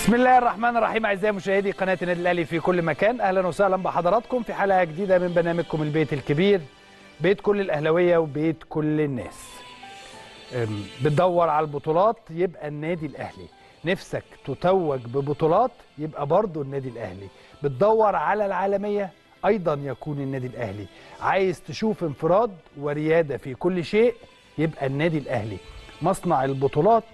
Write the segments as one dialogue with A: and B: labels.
A: بسم الله الرحمن الرحيم أعزائي مشاهدي قناة النادي الأهلي في كل مكان. أهلا وسهلا بحضراتكم في حلقة جديدة من برنامجكم البيت الكبير بيت كل الأهلاوية وبيت كل الناس. بتدور على البطولات يبقى النادي الأهلي. نفسك تتوج ببطولات يبقى برضه النادي الأهلي. بتدور على العالمية أيضا يكون النادي الأهلي. عايز تشوف انفراد وريادة في كل شيء يبقى النادي الأهلي. مصنع البطولات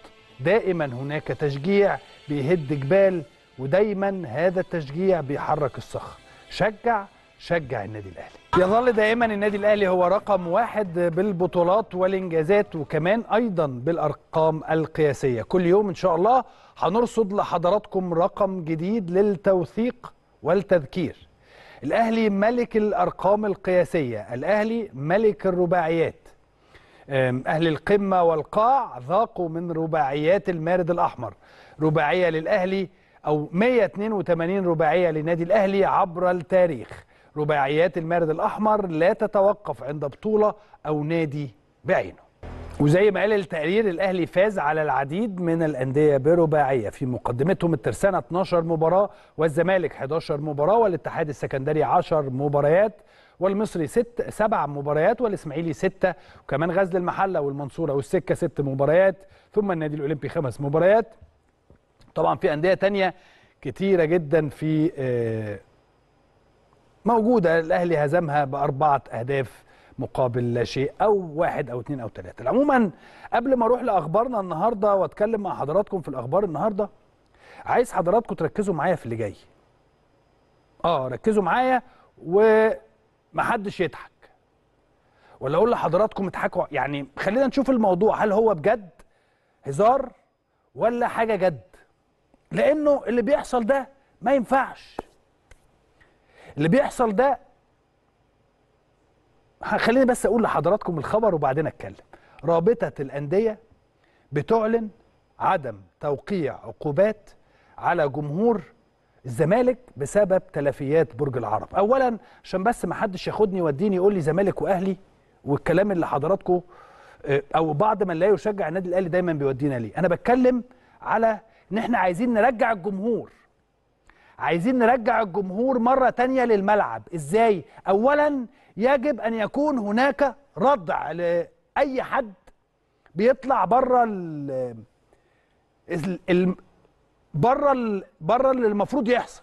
A: دائما هناك تشجيع بيهد جبال ودايما هذا التشجيع بيحرك الصخر شجع شجع النادي الأهلي. يظل دائما النادي الأهلي هو رقم واحد بالبطولات والإنجازات وكمان أيضا بالأرقام القياسية. كل يوم إن شاء الله هنرصد لحضراتكم رقم جديد للتوثيق والتذكير. الأهلي ملك الأرقام القياسية الأهلي ملك الرباعيات. أم، أهل القمة والقاع ذاقوا من رباعيات المارد الأحمر. رباعية للأهلي أو 182 رباعية لنادي الأهلي عبر التاريخ. رباعيات المارد الأحمر لا تتوقف عند بطولة أو نادي بعينه. وزي ما قال التقرير الأهلي فاز على العديد من الأندية برباعية. في مقدمتهم الترسانة 12 مباراة والزمالك 11 مباراة والاتحاد السكندري 10 مباريات والمصري ست سبع مباريات والإسماعيلي ستة وكمان غزل المحلة والمنصورة والسكة ست مباريات ثم النادي الأولمبي خمس مباريات. طبعا في أندية تانية كتيرة جدا في آه، موجودة. الأهلي هزمها بأربعة أهداف مقابل لا شيء أو واحد أو اثنين أو ثلاثة عموما قبل ما أروح لأخبارنا النهارده وأتكلم مع حضراتكم في الأخبار النهارده عايز حضراتكم تركزوا معايا في اللي جاي. آه ركزوا معايا ومحدش يضحك. ولا أقول لحضراتكم اضحكوا يعني خلينا نشوف الموضوع. هل هو بجد هزار ولا حاجة جد؟ لأنه اللي بيحصل ده ما ينفعش. اللي بيحصل ده خليني بس أقول لحضراتكم الخبر وبعدين أتكلم. رابطة الأندية بتعلن عدم توقيع عقوبات على جمهور الزمالك بسبب تلفيات برج العرب. اولا عشان بس ما حدش ياخدني يوديني يقول لي زمالك وأهلي والكلام اللي حضراتكم آه، أو بعض من لا يشجع النادي الأهلي دايما بيودينا ليه. أنا بتكلم على إن إحنا عايزين نرجع الجمهور. عايزين نرجع الجمهور مرة تانية للملعب. إزاي؟ اولا يجب أن يكون هناك ردع لاي حد بيطلع بره ال- بره ال- بره اللي المفروض يحصل.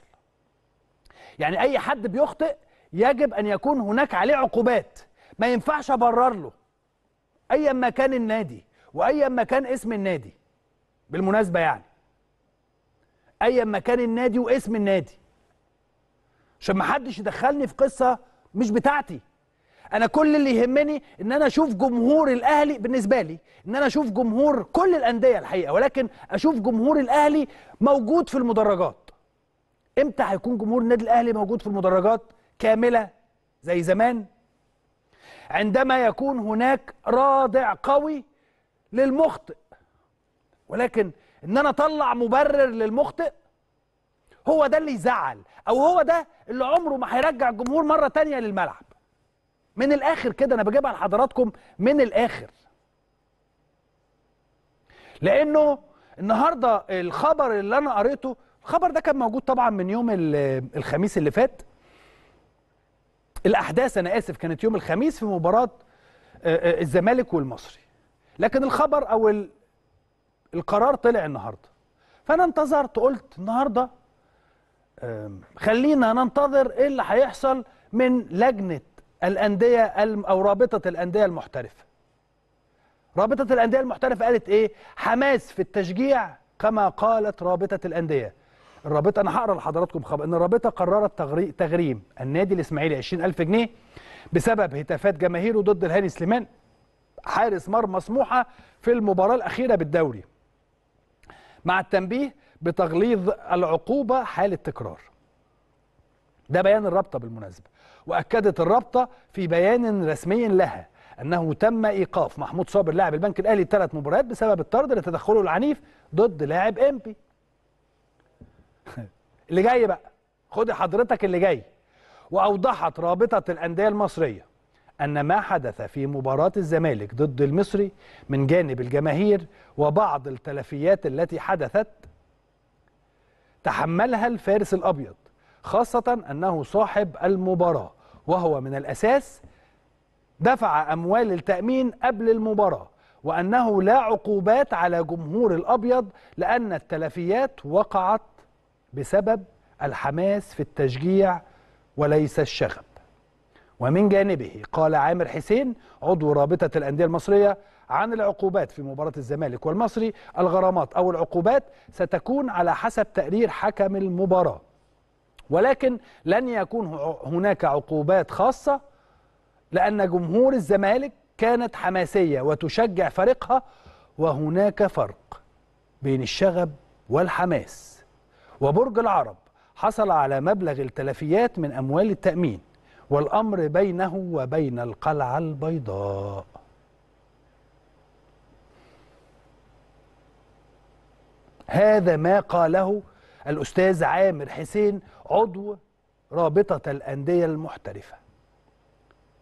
A: يعني أي حد بيخطئ يجب أن يكون هناك عليه عقوبات. ما ينفعش أبرر له. ايا ما كان النادي وايا ما كان اسم النادي. بالمناسبة يعني. ايا ما كان النادي واسم النادي. عشان ما حدش يدخلني في قصة مش بتاعتي. أنا كل اللي يهمني إن أنا أشوف جمهور الأهلي بالنسبة لي إن أنا أشوف جمهور كل الأندية الحقيقة ولكن أشوف جمهور الأهلي موجود في المدرجات. إمتى هيكون جمهور النادي الأهلي موجود في المدرجات؟ كاملة زي زمان. عندما يكون هناك رادع قوي للمخطئ ولكن إن أنا أطلع مبرر للمخطئ هو ده اللي يزعل أو هو ده اللي عمره ما هيرجع الجمهور مرة تانية للملعب. من الآخر كده أنا بجيبها لحضراتكم من الآخر. لأنه النهارده الخبر اللي أنا قريته الخبر ده كان موجود طبعا من يوم ال- الخميس اللي فات. الأحداث أنا آسف كانت يوم الخميس في مباراة آه، آه، الزمالك والمصري. لكن الخبر أو القرار طلع النهارده. فأنا انتظرت قلت النهارده خلينا ننتظر إيه اللي هيحصل من لجنة الأندية أو رابطة الأندية المحترفة. رابطة الأندية المحترفة قالت إيه؟ حماس في التشجيع كما قالت رابطة الأندية. الرابطة أنا هقرأ لحضراتكم خبر. إن الرابطة قررت تغري- تغريم النادي الإسماعيلي 20000 جنيه بسبب هتافات جماهيره ضد الهاني سليمان. حارس مرمى سموحه في المباراة الأخيرة بالدوري. مع التنبيه بتغليظ العقوبة حال التكرار. ده بيان الرابطة بالمناسبة وأكدت الرابطة في بيان رسمي لها أنه تم إيقاف محمود صابر لاعب البنك الأهلي ثلاث مباريات بسبب الطرد لتدخله العنيف ضد لاعب إمبي اللي جاي بقى خد حضرتك اللي جاي. وأوضحت رابطة الأندية المصرية أن ما حدث في مباراة الزمالك ضد المصري من جانب الجماهير وبعض التلفيات التي حدثت تحملها الفارس الأبيض خاصة أنه صاحب المباراة وهو من الأساس دفع أموال التأمين قبل المباراة وأنه لا عقوبات على جمهور الأبيض لأن التلفيات وقعت بسبب الحماس في التشجيع وليس الشغب ومن جانبه قال عامر حسين عضو رابطة الأندية المصرية عن العقوبات في مباراة الزمالك والمصري. الغرامات أو العقوبات ستكون على حسب تقرير حكم المباراة. ولكن لن يكون هناك عقوبات خاصة لأن جمهور الزمالك كانت حماسية وتشجع فريقها وهناك فرق بين الشغب والحماس. وبرج العرب حصل على مبلغ التلفيات من أموال التأمين. والأمر بينه وبين القلعة البيضاء. هذا ما قاله الأستاذ عامر حسين عضو رابطة الأندية المحترفة.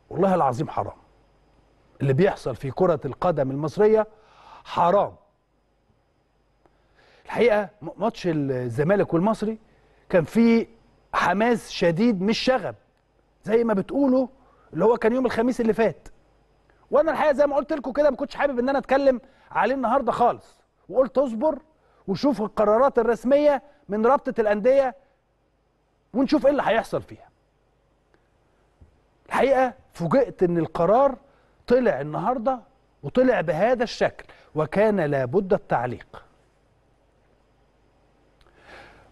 A: والله العظيم حرام. اللي بيحصل في كرة القدم المصرية حرام. الحقيقة ماتش الزمالك والمصري كان فيه حماس شديد مش شغب زي ما بتقولوا اللي هو كان يوم الخميس اللي فات. وأنا الحقيقة زي ما قلت لكم كده ما كنتش حابب إن أنا أتكلم عليه النهارده خالص. وقلت اصبر وشوف القرارات الرسمية من رابطة الأندية ونشوف إيه اللي هيحصل فيها. الحقيقة فوجئت إن القرار طلع النهارده وطلع بهذا الشكل وكان لابد التعليق.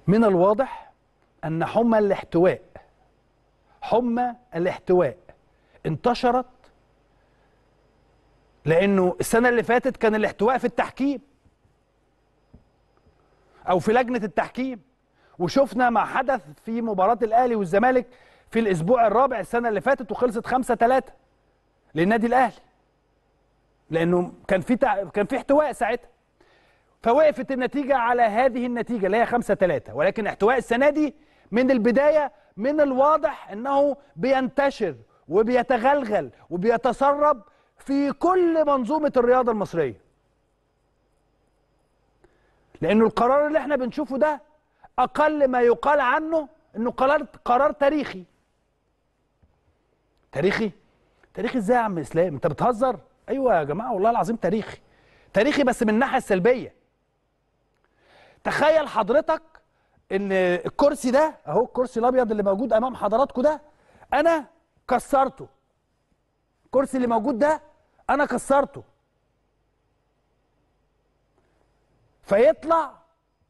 A: من الواضح أن حمى الاحتواء حمى الاحتواء. انتشرت لأنه السنة اللي فاتت كان الاحتواء في التحكيم أو في لجنة التحكيم. وشفنا ما حدث في مباراة الأهلي والزمالك في الأسبوع الرابع السنة اللي فاتت وخلصت 5 3 للنادي الأهلي. لأنه كان في تع... كان في احتواء ساعتها. فوقفت النتيجة على هذه النتيجة اللي هي 5 3 ولكن احتواء السنة دي من البداية من الواضح إنه بينتشر وبيتغلغل وبيتسرب في كل منظومة الرياضة المصرية. لأنه القرار اللي إحنا بنشوفه ده أقل ما يقال عنه إنه قرار قرار تاريخي. تاريخي؟ تاريخي إزاي يا عم إسلام؟ أنت بتهزر؟ أيوه يا جماعة والله العظيم تاريخي. تاريخي بس من الناحية السلبية. تخيل حضرتك إن الكرسي ده أهو الكرسي الأبيض اللي موجود أمام حضراتكم ده أنا كسرته. الكرسي اللي موجود ده أنا كسرته. فيطلع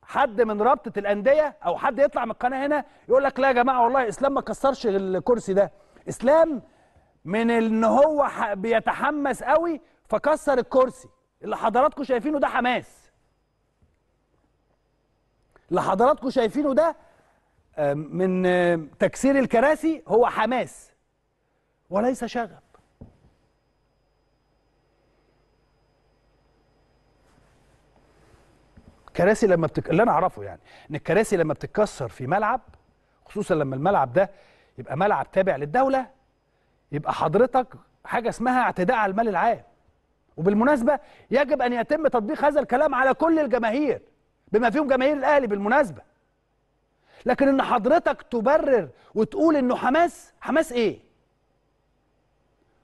A: حد من رابطة الأندية أو حد يطلع من القناة هنا يقول لك لا يا جماعة والله إسلام ما كسرش الكرسي ده. إسلام من إن هو بيتحمس قوي فكسر الكرسي. اللي حضراتكم شايفينه ده حماس. اللي حضراتكم شايفينه ده من تكسير الكراسي هو حماس وليس شغب. كراسي لما بتك... اللي أنا أعرفه يعني إن الكراسي لما بتتكسر في ملعب خصوصا لما الملعب ده يبقى ملعب تابع للدولة يبقى حضرتك حاجة اسمها اعتداء على المال العام. وبالمناسبة يجب أن يتم تطبيق هذا الكلام على كل الجماهير. بما فيهم جماهير الأهلي بالمناسبة. لكن إن حضرتك تبرر وتقول إنه حماس حماس إيه؟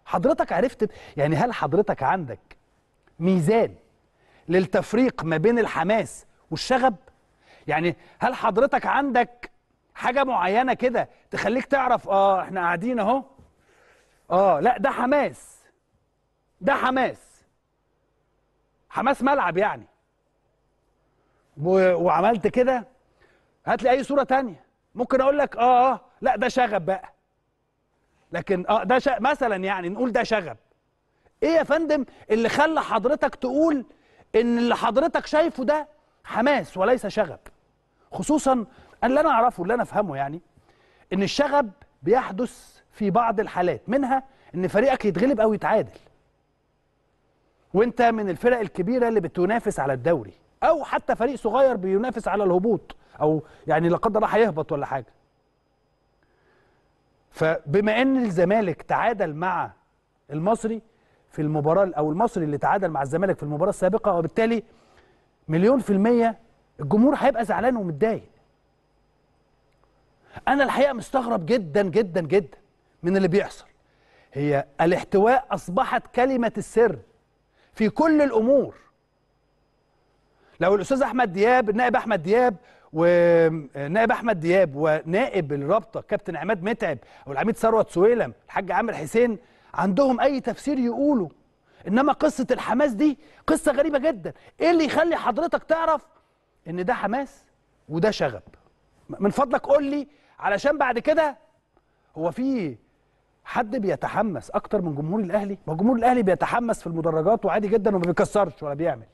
A: حضرتك عرفت يعني هل حضرتك عندك ميزان للتفريق ما بين الحماس والشغب؟ يعني هل حضرتك عندك حاجة معينة كده تخليك تعرف آه إحنا قاعدين أهو؟ آه لا ده حماس. ده حماس. حماس ملعب يعني. وعملت كده هات لي أي صورة تانية. ممكن أقول لك آه آه لا ده شغب بقى. لكن آه ده شغب مثلا يعني نقول ده شغب. إيه يا فندم اللي خلى حضرتك تقول إن اللي حضرتك شايفه ده حماس وليس شغب؟ خصوصا اللي أنا أعرفه اللي أنا أفهمه يعني إن الشغب بيحدث في بعض الحالات منها إن فريقك يتغلب أو يتعادل. وأنت من الفرق الكبيرة اللي بتنافس على الدوري. أو حتى فريق صغير بينافس على الهبوط أو يعني لا قدر الله هيهبط ولا حاجة. فبما إن الزمالك تعادل مع المصري في المباراة أو المصري اللي تعادل مع الزمالك في المباراة السابقة وبالتالي مليون في المية الجمهور هيبقى زعلان ومتضايق. أنا الحقيقة مستغرب جدا جدا جدا من اللي بيحصل. هي الاحتواء أصبحت كلمة السر في كل الأمور. لو الأستاذ أحمد دياب النائب أحمد دياب ونائب أحمد دياب ونائب الرابطة كابتن عماد متعب أو العميد ثروت سويلم الحاج عامر حسين عندهم أي تفسير يقولوا إنما قصة الحماس دي قصة غريبة جدا. إيه اللي يخلي حضرتك تعرف إن ده حماس وده شغب؟ من فضلك قول لي علشان بعد كده هو في حد بيتحمس أكتر من جمهور الأهلي؟ ما جمهور الأهلي بيتحمس في المدرجات وعادي جدا وما بيكسرش ولا بيعمل.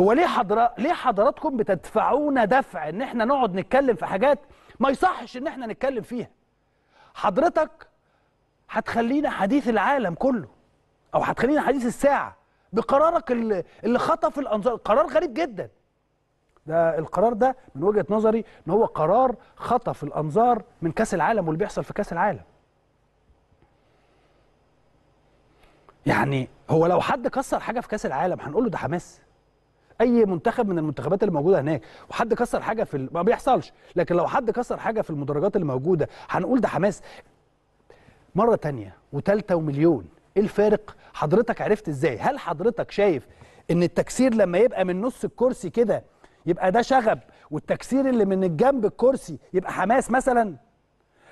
A: هو ليه حضرا ليه حضراتكم بتدفعونا دفع إن إحنا نقعد نتكلم في حاجات ما يصحش إن إحنا نتكلم فيها؟ حضرتك هتخلينا حديث العالم كله أو هتخلينا حديث الساعة بقرارك اللي, اللي خطف الأنظار قرار غريب جدا. ده القرار ده من وجهة نظري إن هو قرار خطف الأنظار من كأس العالم واللي بيحصل في كأس العالم. يعني هو لو حد كسر حاجة في كأس العالم هنقول له ده حماس. أي منتخب من المنتخبات اللي موجودة هناك وحد كسر حاجة في. ما بيحصلش. لكن لو حد كسر حاجة في المدرجات اللي موجودة هنقول ده حماس. مرة تانية وتالتة ومليون إيه الفارق؟ حضرتك عرفت إزاي؟ هل حضرتك شايف إن التكسير لما يبقى من نص الكرسي كده يبقى ده شغب والتكسير اللي من الجنب الكرسي يبقى حماس مثلا؟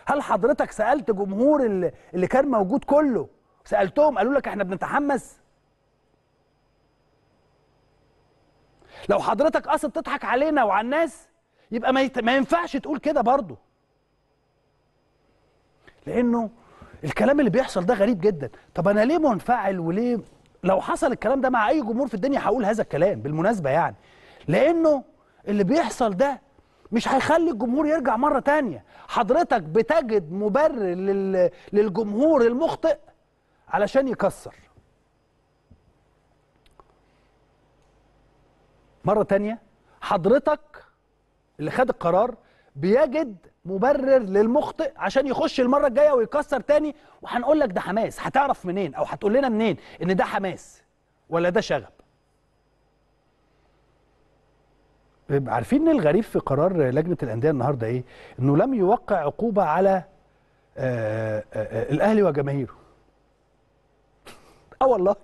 A: هل حضرتك سألت جمهور اللي, اللي كان موجود كله سألتهم قالوا لك إحنا بنتحمس؟ لو حضرتك قصد تضحك علينا وعلى الناس يبقى ما, يت... ما ينفعش تقول كده برضه. لأنه الكلام اللي بيحصل ده غريب جدا. طب أنا ليه منفعل وليه؟ لو حصل الكلام ده مع أي جمهور في الدنيا هقول هذا الكلام بالمناسبة يعني. لأنه اللي بيحصل ده مش هيخلي الجمهور يرجع مرة تانية. حضرتك بتجد مبرر لل... للجمهور المخطئ علشان يكسر. مرة تانية حضرتك اللي خد القرار بيجد مبرر للمخطئ عشان يخش المرة الجاية ويكسر تاني وهنقول لك ده حماس. هتعرف منين؟ أو هتقول لنا منين إن ده حماس ولا ده شغب؟ عارفين إن الغريب في قرار لجنة الأندية النهاردة إيه؟ إنه لم يوقع عقوبة على آآ آآ الأهلي وجماهيره. آه والله.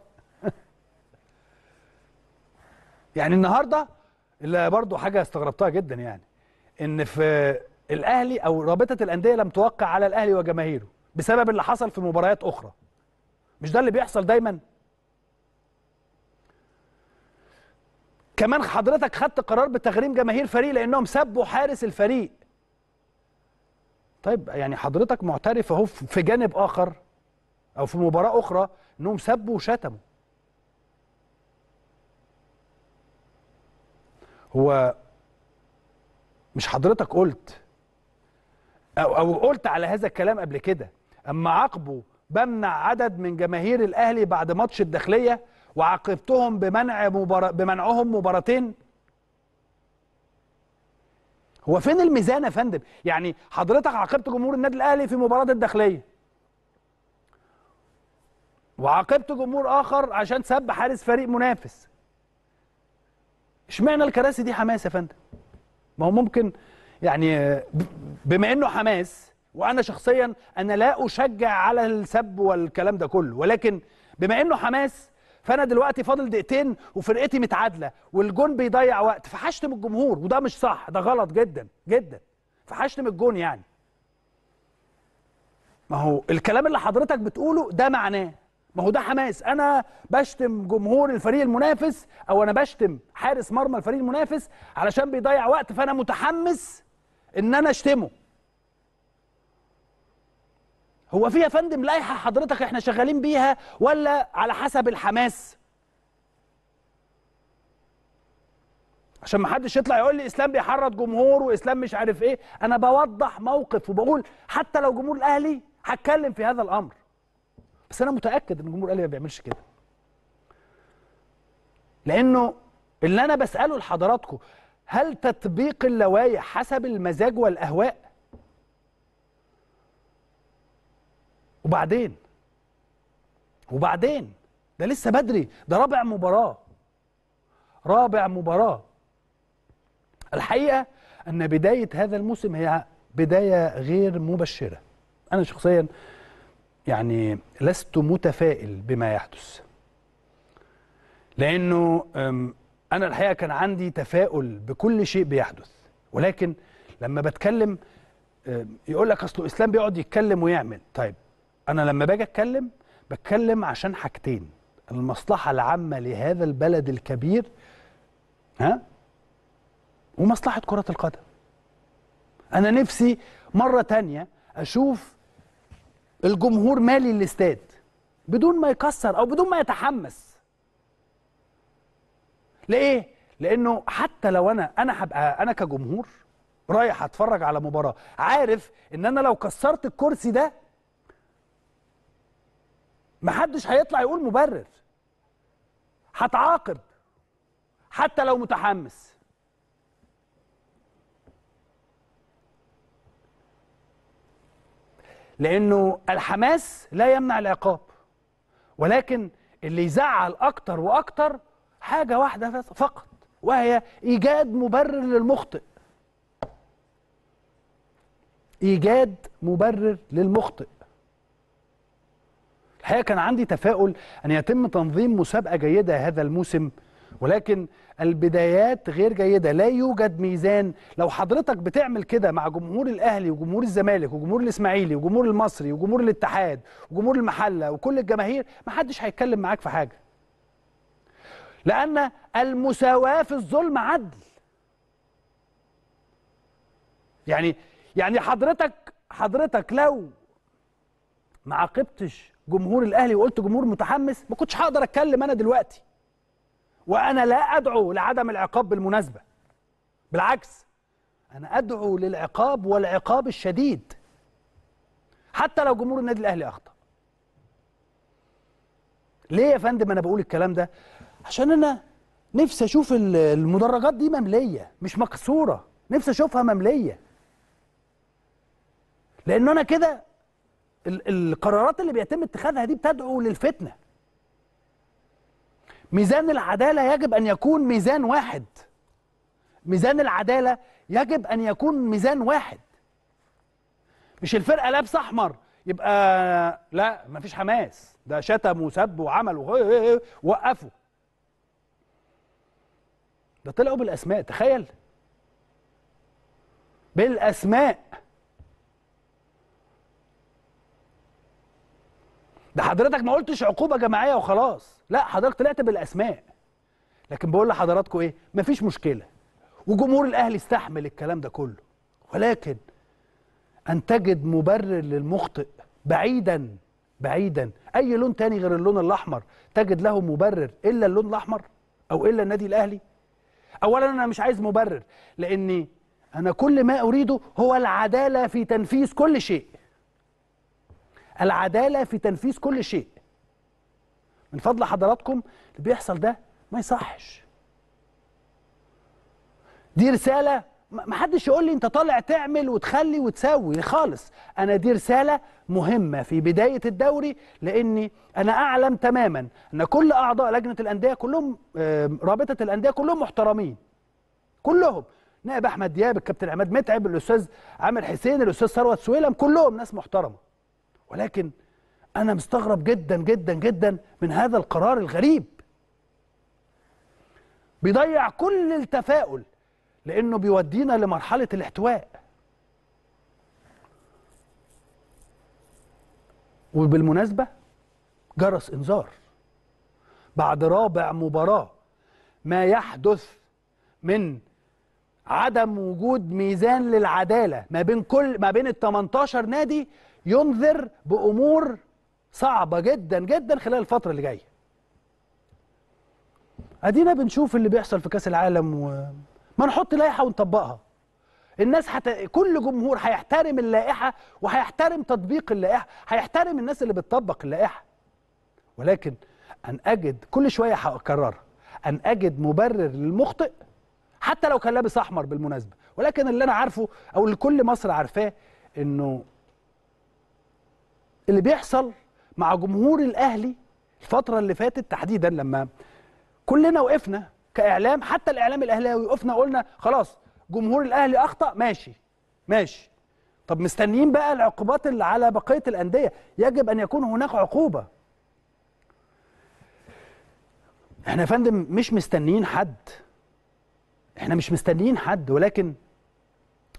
A: يعني النهارده اللي برضه حاجة استغربتها جدا يعني إن في الأهلي أو رابطة الأندية لم توقع على الأهلي وجماهيره بسبب اللي حصل في مباريات أخرى. مش ده اللي بيحصل دايما؟ كمان حضرتك خدت قرار بتغريم جماهير فريق لأنهم سبوا حارس الفريق. طيب يعني حضرتك معترف أهو في جانب آخر أو في مباراة أخرى إنهم سبوا وشتموا. هو مش حضرتك قلت أو, أو قلت على هذا الكلام قبل كده أما عاقبوا بمنع عدد من جماهير الأهلي بعد ماتش الداخلية وعاقبتهم بمنع مبار... بمنعهم مباراتين؟ هو فين الميزان يا فندم؟ يعني حضرتك عاقبت جمهور النادي الأهلي في مباراة الداخلية. وعاقبت جمهور آخر عشان سب حارس فريق منافس. اشمعنى الكراسي دي حماس يا فندم؟ ما هو ممكن يعني بما انه حماس وأنا شخصيا أنا لا أشجع على السب والكلام ده كله ولكن بما انه حماس فأنا دلوقتي فاضل دقيقتين وفرقتي متعادلة والجون بيضيع وقت فحشتم الجمهور وده مش صح ده غلط جدا جدا فحشتم الجون يعني. ما هو الكلام اللي حضرتك بتقوله ده معناه ما هو ده حماس. أنا بشتم جمهور الفريق المنافس أو أنا بشتم حارس مرمى الفريق المنافس علشان بيضيع وقت فأنا متحمس إن أنا أشتمه. هو في يا فندم لائحة حضرتك إحنا شغالين بيها ولا على حسب الحماس؟ عشان ما حدش يطلع يقول لي إسلام بيحرض جمهور وإسلام مش عارف إيه. أنا بوضح موقف وبقول حتى لو جمهور الأهلي هتكلم في هذا الأمر. بس أنا متأكد إن الجمهور الاهلي ما بيعملش كده. لأنه اللي أنا بسأله لحضراتكم هل تطبيق اللوائح حسب المزاج والأهواء؟ وبعدين؟ وبعدين؟ ده لسه بدري ده رابع مباراة. رابع مباراة. الحقيقة إن بداية هذا الموسم هي بداية غير مبشرة. أنا شخصيا يعني لست متفائل بما يحدث. لأنه أنا الحقيقة كان عندي تفاؤل بكل شيء بيحدث. ولكن لما بتكلم يقول لك اصله اسلام بيقعد يتكلم ويعمل. طيب أنا لما باجي أتكلم بتكلم عشان حاجتين. المصلحة العامة لهذا البلد الكبير ها؟ ومصلحة كرة القدم. أنا نفسي مرة تانية أشوف الجمهور مالي الاستاد بدون ما يكسر أو بدون ما يتحمس. ليه لأنه حتى لو أنا أنا هبقى أنا كجمهور رايح أتفرج على مباراة عارف إن أنا لو كسرت الكرسي ده محدش هيطلع يقول مبرر. هتعاقب. حتى لو متحمس. لأنه الحماس لا يمنع العقاب. ولكن اللي يزعل أكتر وأكتر حاجة واحدة بس فقط وهي إيجاد مبرر للمخطئ. إيجاد مبرر للمخطئ. الحقيقة كان عندي تفاؤل أن يتم تنظيم مسابقة جيدة هذا الموسم ولكن البدايات غير جيدة. لا يوجد ميزان. لو حضرتك بتعمل كده مع جمهور الأهلي وجمهور الزمالك وجمهور الإسماعيلي وجمهور المصري وجمهور الاتحاد وجمهور المحلة وكل الجماهير محدش هيتكلم معاك في حاجة. لأن المساواة في الظلم عدل. يعني يعني حضرتك حضرتك لو ما عاقبتش جمهور الأهلي وقلت جمهور متحمس ما كنتش هقدر أتكلم أنا دلوقتي. وأنا لا أدعو لعدم العقاب بالمناسبة. بالعكس أنا أدعو للعقاب والعقاب الشديد. حتى لو جمهور النادي الأهلي أخطأ. ليه يا فندم أنا بقول الكلام ده؟ عشان أنا نفسي أشوف ال- المدرجات دي مملية مش مكسورة. نفسي أشوفها مملية. لأن أنا كده ال- القرارات اللي بيتم اتخاذها دي بتدعو للفتنة. ميزان العدالة يجب أن يكون ميزان واحد. ميزان العدالة يجب أن يكون ميزان واحد. مش الفرقة لابسه أحمر يبقى لا مفيش حماس. ده شتم وسب وعمل وقفوا. ده طلعوا بالأسماء تخيل. بالأسماء. ده حضرتك ما قلتش عقوبة جماعية وخلاص. لا حضرتك طلعت بالأسماء. لكن بقول لحضراتكم إيه؟ مفيش مشكلة. وجمهور الأهلي استحمل الكلام ده كله. ولكن أن تجد مبرر للمخطئ بعيدا بعيدا أي لون تاني غير اللون الأحمر تجد له مبرر إلا اللون الأحمر أو إلا النادي الأهلي؟ اولا أنا مش عايز مبرر لأني أنا كل ما أريده هو العدالة في تنفيذ كل شيء. العدالة في تنفيذ كل شيء. من فضل حضراتكم اللي بيحصل ده ما يصحش. دي رسالة ما حدش يقول لي انت طالع تعمل وتخلي وتسوي خالص. أنا دي رسالة مهمة في بداية الدوري لأني أنا أعلم تماما أن كل أعضاء لجنة الأندية كلهم رابطة الأندية كلهم محترمين. كلهم. نائب أحمد دياب الكابتن عماد متعب الأستاذ عامر حسين الأستاذ ثروت سويلم كلهم ناس محترمة. ولكن أنا مستغرب جدا جدا جدا من هذا القرار الغريب. بيضيع كل التفاؤل لأنه بيودينا لمرحلة الاحتواء. وبالمناسبة جرس إنذار بعد رابع مباراة ما يحدث من عدم وجود ميزان للعدالة ما بين كل ما بين ال 18 نادي ينذر بأمور صعبة جدا جدا خلال الفترة اللي جاية. أدينا بنشوف اللي بيحصل في كأس العالم وما نحط لائحة ونطبقها. الناس حت... كل جمهور هيحترم اللائحة وهيحترم تطبيق اللائحة، هيحترم الناس اللي بتطبق اللائحة. ولكن أن أجد كل شوية هكررها أن أجد مبرر للمخطئ حتى لو كان لابس أحمر بالمناسبة ولكن اللي أنا عارفه أو اللي كل مصر عارفاه إنه اللي بيحصل مع جمهور الأهلي الفترة اللي فاتت تحديدا لما كلنا وقفنا كإعلام حتى الإعلام الأهلاوي وقفنا قلنا خلاص جمهور الأهلي أخطأ ماشي ماشي. طب مستنيين بقى العقوبات اللي على بقية الأندية؟ يجب أن يكون هناك عقوبة. إحنا يا فندم مش مستنيين حد. إحنا مش مستنيين حد ولكن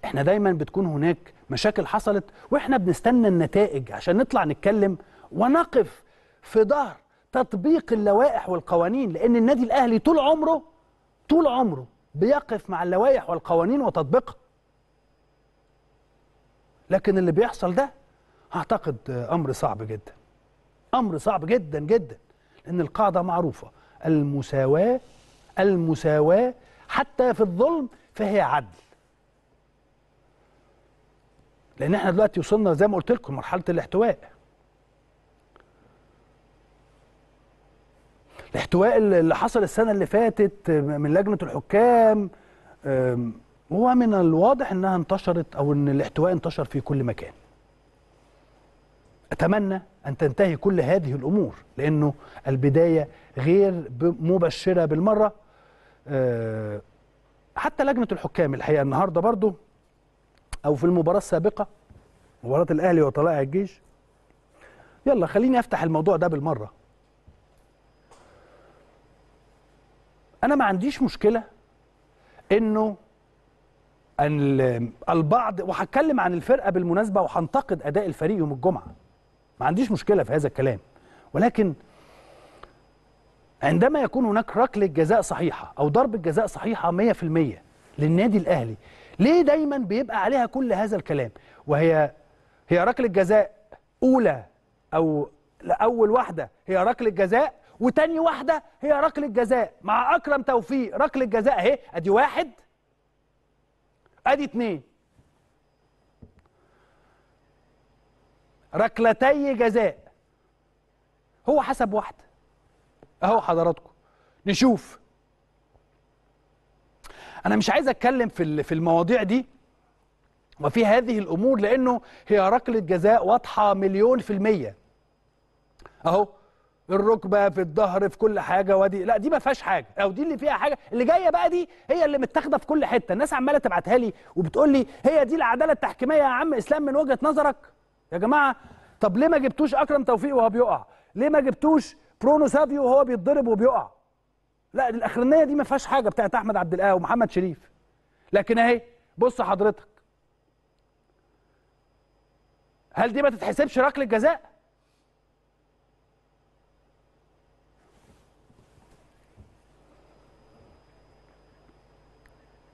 A: إحنا دايما بتكون هناك مشاكل حصلت وإحنا بنستنى النتائج عشان نطلع نتكلم ونقف في ظهر تطبيق اللوائح والقوانين لأن النادي الأهلي طول عمره طول عمره بيقف مع اللوائح والقوانين وتطبيقها. لكن اللي بيحصل ده أعتقد أمر صعب جدا أمر صعب جدا جدا لأن القاعدة معروفة المساواة المساواة حتى في الظلم فهي عدل. لأن إحنا دلوقتي وصلنا زي ما قلت لكم مرحلة الاحتواء. الاحتواء اللي حصل السنة اللي فاتت من لجنة الحكام هو من الواضح انها انتشرت أو ان الاحتواء انتشر في كل مكان. اتمنى ان تنتهي كل هذه الأمور لأنه البداية غير مبشرة بالمرة. حتى لجنة الحكام الحقيقة النهارده برضو أو في المباراة السابقة مباراة الأهلي وطلائع الجيش. يلا خليني أفتح الموضوع ده بالمرة. أنا ما عنديش مشكلة إنه أن البعض وهتكلم عن الفرقة بالمناسبة وهنتقد أداء الفريق يوم الجمعة. ما عنديش مشكلة في هذا الكلام. ولكن عندما يكون هناك ركلة جزاء صحيحة أو ضربة جزاء صحيحة 100% للنادي الأهلي ليه دايما بيبقى عليها كل هذا الكلام؟ وهي هي ركلة جزاء أولى أو أول واحدة هي ركلة جزاء وتاني واحدة هي ركلة جزاء. مع أكرم توفيق ركلة جزاء أهي. أدي واحد. أدي اتنين. ركلتي جزاء. هو حسب واحدة. أهو حضراتكم. نشوف. أنا مش عايز أتكلم في في المواضيع دي وفي هذه الأمور لأنه هي ركلة جزاء واضحة مليون في المية. أهو الركبة في الظهر في كل حاجة ودي لا دي ما فيهاش حاجة. أو دي اللي فيها حاجة. اللي جاية بقى دي هي اللي متاخدة في كل حتة. الناس عمالة تبعتها لي وبتقول لي هي دي العدالة التحكيمية يا عم إسلام من وجهة نظرك؟ يا جماعة طب ليه ما جبتوش أكرم توفيق وهو بيقع؟ ليه ما جبتوش برونو سافيو وهو بيتضرب وبيقع؟ لا الأخرانية دي ما فيهاش حاجة بتاعت أحمد عبد القاهر ومحمد شريف. لكن أهي بص حضرتك. هل دي ما تتحسبش ركلة جزاء؟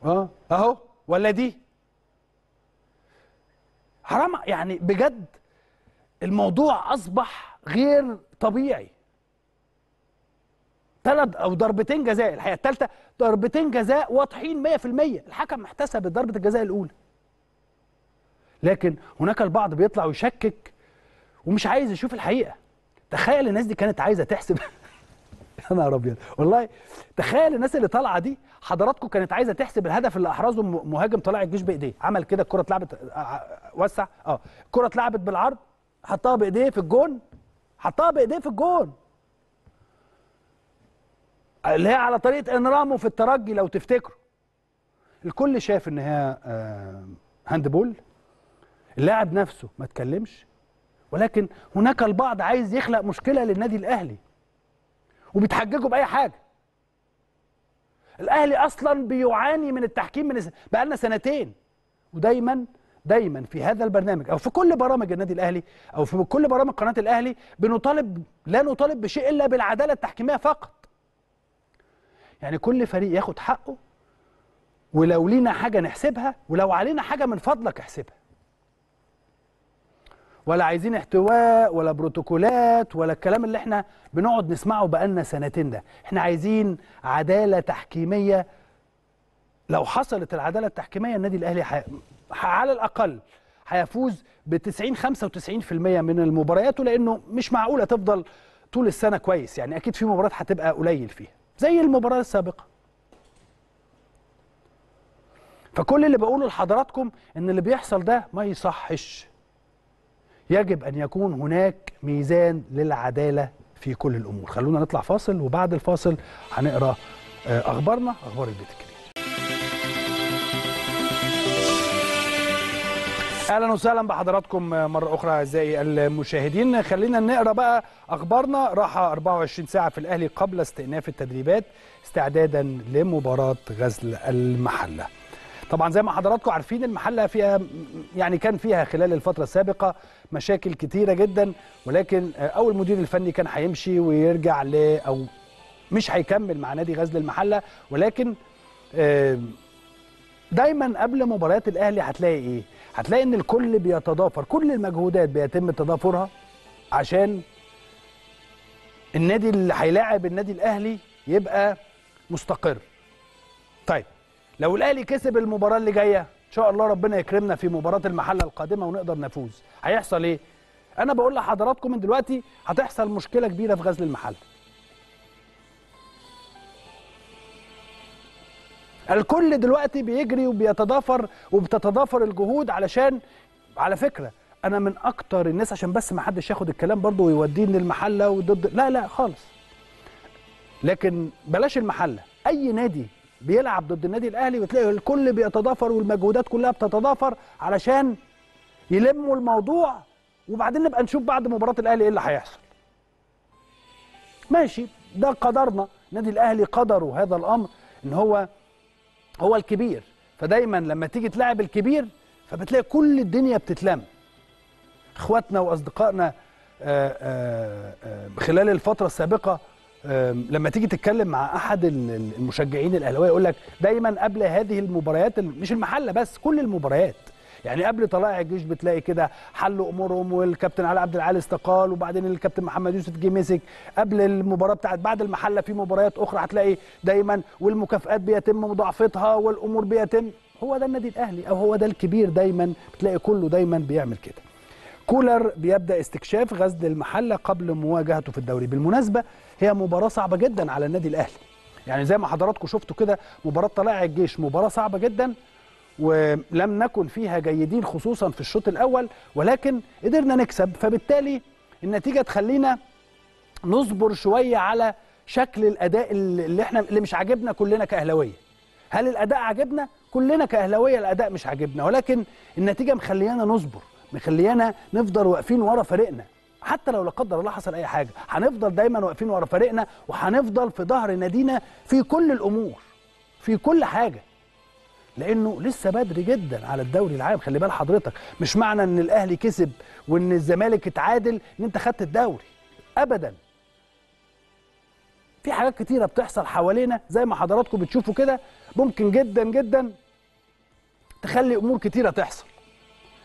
A: آه أهو ولا دي؟ حرام يعني بجد الموضوع أصبح غير طبيعي. ثلاث أو ضربتين جزاء الحقيقة الثالثه ضربتين جزاء واضحين 100% الحكم احتسب ضربة الجزاء الأولى. لكن هناك البعض بيطلع ويشكك ومش عايز يشوف الحقيقة. تخيل الناس دي كانت عايزة تحسب. يا نهار أبيض. والله تخيل الناس اللي طالعة دي حضراتكم كانت عايزة تحسب الهدف اللي أحرزه مهاجم طلائع الجيش بإيديه. عمل كده الكرة اتلعبت وسع آه الكرة اتلعبت بالعرض حطها بإيديه في الجون حطها بإيديه في الجون. اللي هي على طريقة إينرامو في الترجي لو تفتكروا الكل شاف إن هي آه handball اللاعب نفسه ما اتكلمش. ولكن هناك البعض عايز يخلق مشكلة للنادي الأهلي. وبيتحججوا بأي حاجة. الأهلي أصلا بيعاني من التحكيم من بقالنا سنتين. ودايما دايما في هذا البرنامج أو في كل برامج النادي الأهلي أو في كل برامج قناة الأهلي بنطالب لا نطالب بشيء إلا بالعدالة التحكيمية فقط. يعني كل فريق ياخد حقه ولو لينا حاجة نحسبها ولو علينا حاجة من فضلك احسبها. ولا عايزين احتواء ولا بروتوكولات ولا الكلام اللي إحنا بنقعد نسمعه بقالنا سنتين ده. إحنا عايزين عدالة تحكيمية. لو حصلت العدالة التحكيمية النادي الأهلي حي... على الأقل هيفوز ب 90 95% من المباريات لأنه مش معقولة تفضل طول السنة كويس. يعني أكيد في مباريات هتبقى قليل فيها. زي المباراة السابقة. فكل اللي بقوله لحضراتكم إن اللي بيحصل ده ما يصحش. يجب أن يكون هناك ميزان للعدالة في كل الأمور. خلونا نطلع فاصل وبعد الفاصل هنقرأ أخبارنا أخبار البيت الكبير أهلا وسهلا بحضراتكم مرة أخرى أعزائي المشاهدين. خلينا نقرأ بقى أخبارنا. راحه 24 ساعة في الأهلي قبل استئناف التدريبات استعدادا لمباراة غزل المحلة. طبعا زي ما حضراتكم عارفين المحلة فيها يعني كان فيها خلال الفترة السابقة مشاكل كتيرة جدا ولكن أول مدير الفني كان هيمشي ويرجع ل أو مش هيكمل مع نادي غزل المحلة. ولكن دايما قبل مباريات الأهلي هتلاقي إيه؟ هتلاقي إن الكل بيتضافر كل المجهودات بيتم تضافرها عشان النادي اللي هيلاعب النادي الأهلي يبقى مستقر. طيب لو الأهلي كسب المباراة اللي جاية إن شاء الله ربنا يكرمنا في مباراة المحلة القادمة ونقدر نفوز. هيحصل إيه؟ أنا بقول لحضراتكم من دلوقتي هتحصل مشكلة كبيرة في غزل المحلة. الكل دلوقتي بيجري وبيتضافر وبتتضافر الجهود علشان على فكرة أنا من أكتر الناس عشان بس ما حدش ياخد الكلام برضه ويوديني المحلة وضد لا لا خالص. لكن بلاش المحلة. أي نادي بيلعب ضد النادي الأهلي وتلاقي الكل بيتضافر والمجهودات كلها بتتضافر علشان يلموا الموضوع وبعدين نبقى نشوف بعد مباراة الأهلي إيه اللي هيحصل. ماشي ده قدرنا. النادي الأهلي قدره هذا الأمر إن هو هو الكبير. فدايما لما تيجي تلاعب الكبير فبتلاقي كل الدنيا بتتلم. إخواتنا وأصدقائنا خلال الفترة السابقة لما تيجي تتكلم مع أحد المشجعين الأهلاوية يقول لك دايما قبل هذه المباريات مش المحلة بس كل المباريات. يعني قبل طلائع الجيش بتلاقي كده حلوا أمورهم والكابتن علي عبد العال استقال وبعدين الكابتن محمد يوسف جه مسك قبل المباراة بتاعت بعد المحلة في مباريات أخرى هتلاقي دايما والمكافئات بيتم مضاعفتها والأمور بيتم. هو ده النادي الأهلي أو هو ده الكبير دايما بتلاقي كله دايما بيعمل كده. كولر بيبدأ استكشاف غزل المحلة قبل مواجهته في الدوري. بالمناسبة هي مباراة صعبة جدا على النادي الأهلي. يعني زي ما حضراتكم شفتوا كده مباراة طلائع الجيش مباراة صعبة جدا. ولم نكن فيها جيدين خصوصا في الشوط الأول ولكن قدرنا نكسب. فبالتالي النتيجة تخلينا نصبر شوية على شكل الأداء اللي إحنا اللي مش عاجبنا كلنا كأهلاوية. هل الأداء عاجبنا؟ كلنا كأهلاوية الأداء مش عاجبنا ولكن النتيجة مخليانا نصبر مخليانا نفضل واقفين ورا فريقنا. حتى لو لا قدر الله حصل أي حاجة هنفضل دايما واقفين ورا فريقنا وهنفضل في ظهر نادينا في كل الأمور في كل حاجة. لأنه لسه بدري جدا على الدوري العام. خلي بال حضرتك مش معنى إن الأهلي كسب وإن الزمالك اتعادل إن أنت خدت الدوري. ابدا. في حاجات كتيرة بتحصل حوالينا زي ما حضراتكم بتشوفوا كده ممكن جدا جدا تخلي أمور كتيرة تحصل.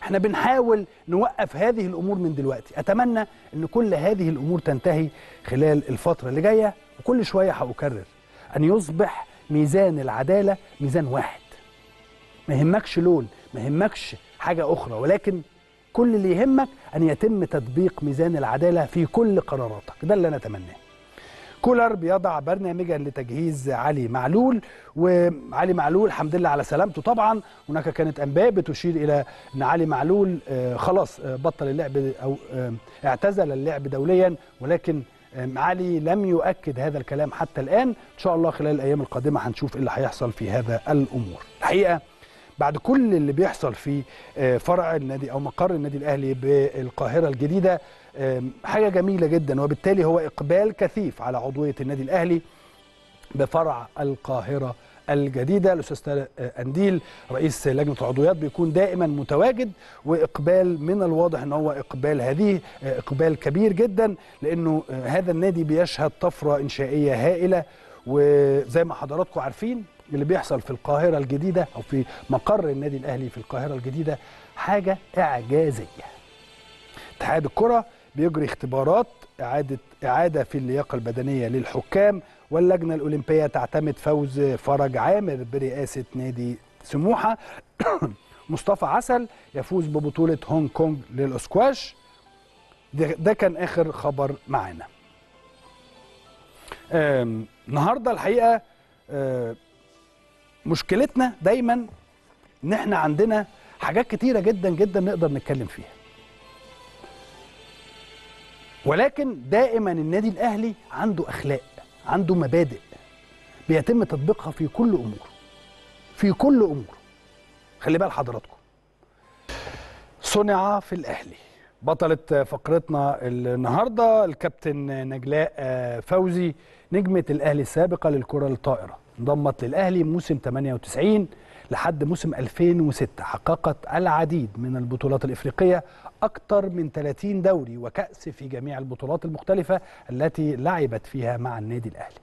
A: إحنا بنحاول نوقف هذه الأمور من دلوقتي. أتمنى إن كل هذه الأمور تنتهي خلال الفترة اللي جاية وكل شوية هأكرر. أن يصبح ميزان العدالة ميزان واحد. ما يهمكش لون ما يهمكش حاجة أخرى ولكن كل اللي يهمك أن يتم تطبيق ميزان العدالة في كل قراراتك. ده اللي أنا أتمناه. كولر بيضع برنامجا لتجهيز علي معلول وعلي معلول الحمد لله على سلامته طبعا هناك كانت أنباء بتشير إلى إن علي معلول خلاص بطل اللعب أو اعتزل اللعب دوليا ولكن علي لم يؤكد هذا الكلام حتى الآن. إن شاء الله خلال الأيام القادمة هنشوف إيه اللي هيحصل في هذا الأمور. الحقيقة بعد كل اللي بيحصل في فرع النادي أو مقر النادي الأهلي بالقاهرة الجديدة حاجة جميلة جدا وبالتالي هو إقبال كثيف على عضوية النادي الأهلي بفرع القاهرة الجديدة. الأستاذ أنديل رئيس لجنة العضويات بيكون دائما متواجد وإقبال من الواضح إن هو إقبال هذه إقبال كبير جدا لأنه هذا النادي بيشهد طفرة إنشائية هائلة وزي ما حضراتكم عارفين اللي بيحصل في القاهرة الجديدة أو في مقر النادي الأهلي في القاهرة الجديدة حاجة إعجازية. اتحاد الكرة بيجري اختبارات اعاده إعادة في اللياقة البدنية للحكام واللجنة الأولمبية تعتمد فوز فرج عامر برئاسة نادي سموحة. مصطفى عسل يفوز ببطولة هونج كونج للأسكواش. ده, كان آخر خبر معانا. النهارده الحقيقة مشكلتنا دايما إن إحنا عندنا حاجات كتيرة جدا جدا نقدر نتكلم فيها. ولكن دائما النادي الأهلي عنده أخلاق عنده مبادئ بيتم تطبيقها في كل أمور في كل أمور. خلي بال حضراتكم. صنع في الأهلي بطلة فقرتنا النهارده الكابتن نجلاء فوزي نجمة الأهلي السابقة للكرة الطائرة. انضمت للأهلي موسم 98 لحد موسم 2006 حققت العديد من البطولات الإفريقية أكثر من 30 دوري وكأس في جميع البطولات المختلفة التي لعبت فيها مع النادي الأهلي.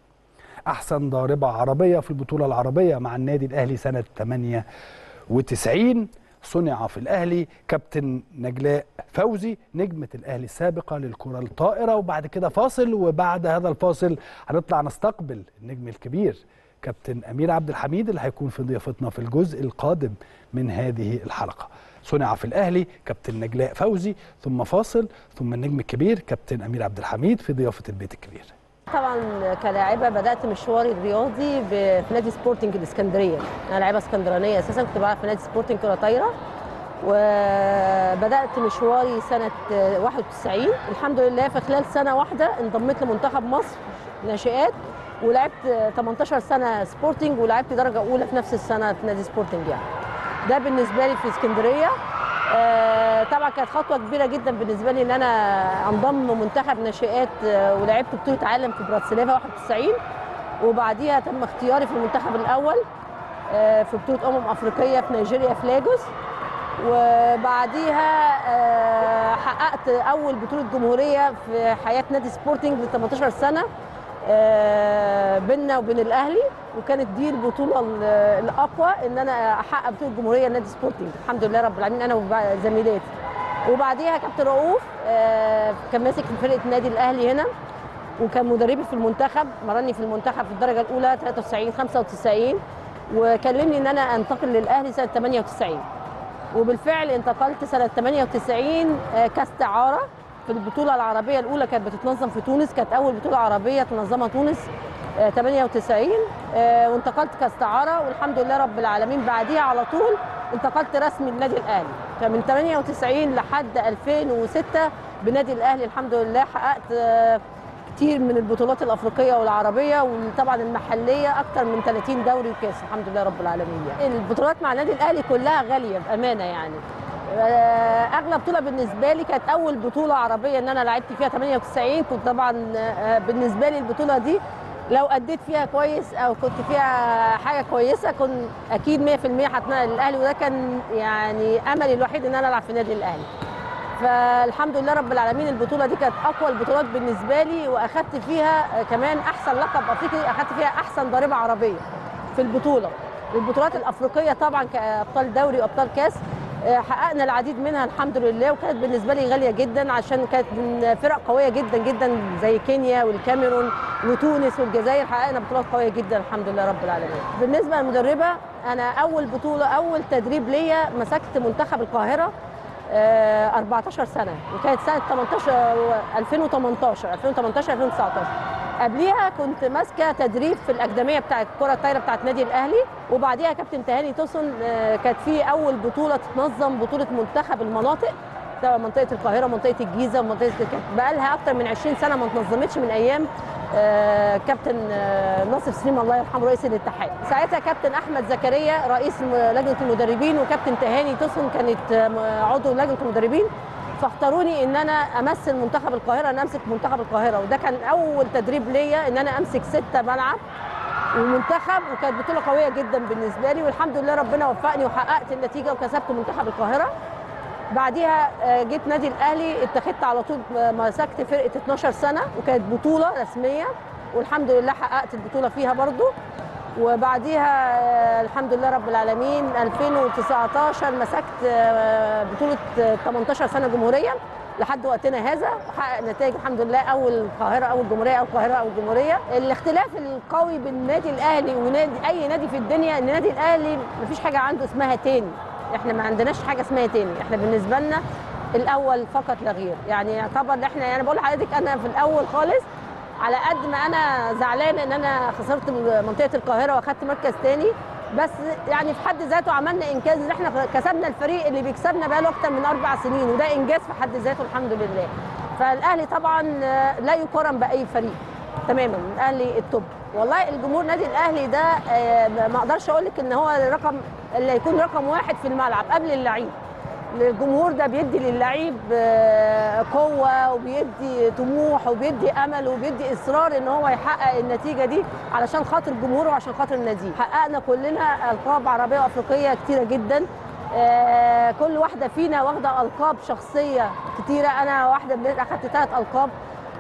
A: أحسن ضاربة عربية في البطولة العربية مع النادي الأهلي سنة 98 صنع في الأهلي كابتن نجلاء فوزي نجمة الأهلي السابقة للكرة الطائرة وبعد كده فاصل وبعد هذا الفاصل هنطلع نستقبل النجم الكبير كابتن أمير عبد الحميد اللي هيكون في ضيافتنا في الجزء القادم من هذه الحلقة. صنع في الأهلي كابتن نجلاء فوزي ثم فاصل ثم النجم الكبير كابتن أمير عبد الحميد في ضيافة البيت الكبير.
B: طبعا كلاعبة بدأت مشواري الرياضي في نادي سبورتنج الإسكندرية. أنا لاعبة إسكندرانية أساسا كنت بلعب في نادي سبورتنج كرة طايرة. وبدأت مشواري سنة 91 الحمد لله في خلال سنة واحدة انضميت لمنتخب مصر ناشئات ولعبت 18 سنة سبورتنج ولعبت درجة أولى في نفس السنة في نادي سبورتنج يعني. ده بالنسبة لي في اسكندرية. طبعا كانت خطوة كبيرة جدا بالنسبة لي إن أنا أنضم منتخب ناشئات ولعبت بطولة عالم في براتسلافا 91 وبعديها تم اختياري في المنتخب الأول في بطولة أمم أفريقية في نيجيريا في لاجوس وبعديها حققت أول بطولة جمهورية في حياة نادي سبورتنج ل 18 سنة. بيننا وبين الأهلي وكانت دي البطولة الأقوى إن أنا أحقق بطولة جمهوريه نادي سبورتنج. الحمد لله رب العالمين أنا وزميلاتي وبعديها كابتن رؤوف كان ماسك في فرقة النادي الأهلي هنا وكان مدربي في المنتخب مرني في المنتخب في الدرجة الأولى 93 95 وكلمني إن أنا أنتقل للأهلي سنة 98 وبالفعل انتقلت سنة 98 كاستعارة. في البطولة العربية الأولى كانت بتتنظم في تونس كانت أول بطولة عربية تنظمها تونس 98 وانتقلت كاستعارة والحمد لله رب العالمين بعديها على طول انتقلت رسمي للنادي الأهلي فمن 98 لحد 2006 بنادي الأهلي الحمد لله حققت كتير من البطولات الأفريقية والعربية وطبعا المحلية أكتر من 30 دوري وكاس الحمد لله رب العالمين يعني. البطولات مع النادي الأهلي كلها غالية بأمانة يعني اغلى بطولة بالنسبة لي كانت أول بطولة عربية إن أنا لعبت فيها 98 كنت طبعا بالنسبة لي البطولة دي لو أديت فيها كويس أو كنت فيها حاجة كويسة كنت أكيد 100% هتنقل للاهلي وده كان يعني أملي الوحيد إن أنا ألعب في النادي الأهلي. فالحمد لله رب العالمين البطولة دي كانت أقوى البطولات بالنسبة لي. وأخدت فيها كمان أحسن لقب أفريقي أخدت فيها أحسن ضاربه عربية في البطولة. البطولات الأفريقية طبعا كأبطال دوري وابطال كأس حققنا العديد منها الحمد لله وكانت بالنسبة لي غالية جدا عشان كانت من فرق قوية جدا جدا زي كينيا والكاميرون وتونس والجزائر حققنا بطولات قوية جدا الحمد لله رب العالمين. بالنسبة للمدربة أنا أول بطولة أول تدريب ليا مسكت منتخب القاهرة 14 سنة وكانت سنة 18 2018 2018 2019 قبليها كنت ماسكة تدريب في الأكاديمية بتاعت الكره الطايرة بتاعت نادي الأهلي وبعديها كابتن تهاني توسن كانت في أول بطولة تتنظم بطولة منتخب المناطق منطقة القاهرة ومنطقه الجيزة ومنطقه كانت بقى لها أكتر من 20 سنة ما اتنظمتش من أيام كابتن ناصر سليم الله يرحمه رئيس الاتحاد. ساعتها كابتن أحمد زكريا رئيس لجنة المدربين وكابتن تهاني توسن كانت عضو لجنة المدربين. فاختاروني ان أنا امثل منتخب القاهرة أنا امسك منتخب القاهرة وده كان أول تدريب ليا إن أنا أمسك ستة ملعب ومنتخب وكانت بطولة قوية جدا بالنسبة لي والحمد لله ربنا وفقني وحققت النتيجة وكسبت منتخب القاهرة. بعديها جيت نادي الأهلي اتخذت على طول مسكت فرقة 12 سنة وكانت بطولة رسمية والحمد لله حققت البطولة فيها برضو. وبعديها الحمد لله رب العالمين 2019 مسكت بطولة 18 سنة جمهورية لحد وقتنا هذا. وحقق نتائج الحمد لله أول القاهرة أول جمهورية أو القاهرة أو الجمهوريه الاختلاف القوي بين النادي الأهلي ونادي أي نادي في الدنيا إن النادي الأهلي مفيش حاجة عنده اسمها تاني. إحنا ما عندناش حاجة اسمها تاني. إحنا بالنسبة لنا الأول فقط لا غير. يعني يعتبر إحنا يعني بقول لحضرتك أنا في الأول خالص على قد ما أنا زعلانه إن أنا خسرت منطقة القاهرة وأخدت مركز تاني. بس يعني في حد ذاته عملنا إنجاز إن إحنا كسبنا الفريق اللي بيكسبنا بقاله أكتر من أربع سنين وده إنجاز في حد ذاته الحمد لله. فالأهلي طبعا لا يقارن بأي فريق تماما الأهلي التوب. والله الجمهور نادي الأهلي ده ما أقدرش أقول لك إن هو الرقم اللي هيكون رقم واحد في الملعب قبل اللعيب. الجمهور ده بيدي للعيب آه، قوة وبيدي طموح وبيدي أمل وبيدي إصرار إن هو يحقق النتيجة دي علشان خاطر الجمهور وعشان خاطر النادي. حققنا كلنا ألقاب عربية وافريقيه كتيرة جدا. آه، كل واحدة فينا واخدة ألقاب شخصية كتيرة. أنا واحدة من أخدت ثلاث ألقاب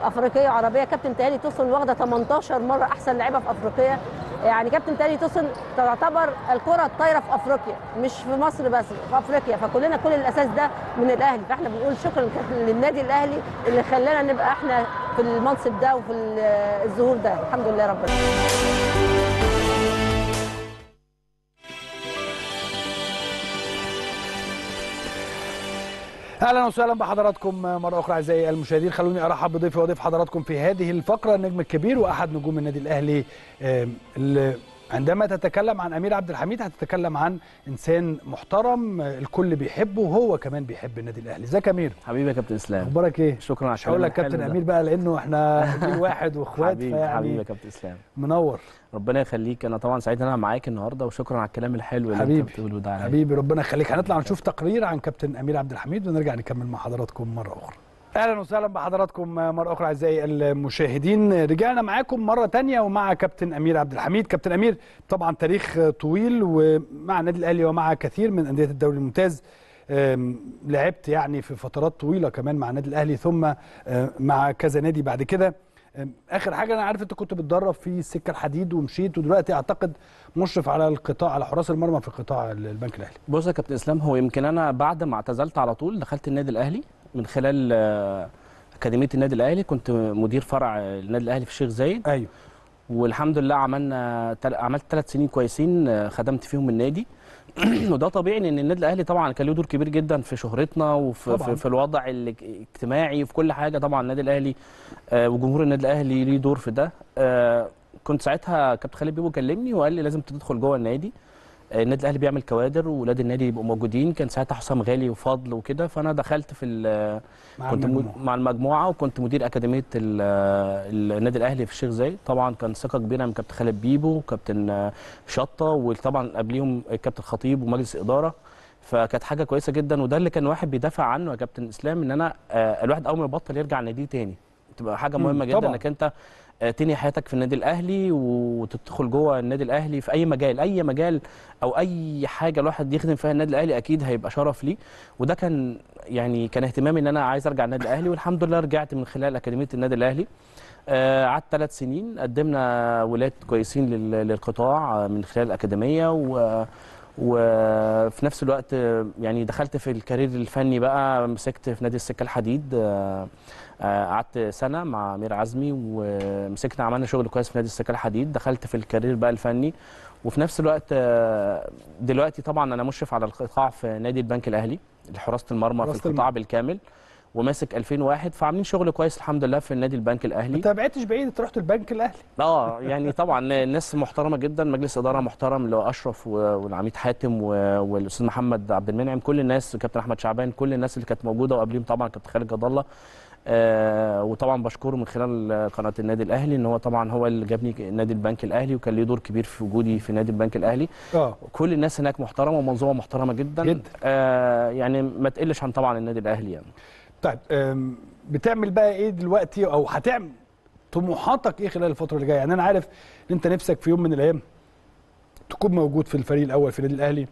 B: أفريقية وعربية. كابتن تهاني توصل واخدة 18 مرة أحسن لعيبة في أفريقيا. يعني كابتن تهاني توصل تعتبر الكرة الطايرة في أفريقيا مش في مصر بس في أفريقيا. فكلنا كل الأساس ده من الأهلي. فإحنا بنقول شكرا للنادي الأهلي اللي خلانا نبقى إحنا في المنصب ده وفي الظهور ده. الحمد لله رب العالمين.
A: أهلا وسهلا بحضراتكم مرة أخرى أعزائي المشاهدين. خلوني أرحب بضيفي وضيف حضراتكم في هذه الفقرة النجم الكبير وأحد نجوم النادي الأهلي عندما تتكلم عن أمير عبد الحميد هتتكلم عن إنسان محترم الكل بيحبه وهو كمان بيحب النادي الأهلي. إزيك يا أمير؟
C: حبيبي يا كابتن إسلام.
A: أخبارك إيه؟
C: شكرا على
A: هقول لك كابتن
C: أمير.
A: بقى لأنه إحنا جيل واحد وإخوات
C: حبيبي حبيبي يا كابتن إسلام.
A: منور.
C: ربنا يخليك. أنا طبعا سعيد إن أنا معاك النهارده وشكرا على الكلام الحلو اللي
A: حبيبي.
C: انت بتقوله ده.
A: حبيبي ربنا يخليك. هنطلع نشوف تقرير عن كابتن أمير عبد الحميد ونرجع نكمل مع حضراتكم مرة أخرى. أهلا وسهلا بحضراتكم مرة أخرى أعزائي المشاهدين. رجعنا معاكم مرة تانية ومع كابتن أمير عبد الحميد. كابتن أمير طبعا تاريخ طويل ومع النادي الأهلي ومع كثير من أندية الدوري الممتاز لعبت يعني في فترات طويلة كمان مع النادي الأهلي ثم مع كذا نادي بعد كده. آخر حاجة أنا عارف أنت كنت بتدرب في السكة الحديد ومشيت ودلوقتي أعتقد مشرف على القطاع على حراس المرمى في قطاع البنك الأهلي.
C: بص يا كابتن إسلام هو يمكن أنا بعد ما اعتزلت على طول دخلت النادي الأهلي من خلال آه، أكاديمية النادي الأهلي. كنت مدير فرع النادي الأهلي في الشيخ زايد.
A: أيوه.
C: والحمد لله عملنا تل... عملت ثلاث سنين كويسين آه، خدمت فيهم النادي. وده طبيعي ان النادي الأهلي طبعا كان له دور كبير جدا في شهرتنا وفي
A: طبعاً.
C: في, الوضع الاجتماعي وفي كل حاجة. طبعا النادي الأهلي آه، وجمهور النادي الأهلي ليه دور في ده. آه، كنت ساعتها كابتن خالد بيبو كلمني وقال لي لازم تدخل جوه النادي. النادي الأهلي بيعمل كوادر واولاد النادي يبقوا موجودين. كان ساعتها حسام غالي وفضل وكده. فأنا دخلت في ال-
A: مع
C: كنت
A: المجموعة.
C: مع المجموعة وكنت مدير أكاديمية ال- النادي الأهلي في الشيخ زايد. طبعا كان ثقة كبيرة من كابتن خالد بيبو وكابتن شطة وطبعا قبليهم الكابتن خطيب ومجلس إدارة. فكانت حاجة كويسة جدا. وده اللي كان واحد بيدافع عنه يا كابتن إسلام إن أنا آه، الواحد أول ما يبطل يرجع النادي تاني. تبقى
A: حاجة
C: مهمة جدا. إنك أنت تنهي حياتك في النادي الأهلي وتدخل جوه النادي الأهلي في أي مجال أي مجال أو أي حاجة الواحد يخدم فيها النادي الأهلي أكيد هيبقى شرف ليه. وده كان يعني كان اهتمامي إن أنا عايز أرجع النادي الأهلي والحمد لله رجعت من خلال أكاديمية النادي الأهلي. آه، قعدت ثلاث سنين قدمنا ولاد كويسين لل- للقطاع آه، من خلال الأكاديمية و وفي نفس الوقت آه، يعني دخلت في الكارير الفني بقى مسكت في نادي السكة الحديد. آه، آه، قعدت سنة مع أمير عزمي ومسكنا عملنا شغل كويس في نادي السكة الحديد. دخلت في الكارير بقى الفني. وفي نفس الوقت آه، دلوقتي طبعا أنا مشرف على القطاع في نادي البنك الأهلي حراسة المرمى في القطاع. بالكامل وماسك 2001 فعاملين شغل كويس الحمد لله في النادي البنك الأهلي.
A: انت ما بعدتش بعيد أنت رحت البنك الأهلي.
C: آه يعني طبعا ناس محترمة جدا مجلس إدارة محترم اللي هو أشرف والعميد حاتم والأستاذ محمد عبد المنعم كل الناس كابتن أحمد شعبان كل الناس اللي كانت موجودة وقبليهم طبعا كابتن خالد جد الله آه وطبعا بشكره من خلال قناة النادي الأهلي إن هو طبعا هو اللي جابني نادي البنك الأهلي وكان ليه دور كبير في وجودي في نادي البنك الأهلي.
A: آه.
C: كل الناس هناك محترمة ومنظومة محترمة جدا.
A: جدا.
C: آه يعني ما تقلش عن طبعا النادي الأهلي يعني.
A: طيب بتعمل بقى إيه دلوقتي أو هتعمل طموحاتك إيه خلال الفترة اللي جاية؟ يعني أنا عارف إن أنت نفسك في يوم من الأيام تكون موجود في الفريق الأول في النادي الأهلي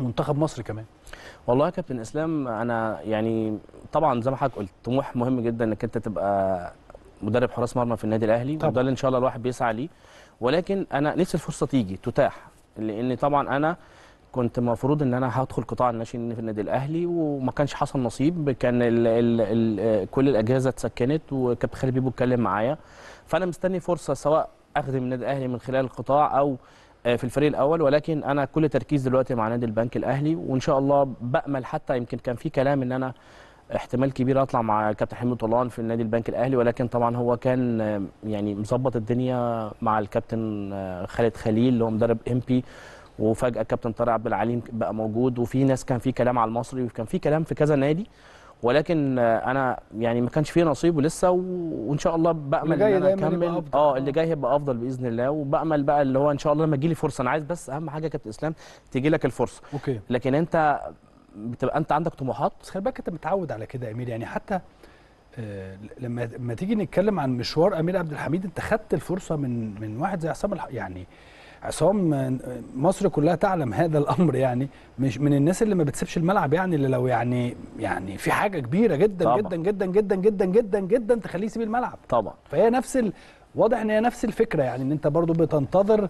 A: منتخب مصر كمان.
C: والله يا كابتن إسلام أنا يعني طبعا زي ما حضرتك قلت طموح مهم جدا إنك أنت تبقى مدرب حراس مرمى في النادي الأهلي
A: طبعاً.
C: وده اللي إن شاء الله الواحد بيسعى ليه ولكن أنا نفسي الفرصة تيجي تتاح لأن طبعا أنا كنت المفروض إن أنا هدخل قطاع الناشئين في النادي الأهلي وما كانش حصل نصيب كان ال ال ال كل الأجهزة اتسكنت وكابتن خالد بيبو اتكلم معايا فأنا مستني فرصة سواء أخدم النادي الأهلي من خلال القطاع أو في الفريق الأول ولكن أنا كل تركيز دلوقتي مع نادي البنك الأهلي وإن شاء الله بأمل حتى يمكن كان في كلام إن أنا احتمال كبير أطلع مع الكابتن حلمي طولان في النادي البنك الأهلي ولكن طبعا هو كان آه، يعني مظبط الدنيا مع الكابتن آه، خالد خليل اللي هو مدرب إم بي وفجأة الكابتن طارق عبد العليم بقى موجود وفي ناس كان في كلام على المصري وكان في كلام في كذا نادي. ولكن أنا يعني ما كانش فيه نصيب ولسه وإن شاء الله
A: بأمل إن
C: أنا
A: أكمل.
C: آه اللي جاي هيبقى أفضل بإذن الله. وبأمل بقى اللي هو إن شاء الله لما تجي لي فرصة. أنا عايز بس أهم حاجة يا كابتن إسلام تيجي لك الفرصة.
A: أوكي.
C: لكن أنت بتبقى أنت عندك طموحات؟
A: بس خلي بالك أنت متعود على كده يا أمير. يعني حتى آه، لما لما تيجي نتكلم عن مشوار أمير عبد الحميد أنت خدت الفرصة من من واحد زي عصام. يعني عصام مصر كلها تعلم هذا الأمر يعني مش من الناس اللي ما بتسيبش الملعب يعني اللي لو يعني يعني في حاجة كبيرة جدا
C: طبعا.
A: جدا جدا جدا جدا جدا جدا تخليه يسيب الملعب
C: طبعا
A: فهي نفس ال... واضح إن هي نفس الفكرة يعني إن أنت برضو بتنتظر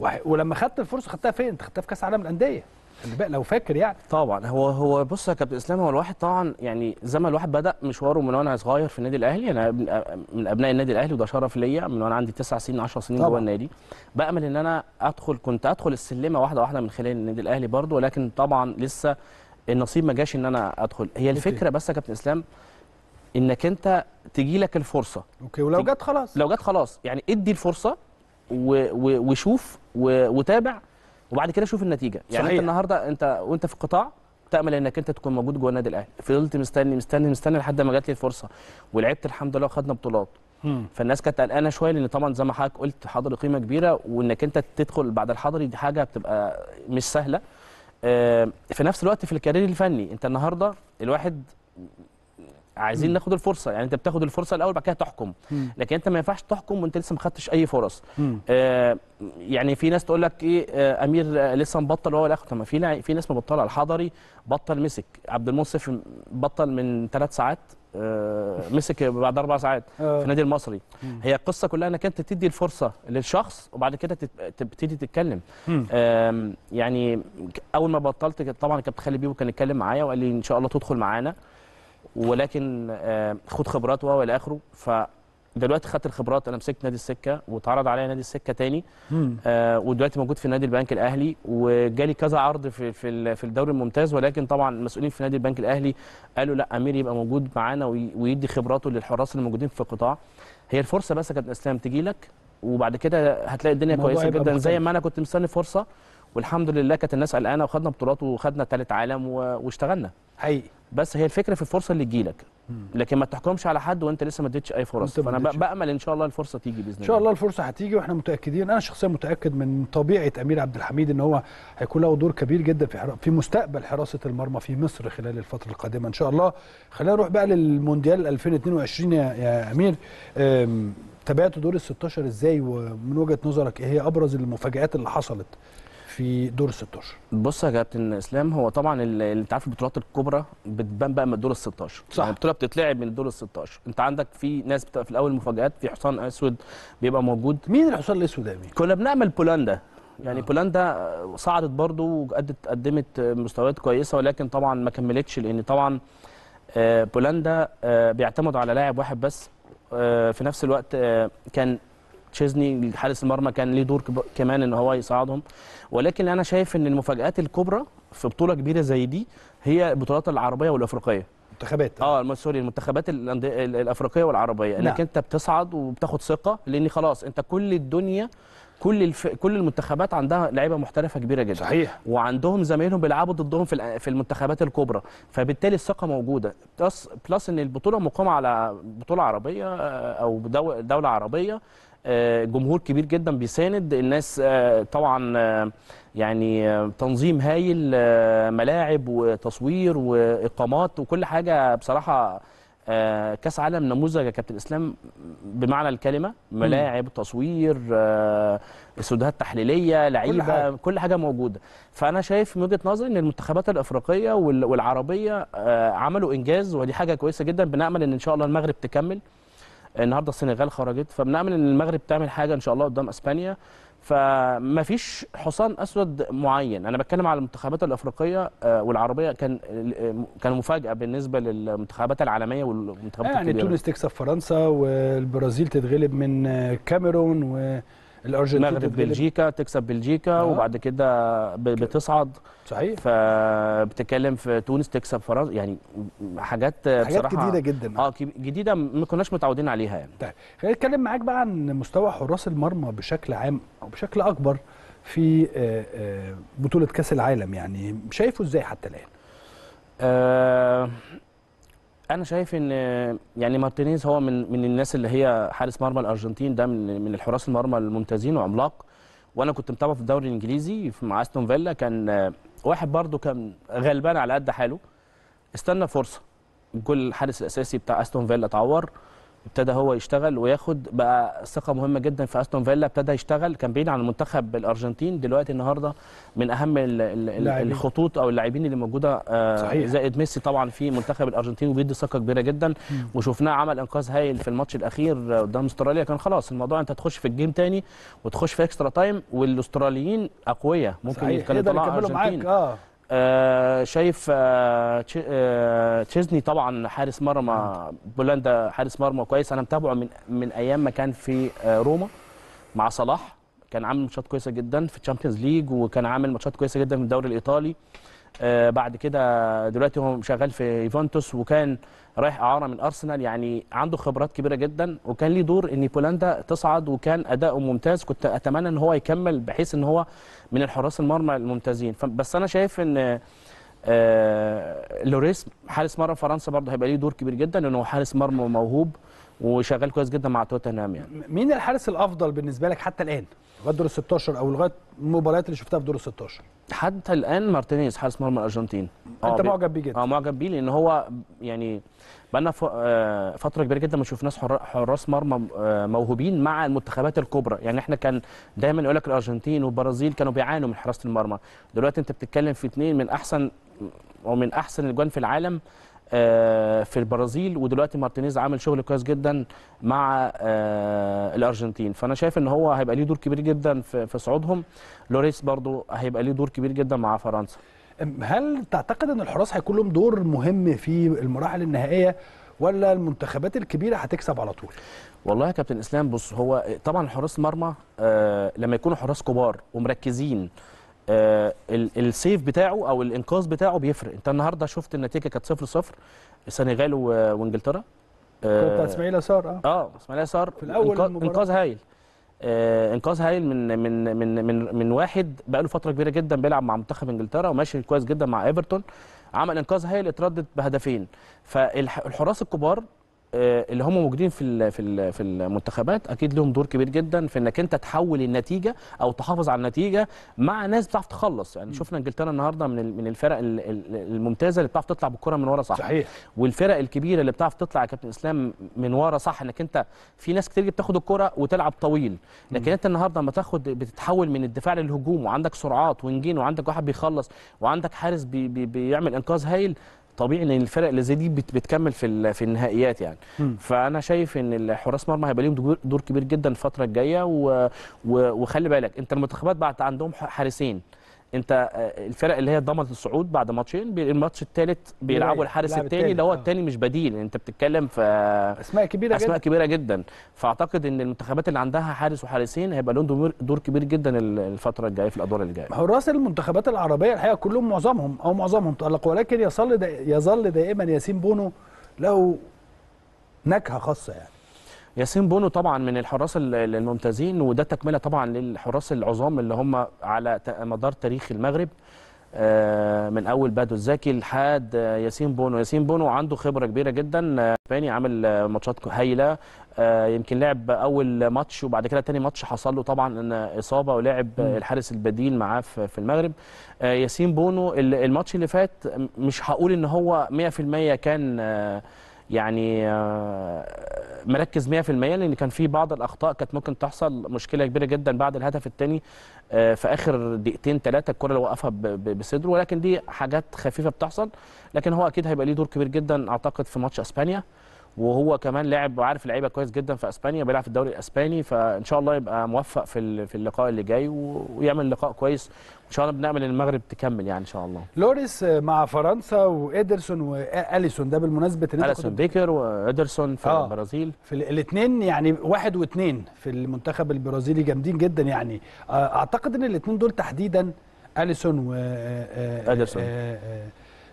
A: وح... ولما خدت الفرصة خدتها فين؟ انت خدتها في كأس عالم الأندية خلي بالك لو فاكر يعني.
C: طبعا. هو هو بص يا كابتن إسلام هو الواحد طبعا يعني زي ما الواحد بدأ مشواره من وأنا صغير في النادي الأهلي أنا ابن- من أبناء النادي الأهلي وده شرف ليا من وأنا عندي 9 سنين 10 سنين. جوه النادي. بامل إن أنا أدخل كنت أدخل السلمة واحدة واحدة من خلال النادي الأهلي برضو ولكن طبعا لسه النصيب ما جاش إن أنا أدخل. هي الفكرة بس يا كابتن إسلام إنك أنت تجي لك الفرصة.
A: أوكي. ولو جت خلاص.
C: لو جت خلاص. يعني ادي الفرصة و... و... وشوف و... وتابع وبعد كده شوف النتيجة. يعني
A: صحيح.
C: انت النهارده انت وانت في القطاع تأمل انك انت تكون موجود جوه النادي الأهلي. فضلت مستني مستني مستني لحد ما جات لي الفرصة. ولعبت الحمد لله وخدنا بطولات. فالناس كانت قلقانة شوية لأن طبعا زي ما حضرتك قلت حضري قيمة كبيرة وإنك انت تدخل بعد الحضري دي حاجة بتبقى مش سهلة. آه، في نفس الوقت في الكارير الفني انت النهارده الواحد عايزين
A: مم.
C: ناخد الفرصة يعني أنت بتاخد الفرصة الأول بعد كده تحكم
A: مم.
C: لكن أنت ما ينفعش تحكم وأنت لسه ما خدتش أي فرص. آه، يعني في ناس تقول لك إيه آه، أمير لسه مبطل وهو الآخر طب ما في في ناس مبطلة الحضري بطل مسك عبد المنصف بطل من ثلاث ساعات آه، مسك بعد أربع ساعات
A: آه.
C: في النادي المصري
A: مم.
C: هي القصة كلها إنك أنت تدي الفرصة للشخص وبعد كده تبتدي تتكلم يعني أول ما بطلت طبعا كابتن خالد بيبو كان يتكلم معايا وقال لي إن شاء الله تدخل معانا ولكن آم، خد خبرات وهو إلى آخره. فدلوقتي خدت الخبرات أنا مسكت نادي السكة واتعرض عليا نادي السكة تاني. آه ودلوقتي موجود في نادي البنك الأهلي وجالي كذا عرض في في في الدوري الممتاز. ولكن طبعا المسؤولين في نادي البنك الأهلي قالوا لا أمير يبقى موجود معانا وي- ويدي خبراته للحراس اللي موجودين في القطاع. هي الفرصة بس يا كابتن أسلام تجي لك وبعد كده هتلاقي الدنيا
A: كويسة
C: جدا. زي. ما أنا كنت مستني فرصة والحمد لله كانت الناس قلقانة وخدنا بطولات وخدنا ثالث عالم و- واشتغلنا.
A: حقيقي.
C: بس هي الفكرة في الفرصة اللي تجيلك. لكن ما تحكمش على حد وانت لسه ما اديتش أي فرص.
A: فأنا.
C: بأمل إن شاء الله الفرصة تيجي بإذن الله
A: إن شاء الله. الفرصة هتيجي وإحنا متأكدين. أنا شخصيا متأكد من طبيعة أمير عبد الحميد إن هو هيكون له دور كبير جدا في حرا- في مستقبل حراسة المرمى في مصر خلال الفترة القادمة. إن شاء الله خلينا نروح بقى للمونديال 2022 يا, يا أمير. أم، تابعت دور ال 16 إزاي؟ ومن وجهة نظرك إيه هي أبرز المفاجآت اللي حصلت؟ في دور ال 16
C: بص يا كابتن اسلام هو طبعا انت عارف البطولات الكبرى بتبان بقى من الدور ال 16
A: صح.
C: يعني البطولة بتتلعب من الدور ال 16 انت عندك في ناس بتبقى في الأول مفاجآت في حصان أسود بيبقى موجود
A: مين الحصان الأسود امير؟
C: كنا بنعمل بولندا يعني
A: آه.
C: بولندا صعدت برضو وقدت قدمت مستويات كويسة ولكن طبعا ما كملتش لأن طبعا آه، بولندا آه، بيعتمدوا على لاعب واحد بس آه، في نفس الوقت كان تشيزني حارس المرمى كان ليه دور كمان إن هو يساعدهم ولكن أنا شايف إن المفاجآت الكبرى في بطولة كبيرة زي دي هي البطولات العربية والأفريقية.
A: منتخبات.
C: آه سوري المنتخبات الأفريقية والعربية. إنك
A: نعم.
C: أنت بتصعد وبتاخد ثقة لأن خلاص أنت كل الدنيا كل الف... كل المنتخبات عندها لعيبة محترفة كبيرة جدا.
A: صحيح.
C: وعندهم زمايلهم بيلعبوا ضدهم في في المنتخبات الكبرى. فبالتالي الثقة موجودة. plus plus إن البطولة مقامة على بطولة عربية آه، أو دو- دولة عربية جمهور كبير جدا بيساند. الناس آه، طبعا آه، يعني آه، تنظيم هايل آه، ملاعب وتصوير وإقامات وكل حاجة بصراحة آه، كأس عالم نموذج يا كابتن إسلام بمعنى الكلمة ملاعب تصوير آه، استوديوهات تحليلية لعيبة
A: حاجة.
C: كل, كل حاجة موجودة. فأنا شايف من وجهة نظري إن المنتخبات الأفريقية وال- والعربية آه، عملوا إنجاز ودي حاجة كويسة جدا بنأمل إن إن شاء الله المغرب تكمل. النهارده السنغال خرجت فبنامل إن المغرب تعمل حاجة إن شاء الله قدام إسبانيا. فما فيش حصان أسود معين. أنا بتكلم على المنتخبات الأفريقية آه، والعربية. كان كان مفاجأة بالنسبة للمنتخبات العالمية والمنتخبات
A: يعني
C: الكبيرة.
A: تونس تكسب فرنسا والبرازيل تتغلب من كاميرون والارجنتين
C: المغرب بلجيكا تكسب بلجيكا
A: آه.
C: وبعد كده بتصعد.
A: صحيح.
C: فبتتكلم في تونس تكسب فرنسا. يعني حاجات
A: حاجات
C: بصراحة
A: جديدة جدا.
C: آه جديدة ما كناش متعودين عليها يعني.
A: طيب خلينا نتكلم معاك بقى عن مستوى حراس المرمى بشكل عام أو بشكل أكبر في آه، آه، بطولة كأس العالم يعني. شايفه إزاي حتى الآن؟
C: آه أنا شايف إن يعني مارتينيز هو من من الناس اللي هي حارس مرمى الأرجنتين ده من من الحراس المرمى الممتازين وعملاق. وأنا كنت متابعه في الدوري الإنجليزي مع أستون فيلا كان واحد برضو كان غلبان على قد حاله. استنى فرصة. الجول الحارس الأساسي بتاع أستون فيلا اتعور. ابتدى هو يشتغل وياخد بقى ثقة مهمة جدا في أستون فيلا ابتدى يشتغل كان بعيد عن المنتخب الأرجنتين. دلوقتي النهارده من أهم ال- ال- ال-
A: لاعبين.
C: الخطوط أو اللاعبين اللي موجودة آه،
A: صحيح.
C: زائد ميسي طبعا في منتخب الأرجنتين وبيدي ثقة كبيرة جدا. وشفناه عمل إنقاذ هايل في الماتش الأخير قدام أستراليا. كان خلاص الموضوع أنت تخش في ال game تاني وتخش في extra time والأستراليين أقوياء. ممكن كانوا يطلعوا
A: معاك آه.
C: آه شايف آه آه تشيزني طبعا حارس مرمى بولندا حارس مرمى كويس. أنا متابعه من من أيام ما كان في آه روما مع صلاح. كان عامل ماتشات كويسة جدا في ال Champions League وكان عامل ماتشات كويسة جدا في الدوري الإيطالي. بعد كده دلوقتي هو شغال في يوفنتوس وكان رايح إعارة من ارسنال يعني عنده خبرات كبيرة جدا وكان ليه دور إن بولندا تصعد وكان أداؤه ممتاز. كنت أتمنى إن هو يكمل بحيث إن هو من الحراس المرمى الممتازين. بس أنا شايف إن آه لوريس حارس مرمى فرنسا برضه هيبقى ليه دور كبير جدا لأنه حارس مرمى موهوب. وشغال كويس جدا مع توتنهام يعني.
A: مين الحارس الأفضل بالنسبة لك حتى الآن؟ لغاية دور ال 16 أو لغاية المباريات اللي شفتها في دور ال 16
C: حتى الآن مارتينيز حارس مرمى الأرجنتين.
A: أنت
C: بي-
A: معجب بيه جدا.
C: آه معجب بيه لأن هو يعني بقالنا آه، فترة كبيرة جدا ما شفناش حرا- حراس مرمى آه، موهوبين مع المنتخبات الكبرى. يعني إحنا كان دايما يقول لك الأرجنتين والبرازيل كانوا بيعانوا من حراسه المرمى. دلوقتي أنت بتتكلم في اثنين من أحسن ومن أحسن الأجوان في العالم آه، في البرازيل ودلوقتي مارتينيز عامل شغل كويس جدا مع آه، الأرجنتين. فأنا شايف إن هو هيبقى ليه دور كبير جدا في صعودهم. لوريس برضو هيبقى ليه دور كبير جدا مع فرنسا.
A: هل تعتقد إن الحراس هيكون لهم دور مهم في المراحل النهائية ولا المنتخبات الكبيرة هتكسب على طول؟
C: والله يا كابتن إسلام بص هو طبعا حراس المرمى آه لما يكونوا حراس كبار ومركزين آه ال save بتاعه أو الإنقاذ بتاعه بيفرق. أنت النهارده شفت النتيجة كانت 0 0 السنغال وإنجلترا.
A: كره بتاعت إسماعيل يسار آه.
C: آه إسماعيل يسار.
A: في المباراة.
C: إنقاذ هايل. آه إنقاذ هايل من من من من من واحد بقاله فترة كبيرة جدا بيلعب مع منتخب إنجلترا وماشي كويس جدا مع إيفرتون. عمل إنقاذ هايل اتردد بهدفين. فالحراس الكبار آه، اللي هم موجودين في في في المنتخبات أكيد لهم دور كبير جدا في إنك أنت تحول النتيجة أو تحافظ على النتيجة مع ناس بتعرف تخلص. يعني شفنا إنجلترا النهارده من من الفرق ال- ال- الممتازة اللي بتعرف تطلع بالكرة من ورا صح.
A: صحيح.
C: والفرق الكبيرة اللي بتعرف تطلع يا كابتن إسلام من ورا صح إنك أنت في ناس كتير بتاخد الكرة وتلعب طويل. لكن أنت النهارده لما تاخد بتتحول من الدفاع للهجوم وعندك سرعات wingين وعندك واحد بيخلص وعندك حارس بي بي بيعمل إنقاذ هايل طبيعي إن الفرق اللي زي دي بت- بتكمل في في النهائيات يعني
A: مم.
C: فأنا شايف إن الحراس مرمى هيبقى ليهم دور- كبير جدا الفترة الجاية. وخلي بالك أنت المنتخبات بعد عندهم حارسين انت آه، الفرق اللي هي ضمنت الصعود بعد ماتشين الماتش الثالث بيلعبوا. الحارس الثاني اللي هو
A: آه.
C: الثاني مش بديل. انت بتتكلم في
A: أسماء كبيرة
C: أسماء
A: جدا.
C: كبيرة جدا. فأعتقد إن المنتخبات اللي عندها حارس وحارسين هيبقى لهم دور- كبير جدا ال- الفترة الجاية في الأدوار اللي جاية
A: حراس المنتخبات العربية الحقيقة كلهم معظمهم أو معظمهم تالقوا ولكن يظل يظل دائما ياسين بونو له نكهة خاصة يعني.
C: ياسين بونو طبعا من الحراس ال- ال- الممتازين وده تكملة طبعا للحراس العظام اللي هم على مدار تاريخ المغرب. آه، من أول بادو الزكي لحد ياسين بونو. ياسين بونو عنده خبرة كبيرة جدا آه، اسباني عامل ماتشات هايلة. آه، يمكن لعب أول ماتش وبعد كده تاني ماتش حصل له طبعا إصابة ولعب الحارس البديل معاه في المغرب. ياسين بونو ال- الماتش اللي فات مش هقول إن هو 100% كان يعني آه، مركز 100% لأن كان في بعض الأخطاء كانت ممكن تحصل مشكلة كبيرة جدا بعد الهدف الثاني في آخر دقيقتين ثلاثة الكرة اللي وقفها بصدره. ولكن دي حاجات خفيفة بتحصل. لكن هو أكيد هيبقى ليه دور كبير جدا أعتقد في ماتش إسبانيا. وهو كمان لاعب وعارف اللعيبة كويس جدا في إسبانيا بيلعب في الدوري الإسباني. فإن شاء الله يبقى موفق في في اللقاء اللي جاي ويعمل لقاء كويس إن شاء الله بنامل ان المغرب تكمل يعني إن شاء الله.
A: لوريس مع فرنسا وإيدرسون واليسون ده بالمناسبة ان
C: أنت
A: أليسون
C: بيكر وإيدرسون في
A: آه.
C: البرازيل.
A: في الاثنين يعني واحد واثنين في المنتخب البرازيلي جامدين جدا يعني. آه، أعتقد إن الاثنين دول تحديدا أليسون و آه، آه،. آه، آه،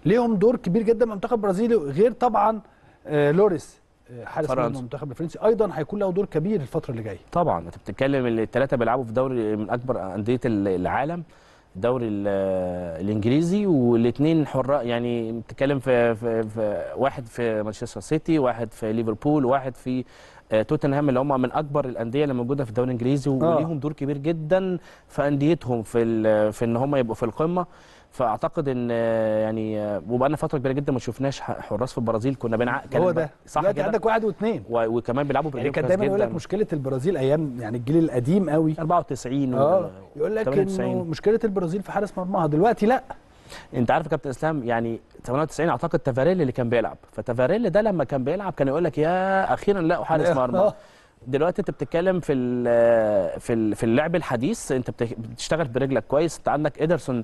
A: ليهم دور كبير جدا مع المنتخب البرازيلي غير طبعا آه، لوريس آه، حارس. مرمى المنتخب الفرنسي. أيضا هيكون له دور كبير الفترة اللي جاية.
C: طبعا أنت بتتكلم الثلاثه بيلعبوا في دوري من أكبر أندية ال- العالم. الدوري ال- الإنجليزي والاثنين حراء يعني بتتكلم في, في, في واحد في مانشستر سيتي واحد في ليفربول واحد في آه، توتنهام اللي هم من أكبر الأندية اللي موجودة في الدوري الإنجليزي
A: آه.
C: وليهم دور كبير جدا في أنديتهم في ال- في إن هم يبقوا في القمة فأعتقد إن يعني وبقالنا فترة كبيرة جدا ما شفناش حراس في البرازيل. كنا بنع
A: هو ده.
C: صح
A: دلوقتي عندك واحد واثنين.
C: وكمان بيلعبوا
A: يعني
C: برجليهم
A: كان دايما يقول لك مشكلة البرازيل أيام يعني الجيل القديم قوي.
C: 94 و-
A: آه. يقول لك إنه
C: 98.
A: مشكلة البرازيل في حارس مرماها. دلوقتي لأ.
C: أنت عارف يا كابتن إسلام يعني 98 أعتقد تافاريلي اللي كان بيلعب. فتافاريلي ده لما كان بيلعب كان يقول لك يا أخيرا لقوا حارس مرمى.
A: آه.
C: دلوقتي أنت بتتكلم في ال- في ال- في اللعب الحديث. أنت بت- بتشتغل برجلك كويس. أنت عندك ادرسون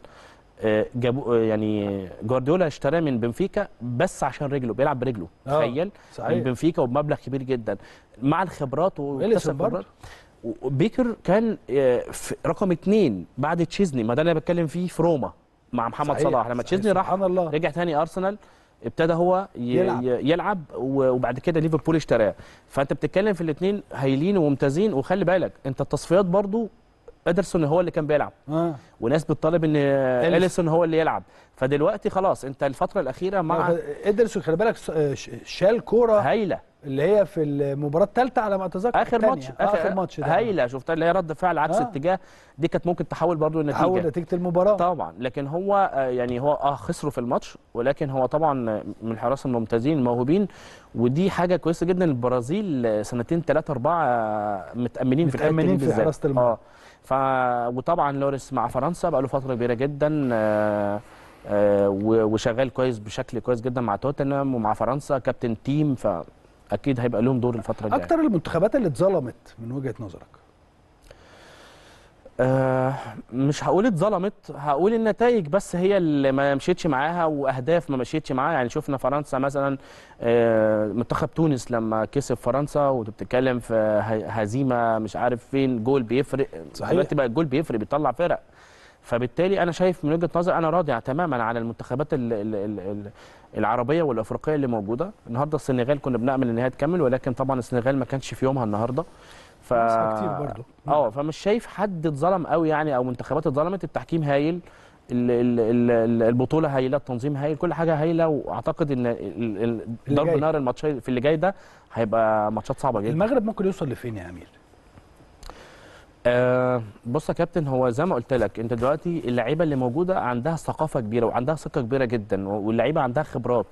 C: جابوا آه، يعني جوارديولا اشتراه من بنفيكا بس عشان رجله بيلعب برجله
A: آه،
C: تخيل. من بنفيكا وبمبلغ كبير جدا. مع الخبرات واكتسب. خبرات. وبيكر كان آه، رقم اثنين بعد تشيزني. ما ده اللي أنا بتكلم فيه في روما مع محمد
A: صحيح،
C: صلاح. لما تشيزني راح
A: الله.
C: رجع تاني أرسنال ابتدى هو
A: يلعب.
C: يلعب, وبعد كده ليفربول اشتراه. فأنت بتتكلم في الاثنين هايلين وممتازين. وخلي بالك أنت التصفيات برضو إدرسون هو اللي كان بيلعب.
A: آه.
C: وناس بتطالب إن إليسون. هو اللي يلعب. فدلوقتي خلاص أنت الفترة الأخيرة مع
A: إدرسون خلي بالك آه، شال كورة
C: هايلة.
A: اللي هي في المباراة الثالثه على ما
C: أتذكر
A: آخر.
C: ماتش
A: آه، آخر ماتش ده.
C: هايلة. شفتها اللي هي رد فعل عكس
A: آه.
C: اتجاه. دي كانت ممكن تحول برضو النتيجة.
A: تحول نتيجة المباراة.
C: طبعا. لكن هو آه، يعني هو آه خسروا في الماتش. ولكن هو طبعا من الحراس الممتازين الموهوبين. ودي حاجة كويسة جدا. البرازيل آه، سنتين ثلاثة أربعة آه، متأمنين في الحتة دي
A: متأمنين في
C: بالذات.
A: حراسة المرمى.
C: آه. ف وطبعا لوريس مع فرنسا بقى له فترة كبيرة جدا آه، آه، وشغال كويس بشكل كويس جدا مع توتنهام ومع فرنسا كابتن تيم فأكيد هيبقى لهم دور الفترة الجاية.
A: أكتر المنتخبات اللي اتظلمت من وجهة نظرك؟
C: آه مش هقول اتظلمت هقول النتائج بس هي اللي ما مشيتش معاها وأهداف ما مشيتش معاها. يعني شفنا فرنسا مثلا آه منتخب تونس لما كسب فرنسا وبتتكلم في ه- هزيمة مش عارف فين جول بيفرق.
A: صحيح.
C: دلوقتي بقى الجول بيفرق بيطلع فرق. فبالتالي أنا شايف من وجهة نظري أنا راضي تماما عن المنتخبات ال ال ال ال العربية والإفريقية اللي موجودة. النهارده السنغال كنا بنأمل إن هي تكمل ولكن طبعا السنغال ما كانش في يومها النهارده. ف
A: كتير.
C: آه فمش شايف حد اتظلم قوي يعني أو منتخبات اتظلمت. التحكيم هايل ال- ال- ال- ال- البطولة هايلة التنظيم هايل كل حاجة هايلة. وأعتقد
A: إن
C: ضرب. نار الماتش في اللي جاي ده هيبقى ماتشات صعبة جدا.
A: المغرب ممكن يوصل لفين يا أمير؟
C: آه بص يا كابتن هو زي ما قلت لك أنت دلوقتي اللعيبة اللي موجودة عندها ثقافة كبيرة وعندها ثقة كبيرة جدا واللعيبة عندها خبرات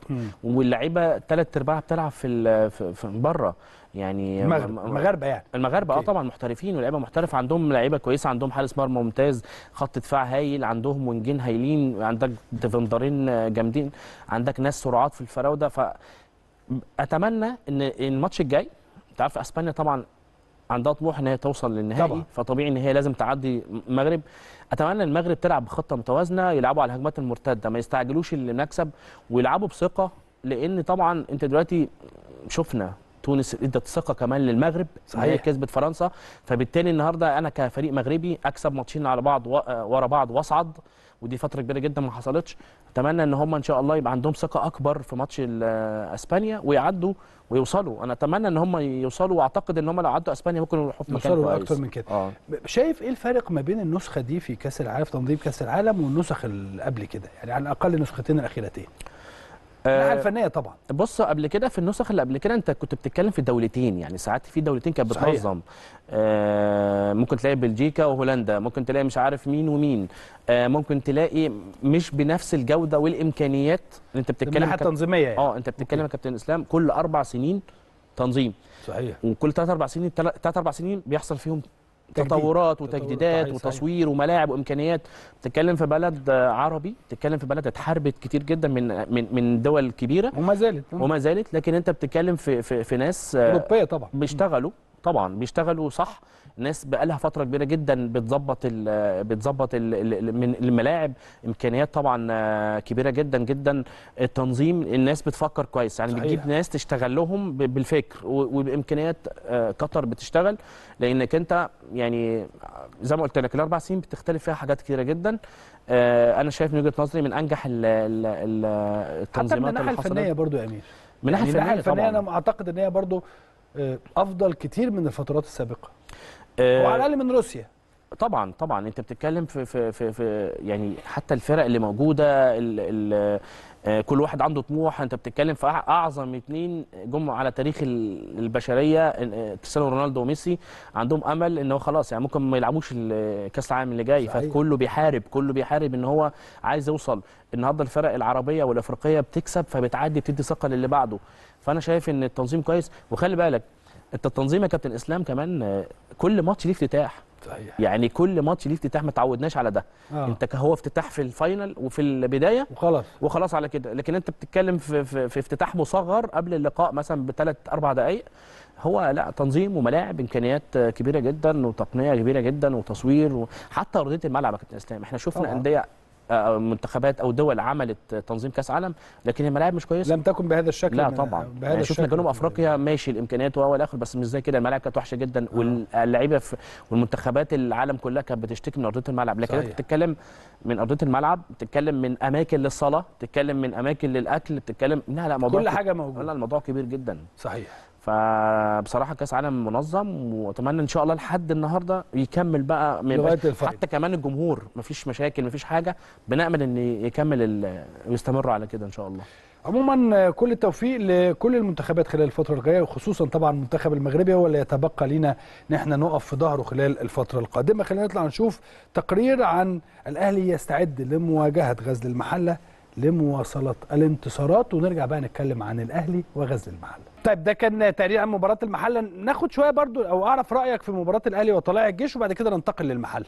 C: واللعيبة ثلاث أرباعها بتلعب في, في بره. يعني
A: المغرب المغاربة يعني
C: المغاربة
A: آه.
C: طبعا محترفين ولاعيبه محترفة عندهم لعيبة كويسة عندهم حارس مرمى ممتاز خط دفاع هايل عندهم وينجين هايلين عندك ديفندرين جامدين عندك ناس سرعات في الفراودة ف أتمنى إن الماتش الجاي أنت عارف إسبانيا طبعا عندها طموح إن هي توصل للنهائي
A: طبعا.
C: فطبيعي إن هي لازم تعدي المغرب أتمنى المغرب تلعب بخطة متوازنة يلعبوا على الهجمات المرتدة ما يستعجلوش المكسب ويلعبوا بثقة لأن طبعا أنت دلوقتي شفنا تونس ادت ثقة كمان للمغرب. إن هي
A: صحيح.
C: كسبت فرنسا. فبالتالي النهارده أنا كفريق مغربي أكسب ماتشين على بعض ورا بعض وأصعد. ودي فترة كبيرة جدا ما حصلتش. أتمنى إن هم إن شاء الله يبقى عندهم ثقة أكبر في ماتش أسبانيا ويعدوا ويوصلوا. أنا أتمنى إن هم يوصلوا. وأعتقد إن هم لو عدوا أسبانيا ممكن يروحوا في مكان
A: يوصلوا أكتر من كده.
C: آه.
A: شايف إيه الفرق ما بين النسخة دي في كأس العالم في تنظيم كأس العالم والنسخ اللي قبل كده؟ يعني على الأقل النسختين الأخيرتين. الناحيه
C: آه،
A: الفنية طبعا
C: بص قبل كده في النسخ اللي قبل كده انت كنت بتتكلم في دولتين يعني ساعات في دولتين كانت. بتنظم آه ممكن تلاقي بلجيكا وهولندا ممكن تلاقي مش عارف مين ومين آه ممكن تلاقي مش بنفس الجودة والإمكانيات اللي انت بتتكلم
A: الناحيه التنظيمية يعني.
C: آه انت بتتكلم يا كابتن إسلام كل أربع سنين تنظيم
A: صحيح
C: وكل ثلاث أربع سنين ثلاث أربع سنين بيحصل فيهم. تطورات
A: تطور،
C: وتجديدات. وتصوير وملاعب وإمكانيات. بتتكلم في بلد عربي بتتكلم في بلد اتحاربت كتير جدا من من من دول كبيرة.
A: وما زالت.
C: وما زالت لكن أنت بتتكلم في في, في ناس
A: أوروبية طبعا.
C: بيشتغلوا. طبعا بيشتغلوا صح. ناس بقالها فترة كبيرة جدا بتظبط بتظبط من الملاعب. إمكانيات طبعا كبيرة جدا جدا. التنظيم الناس بتفكر كويس. يعني
A: صحيح.
C: بتجيب ناس تشتغل لهم بالفكر وبإمكانيات آه، قطر بتشتغل. لأنك أنت يعني زي ما قلت لك الأربع سنين بتختلف فيها حاجات كتيرة جدا. آه، أنا شايف من وجهة نظري من أنجح ال- ال- ال-
A: حتى من
C: التنظيمات الناحية
A: الفنية برضو يا أمير.
C: من
A: يعني
C: الناحيه
A: الناحيه
C: الفنية
A: الفنية
C: طبعا.
A: أنا أعتقد إن هي برضو أفضل كتير من الفترات السابقة.
C: آه،
A: وعلى الأقل من روسيا.
C: طبعا طبعا. أنت بتتكلم في في في, في يعني حتى الفرق اللي موجودة ال ال آه، كل واحد عنده طموح انت بتتكلم في أعظم اتنين جم على تاريخ ال- البشرية آه، كريستيانو رونالدو وميسي عندهم أمل إن هو خلاص يعني ممكن ما يلعبوش كأس العالم اللي جاي
A: صحيح.
C: فكله بيحارب كله بيحارب إن هو عايز يوصل. النهارده الفرق العربية والإفريقية بتكسب فبتعدي بتدي ثقة للي بعده. فأنا شايف إن التنظيم كويس. وخلي بالك أنت التنظيم يا كابتن إسلام كمان آه، كل ماتش ليه افتتاح.
A: صحيح.
C: يعني كل ماتش ليه افتتاح ما تعودناش على ده.
A: آه.
C: انت هو افتتاح في ال final وفي البداية
A: وخلاص.
C: وخلاص على كده. لكن انت بتتكلم في, في, في افتتاح مصغر قبل اللقاء مثلا بثلاث أربع دقائق هو لا تنظيم وملاعب إمكانيات كبيرة جدا وتقنية كبيرة جدا وتصوير وحتى أرضية الملعب يا كابتن إسلام. إحنا شفنا. أندية منتخبات أو دول عملت آه، تنظيم كأس عالم لكن الملاعب مش كويسة.
A: لم تكن بهذا الشكل
C: لا طبعا.
A: بهذا
C: يعني شفنا جنوب أفريقيا ماشي الإمكانيات وهو الآخر بس مش زي كده. الملاعب كانت وحشة جدا واللعيبة في والمنتخبات العالم كلها كانت بتشتكي من أرضية الملعب. لكن
A: أنت.
C: بتتكلم من أرضية الملعب بتتكلم من أماكن للصلاة بتتكلم من أماكن للأكل بتتكلم لا لا موضوع
A: كل حاجة موجودة.
C: لا الموضوع كبير جدا.
A: صحيح.
C: فبصراحة كأس عالم منظم وأتمنى إن شاء الله لحد النهارده يكمل بقى
A: الفاينل.
C: حتى كمان الجمهور مفيش مشاكل مفيش حاجة بنأمل إن يكمل ويستمر على كده إن شاء الله.
A: عموما كل التوفيق لكل المنتخبات خلال الفترة الجاية وخصوصا طبعا المنتخب المغربي هو اللي يتبقى لنا ان إحنا نقف في ظهره خلال الفترة القادمة. خلينا نطلع نشوف تقرير عن الأهلي يستعد لمواجهة غزل المحلة لمواصلة الانتصارات ونرجع بقى نتكلم عن الأهلي وغزل المحلة. طيب ده كان تقرير عن مباراة المحلة. ناخد شوية برضو أو أعرف رأيك في مباراة الأهلي وطلائع الجيش وبعد كده ننتقل للمحله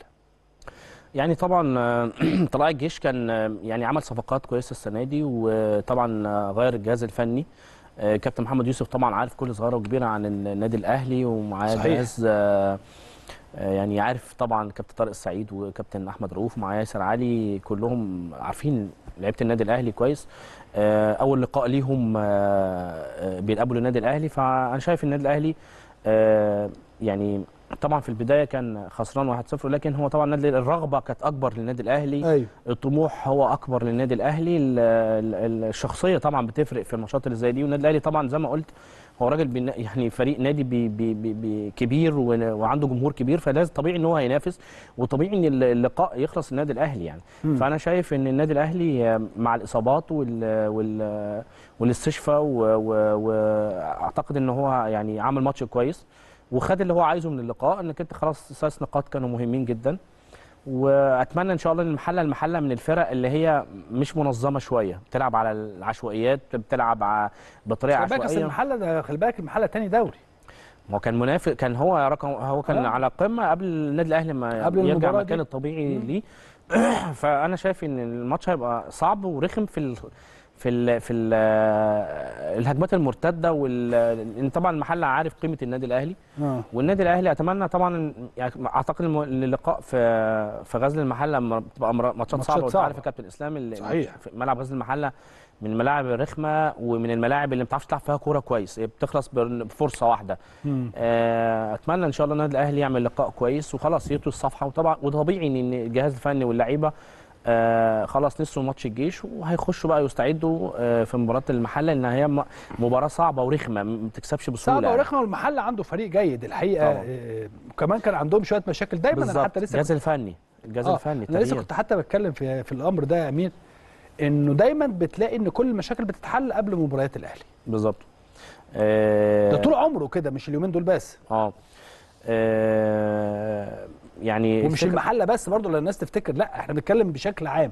C: يعني طبعا طلائع الجيش كان يعني عمل صفقات كويسة السنة دي وطبعا غير الجهاز الفني. آه، كابتن محمد يوسف طبعا عارف كل صغيره وكبيره عن النادي الأهلي ومعاه. جهاز آه، آه، يعني عارف طبعا كابتن طارق السعيد وكابتن أحمد رؤوف ومعاه ياسر علي كلهم عارفين لعيبة النادي الأهلي كويس. أول لقاء ليهم آه، آه، بيلعبوا للنادي الأهلي. فأنا شايف النادي الأهلي آه، يعني طبعا في البداية كان خسران 1-0 لكن هو طبعا النادي الرغبة كانت أكبر للنادي الأهلي.
A: أيوه.
C: الطموح هو أكبر للنادي الأهلي. ال- ال- الشخصية طبعا بتفرق في الماتشات اللي زي دي. والنادي الأهلي طبعا زي ما قلت هو راجل يعني فريق نادي بي بي بي بي كبير وعنده جمهور كبير فلازم طبيعي إن هو هينافس وطبيعي إن اللقاء يخلص النادي الأهلي يعني
A: مم.
C: فأنا شايف إن النادي الأهلي مع الإصابات وال وال والاستشفاء وأعتقد إن هو يعني عمل ماتش كويس وخد اللي هو عايزه من اللقاء إنك أنت خلاص ثلاث نقاط كانوا مهمين جدا وأتمنى إن شاء الله إن المحلة المحلة من الفرق اللي هي مش منظمة شوية بتلعب على العشوائيات بتلعب بطريقة
A: خلي بالك
C: عشوائية
A: المحلة ده خلي بالك المحلة تاني دوري
C: هو كان منافق كان هو رقم هو كان
A: آه.
C: على قمة قبل النادي الأهلي ما
A: قبل
C: يرجع مكان. الطبيعي ليه فأنا شايف إن الماتش هيبقى صعب ورخم في ال في ال في ال الهجمات المرتدة وال طبعا المحله عارف قيمة النادي الأهلي
A: آه
C: والنادي الأهلي أتمنى طبعا يعني أعتقد اللقاء في في غزل المحلة لما بتبقى ماتشات صعبة وأنت
A: صعبة.
C: عارف كابتن إسلام اللي
A: صحيح.
C: في ملعب غزل المحلة من الملاعب الرخمه ومن الملاعب اللي ما بتعرفش تلعب فيها كورة كويس هي بتخلص بفرصة
A: واحدة.
C: آه، أتمنى إن شاء الله النادي الأهلي يعمل لقاء كويس وخلاص يطوي الصفحة وطبعا وطبيعي إن الجهاز الفني واللعيبة آه خلاص نسوا ماتش الجيش وهيخشوا بقى يستعدوا آه في مباراة المحلة لأن هي مباراة صعبة ورخمة ما بتكسبش بسهولة
A: صعبة
C: يعني.
A: ورخمة والمحل عنده فريق جيد الحقيقة
C: طبعا.
A: آه، وكمان كان عندهم شوية مشاكل دايما
C: أنا
A: حتى لسه
C: الجهاز الفني الجهاز
A: آه،
C: الفني
A: أنا لسه. كنت حتى بتكلم في في الأمر ده يا أمير إنه دايما بتلاقي إن كل المشاكل بتتحل قبل مباريات الأهلي
C: بالظبط آه
A: ده طول عمره كده مش اليومين دول بس
C: آه آه، يعني
A: ومش المحلة بس برضه لأن الناس تفتكر لا إحنا بنتكلم بشكل عام.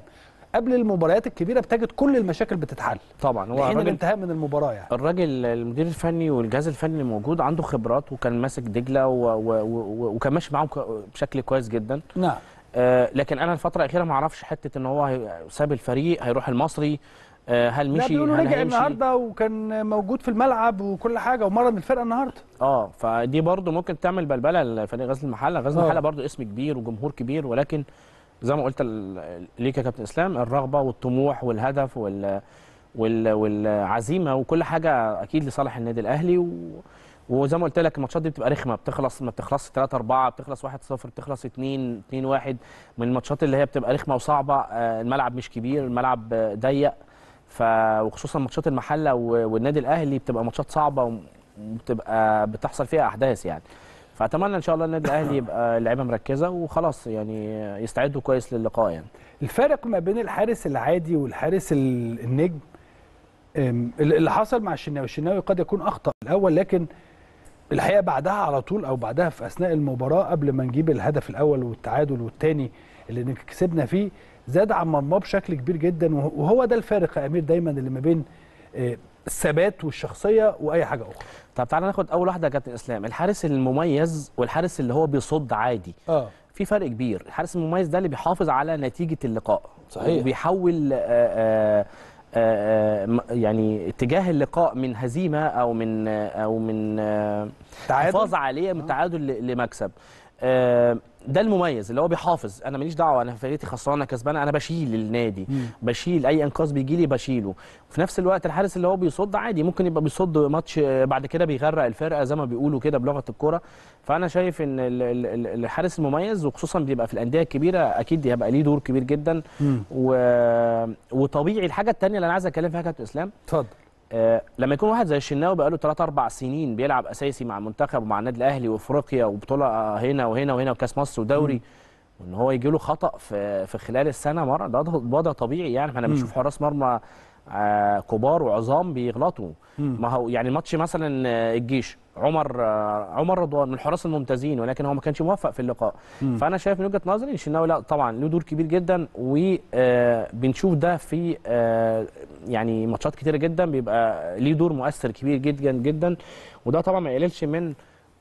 A: قبل المباريات الكبيرة بتجد كل المشاكل بتتحل.
C: طبعا هو
A: لحين الانتهاء من المباراة يعني.
C: الراجل المدير الفني والجهاز الفني اللي موجود عنده خبرات وكان ماسك دجلة و و و وكان ماشي معاهم بشكل كويس جدا.
A: نعم.
C: آه لكن أنا الفترة الأخيرة ما أعرفش حتة إن هو ساب الفريق هيروح المصري. هل
A: لا
C: مشي؟ هل
A: رجع النهارده وكان موجود في الملعب وكل حاجة ومرن الفرقة النهارده.
C: آه فدي برضو ممكن تعمل بلبلة لفريق غزل المحلة. غزل
A: آه.
C: المحله برضو اسم كبير وجمهور كبير ولكن زي ما قلت ليك يا كابتن إسلام الرغبة والطموح والهدف وال وال والعزيمة وكل حاجة أكيد لصالح النادي الأهلي. و وزي ما قلت لك الماتشات دي بتبقى رخمة بتخلص ما بتخلصش 3 4 بتخلص 1 0 بتخلص 2 2 1 من الماتشات اللي هي بتبقى رخمة وصعبة آه، الملعب مش كبير الملعب آه، ضيق. ف وخصوصا ماتشات المحلة والنادي الأهلي بتبقى ماتشات صعبة وبتبقى بتحصل فيها أحداث يعني. فأتمنى إن شاء الله النادي الأهلي يبقى اللعيبة مركزة وخلاص يعني يستعدوا كويس للقاء يعني.
A: الفارق ما بين الحارس العادي والحارس ال- النجم اللي حصل مع الشناوي. الشناوي قد يكون أخطأ الأول لكن الحقيقة بعدها على طول أو بعدها في أثناء المباراة قبل ما نجيب الهدف الأول والتعادل والثاني اللي كسبنا فيه زاد عن مرماه بشكل كبير جدا وه- وهو ده الفارق يا أمير دايما اللي ما بين آه، الثبات والشخصية وأي حاجة أخرى.
C: طب تعالى ناخد أول واحدة يا كابتن إسلام. الحارس المميز والحارس اللي هو بيصد عادي.
A: آه.
C: في فرق كبير. الحارس المميز ده اللي بيحافظ على نتيجة اللقاء.
A: صحيح.
C: وبيحول آه، آه، آه، م- يعني اتجاه اللقاء من هزيمة أو من أو من
A: تعادل؟
C: حفاظ عليه من تعادل لمكسب. ده المميز اللي هو بيحافظ. أنا ماليش دعوة أنا فرقتي خسرانه كسبانه أنا بشيل النادي.
A: مم.
C: بشيل أي إنقاذ بيجي لي بشيله. وفي نفس الوقت الحارس اللي هو بيصد عادي ممكن يبقى بيصد ماتش آه، بعد كده بيغرق الفرقة زي ما بيقولوا كده بلغه الكوره فأنا شايف إن ال- ال- ال- الحارس المميز وخصوصا بيبقى في الأندية الكبيرة أكيد هيبقى ليه دور كبير جدا.
A: مم.
C: و... وطبيعي الحاجة الثانية اللي أنا عايز أتكلم فيها كابتن إسلام.
A: اتفضل.
C: لما يكون واحد زي الشناوي بقاله 3 4 سنين بيلعب أساسي مع المنتخب ومع النادي الأهلي وأفريقيا وبطولة آه، هنا وهنا وهنا وكأس مصر ودوري وإن هو يجي له خطأ في في خلال السنة مرة ده وضع طبيعي يعني
A: إحنا.
C: بنشوف حراس مرمى آه، كبار وعظام بيغلطوا. ما هو يعني ماتش مثلا آه، الجيش عمر آه، عمر رضوان من الحراس الممتازين ولكن هو ما كانش موفق في اللقاء
A: مم.
C: فأنا شايف من وجهة نظري الشناوي لا طبعا له دور كبير جدا وبنشوف ده في آه، يعني ماتشات كتيرة جدا بيبقى ليه دور مؤثر كبير جدا جدا وده طبعا ما يقللش من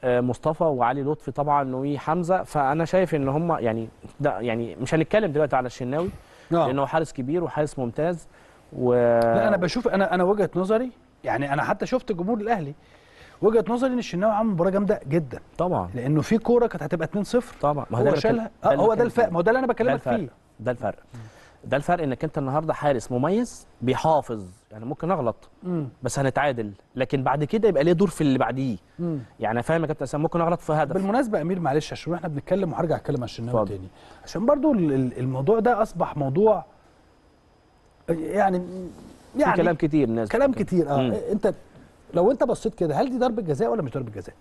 C: آه، مصطفى وعلي لطفي طبعا وحمزة فأنا شايف إن هم يعني ده يعني مش هنتكلم دلوقتي على الشناوي
A: آه.
C: لأنه حارس كبير وحارس ممتاز و
A: لا أنا بشوف أنا أنا وجهة نظري يعني أنا حتى شفت جمهور الاهلي وجهة نظري ان الشناوي عمل مباراة جامدة جدا.
C: طبعا.
A: لأنه في كورة كانت هتبقى 2-0
C: طبعا. ما
A: هو
C: ده
A: شالها. آه هو ده الفرق.
C: فيه.
A: ما هو ده اللي
C: أنا
A: بكلمك
C: الفرق.
A: فيه.
C: ده الفرق. ده الفرق انك انت النهارده حارس مميز بيحافظ. يعني ممكن اغلط
A: مم.
C: بس هنتعادل. لكن بعد كده يبقى ليه دور في اللي بعديه. يعني فاهم يا كابتن اسامه ممكن اغلط في هدف.
A: بالمناسبة أمير معلش عشان إحنا بنتكلم وهرجع اتكلم على الشناوي. تاني. عشان برضو ال- ال- الموضوع ده أصبح موضوع يعني يعني
C: كلام كتير الناس
A: كلام
C: بتتكلم.
A: كتير. آه
C: مم.
A: انت لو انت بصيت كده هل دي ضربة جزاء ولا مش ضربة جزاء؟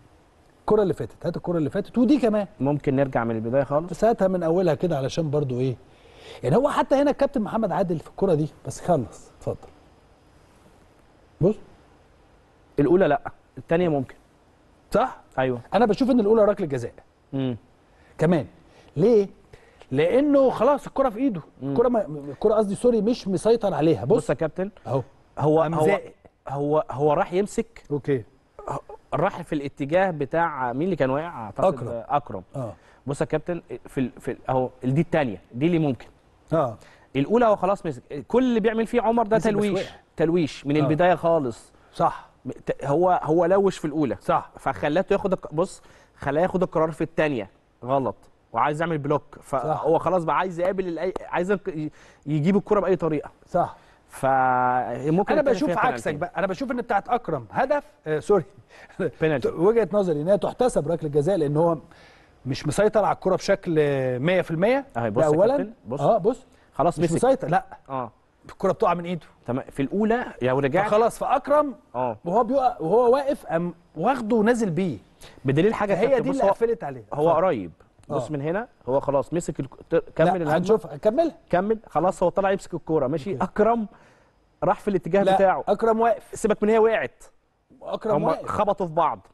A: الكرة اللي فاتت هات الكرة اللي فاتت ودي كمان.
C: ممكن نرجع من البداية خالص.
A: هاتها من أولها كده علشان برضو إيه يعني هو حتى هنا الكابتن محمد عادل في الكرة دي بس خلص اتفضل. بص.
C: الأولى لأ الثانية ممكن.
A: صح؟
C: أيوه.
A: أنا بشوف إن الأولى ركله جزاء.
C: امم
A: كمان ليه؟ لأنه خلاص الكرة في ايده. الكرة ما... الكرة قصدي sorry مش مسيطر عليها.
C: بص.
A: بص
C: يا كابتن.
A: أهو.
C: هو هو. هو هو راح يمسك.
A: okay.
C: راح في الاتجاه بتاع مين اللي كان واقع؟ أعتقد
A: أكرم.
C: أكرم.
A: آه.
C: بص يا كابتن في ال... في ال... أهو دي الثانية دي اللي ممكن.
A: آه.
C: الأولى هو خلاص مسك. كل اللي بيعمل فيه عمر ده تلويش. تلويش من
A: آه.
C: البداية خالص.
A: صح.
C: هو هو لوش في الأولى.
A: صح.
C: فخلاته ياخد بص خلاه ياخد القرار في الثانية غلط. وعايز يعمل block. فهو خلاص بقى عايز يقابل الأي... عايز يجيب الكرة بأي طريقة.
A: صح.
C: فممكن
A: أنا بشوف عكسك بقى. أنا بشوف إن بتاعت أكرم هدف آه
C: sorry.
A: وجهة نظري ان هي تحتسب ركلة جزاء لأن هو مش مسيطر على الكرة بشكل آه، 100%
C: أهي بص يا
A: اولا
C: بص.
A: آه بص.
C: خلاص
A: مش
C: مسك.
A: مسيطر لأ.
C: آه.
A: الكرة بتقع من إيده.
C: تمام. في الأولى لو رجعت
A: فخلاص فأكرم
C: آه.
A: وهو بيقع وهو واقف قام واخده ونازل بيه.
C: بدليل حاجة
A: هي دي اللي
C: هو,
A: قفلت عليه.
C: هو. قريب. بص
A: آه.
C: من هنا هو خلاص مسك الك... كمل
A: لا
C: الهجمة.
A: هنشوف. كملها
C: كمل. خلاص هو طلع يمسك الكورة. ماشي. أكرم راح في الاتجاه
A: لا
C: بتاعه.
A: أكرم واقف.
C: سيبك من هي وقعت.
A: أكرم
C: هم
A: واقف.
C: خبطوا في بعض.